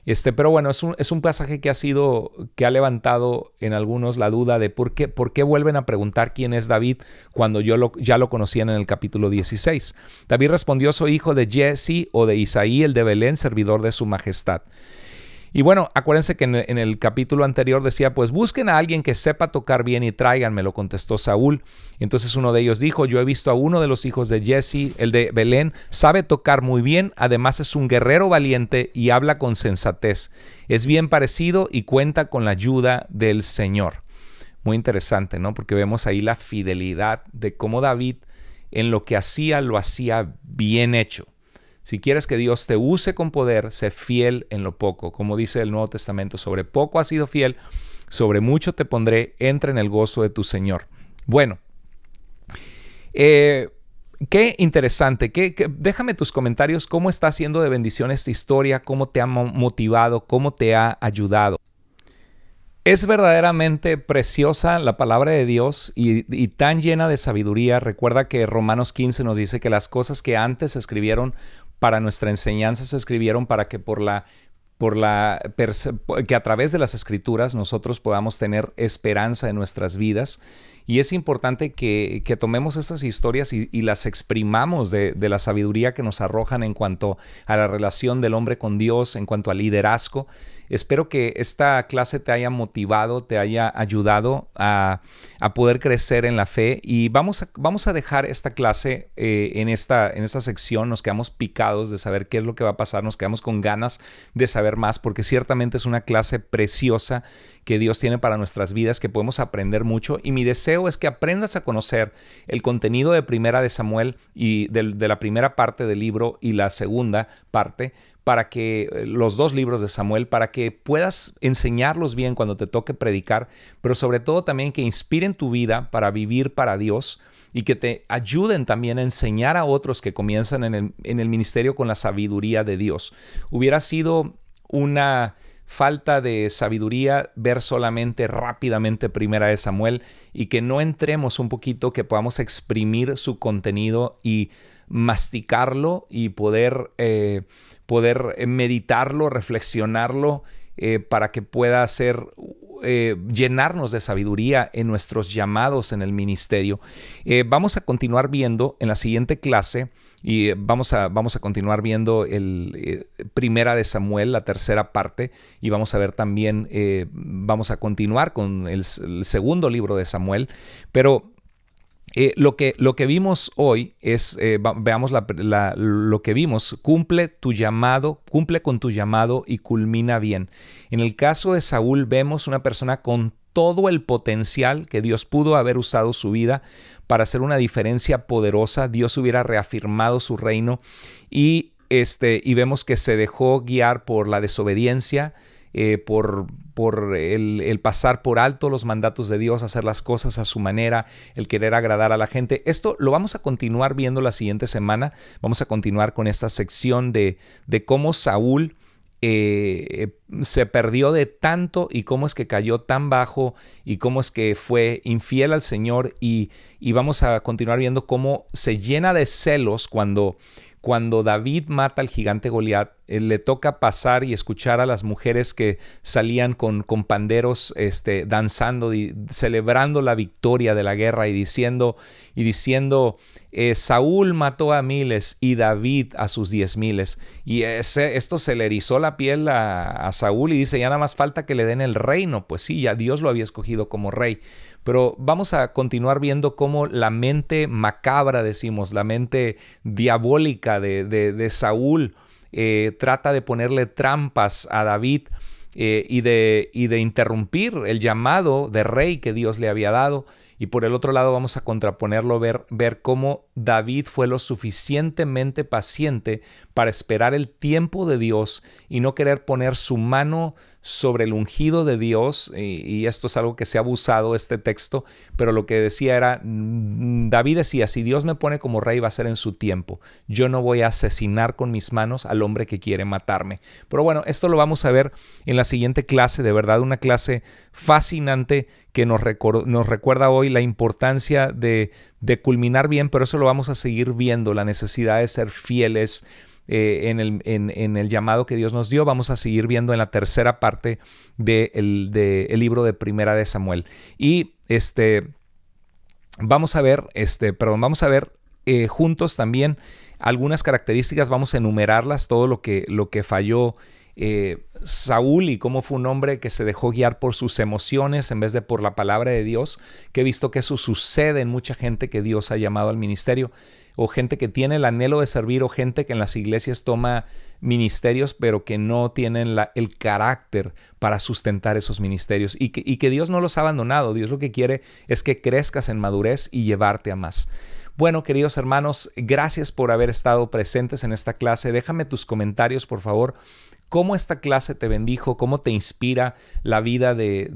Este, pero bueno, es un, es un, pasaje que ha sido, que ha levantado en algunos la duda de por qué, por qué vuelven a preguntar quién es David cuando yo lo, ya lo conocían en el capítulo 16. David respondió, soy hijo de Jesse o de Isaí, el de Belén, servidor de su majestad. Y bueno, acuérdense que en el, capítulo anterior decía, pues busquen a alguien que sepa tocar bien y tráiganme, contestó Saúl. Entonces uno de ellos dijo, yo he visto a uno de los hijos de Jesse, el de Belén, sabe tocar muy bien, además es un guerrero valiente y habla con sensatez. Es bien parecido y cuenta con la ayuda del Señor. Muy interesante, ¿no? Porque vemos ahí la fidelidad de cómo David en lo que hacía lo hacía bien hecho. Si quieres que Dios te use con poder, sé fiel en lo poco. Como dice el Nuevo Testamento, sobre poco has sido fiel, sobre mucho te pondré, entra en el gozo de tu Señor. Bueno, eh, qué interesante. déjame tus comentarios, cómo está haciendo de bendición esta historia, cómo te ha motivado, cómo te ha ayudado. Es verdaderamente preciosa la palabra de Dios y, tan llena de sabiduría. Recuerda que Romanos 15 nos dice que las cosas que antes escribieron para nuestra enseñanza se escribieron para que por la por la que a través de las escrituras nosotros podamos tener esperanza en nuestras vidas. Y es importante que, tomemos estas historias y, las exprimamos de, de, la sabiduría que nos arrojan en cuanto a la relación del hombre con Dios, en cuanto al liderazgo Espero que esta clase te haya motivado, te haya ayudado a, poder crecer en la fe. Y vamos a, vamos a dejar esta clase eh, en, esta, en esta sección. Nos quedamos picados de saber qué es lo que va a pasar, nos quedamos con ganas de saber más porque ciertamente es una clase preciosa que Dios tiene para nuestras vidas, que podemos aprender mucho. Y mi deseo es que aprendas a conocer el contenido de Primera de Samuel y de la primera parte del libro y la segunda parte para que eh, los dos libros de Samuel, para que puedas enseñarlos bien cuando te toque predicar, pero sobre todo también que inspiren tu vida para vivir para Dios y que te ayuden también a enseñar a otros que comienzan en el, ministerio con la sabiduría de Dios. Hubiera sido una falta de sabiduría ver solamente rápidamente Primera de Samuel y que no entremos un poquito, que podamos exprimir su contenido y masticarlo y poder... Eh, poder eh, meditarlo, reflexionarlo eh, para que pueda ser eh, llenarnos de sabiduría en nuestros llamados en el ministerio. Vamos a continuar viendo en la siguiente clase y vamos a, vamos a continuar viendo el primera de Samuel, la tercera parte, y vamos a ver también, vamos a continuar con el, el, segundo libro de Samuel, pero eh, lo, que, lo que vimos hoy es, eh, veamos lo que vimos, cumple tu llamado, cumple con tu llamado y culmina bien. En el caso de Saúl vemos una persona con todo el potencial que Dios pudo haber usado su vida para hacer una diferencia poderosa, Dios hubiera reafirmado su reino y, este, y vemos que se dejó guiar por la desobediencia, eh, por, por el, pasar por alto los mandatos de Dios, hacer las cosas a su manera, el querer agradar a la gente. Esto lo vamos a continuar viendo la siguiente semana. Vamos a continuar con esta sección de, de cómo Saúl eh, se perdió de tanto y cómo es que cayó tan bajo y cómo es que fue infiel al Señor y, y vamos a continuar viendo cómo se llena de celos cuando cuando David mata al gigante Goliat, le toca pasar y escuchar a las mujeres que salían con, con panderos este, danzando, y celebrando la victoria de la guerra y diciendo, y diciendo eh, Saúl mató a miles y David a sus diez miles. Y esto se le erizó la piel a, a Saúl y dice, ya nada más falta que le den el reino. Pues sí, ya Dios lo había escogido como rey. Pero vamos a continuar viendo cómo la mente macabra, decimos, la mente diabólica de, Saúl eh, trata de ponerle trampas a David eh, y, de, y de interrumpir el llamado de rey que Dios le había dado. Y por el otro lado vamos a contraponerlo, ver, ver cómo David fue lo suficientemente paciente para esperar el tiempo de Dios y no querer poner su mano sobre el ungido de Dios, y, esto es algo que se ha abusado este texto, pero lo que decía era, mm, David decía, si Dios me pone como rey va a ser en su tiempo, yo no voy a asesinar con mis manos al hombre que quiere matarme. Pero bueno, esto lo vamos a ver en la siguiente clase, de verdad una clase fascinante que nos, nos recuerda hoy la importancia de, de culminar bien, pero eso lo vamos a seguir viendo, la necesidad de ser fieles, eh, en, el, en, el, llamado que Dios nos dio. Vamos a seguir viendo en la tercera parte del de libro de Primera de Samuel. Y este, vamos a ver, este, perdón, vamos a ver eh, juntos también algunas características, vamos a enumerarlas, todo lo que, lo que falló. Eh, Saúl y cómo fue un hombre que se dejó guiar por sus emociones en vez de por la palabra de Dios, que he visto que eso sucede en mucha gente que Dios ha llamado al ministerio o gente que tiene el anhelo de servir o gente que en las iglesias toma ministerios pero que no tienen el carácter para sustentar esos ministerios y que, y que Dios no los ha abandonado. Dios lo que quiere es que crezcas en madurez y llevarte a más. Bueno, queridos hermanos, gracias por haber estado presentes en esta clase. Déjame tus comentarios, por favor. ¿Cómo esta clase te bendijo? ¿Cómo te inspira la vida de,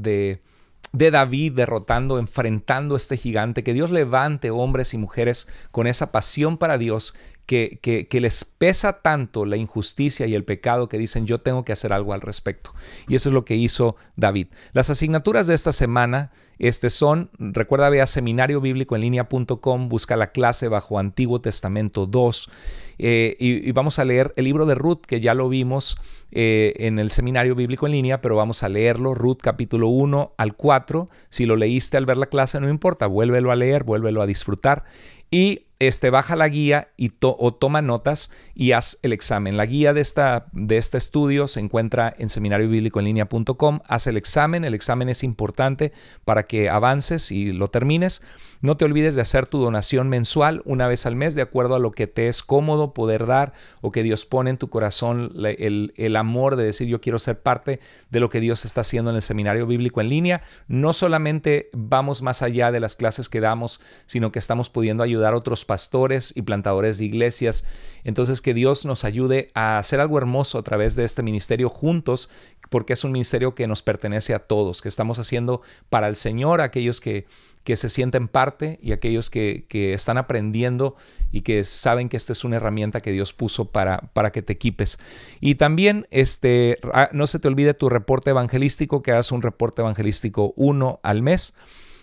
de David derrotando, enfrentando a este gigante, que Dios levante hombres y mujeres con esa pasión para Dios, que, que, les pesa tanto la injusticia y el pecado que dicen yo tengo que hacer algo al respecto. Y eso es lo que hizo David. Las asignaturas de esta semana este son, recuerda ve a seminario bíblico en línea.com, busca la clase bajo Antiguo Testamento 2 eh, y, vamos a leer el libro de Ruth que ya lo vimos eh, en el seminario bíblico en línea, pero vamos a leerlo, Ruth capítulo 1 al 4. Si lo leíste al ver la clase, no importa, vuélvelo a leer, vuélvelo a disfrutar y este, baja la guía y o toma notas y haz el examen. La guía de, esta, de este estudio se encuentra en seminariobíblicoenlinea.com. Haz el examen. El examen es importante para que avances y lo termines. No te olvides de hacer tu donación mensual una vez al mes, de acuerdo a lo que te es cómodo poder dar o que Dios pone en tu corazón el, el amor de decir yo quiero ser parte de lo que Dios está haciendo en el seminario bíblico en línea. No solamente vamos más allá de las clases que damos, sino que estamos pudiendo ayudar a otros pastores y plantadores de iglesias. Entonces que Dios nos ayude a hacer algo hermoso a través de este ministerio juntos, porque es un ministerio que nos pertenece a todos, que estamos haciendo para el Señor, aquellos que que se sienten parte y aquellos que, están aprendiendo y que saben que esta es una herramienta que Dios puso para, para que te equipes. Y también este, ah, no se te olvide tu reporte evangelístico, que hagas un reporte evangelístico uno al mes.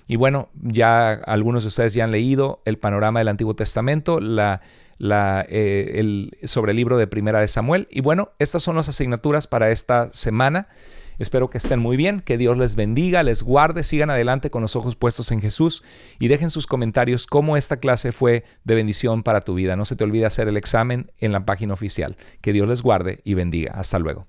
Y bueno, ya algunos de ustedes ya han leído el panorama del Antiguo Testamento, la, eh, sobre el libro de Primera de Samuel. Y bueno, estas son las asignaturas para esta semana. Espero que estén muy bien, que Dios les bendiga, les guarde, sigan adelante con los ojos puestos en Jesús y dejen sus comentarios cómo esta clase fue de bendición para tu vida. No se te olvide hacer el examen en la página oficial. Que Dios les guarde y bendiga. Hasta luego.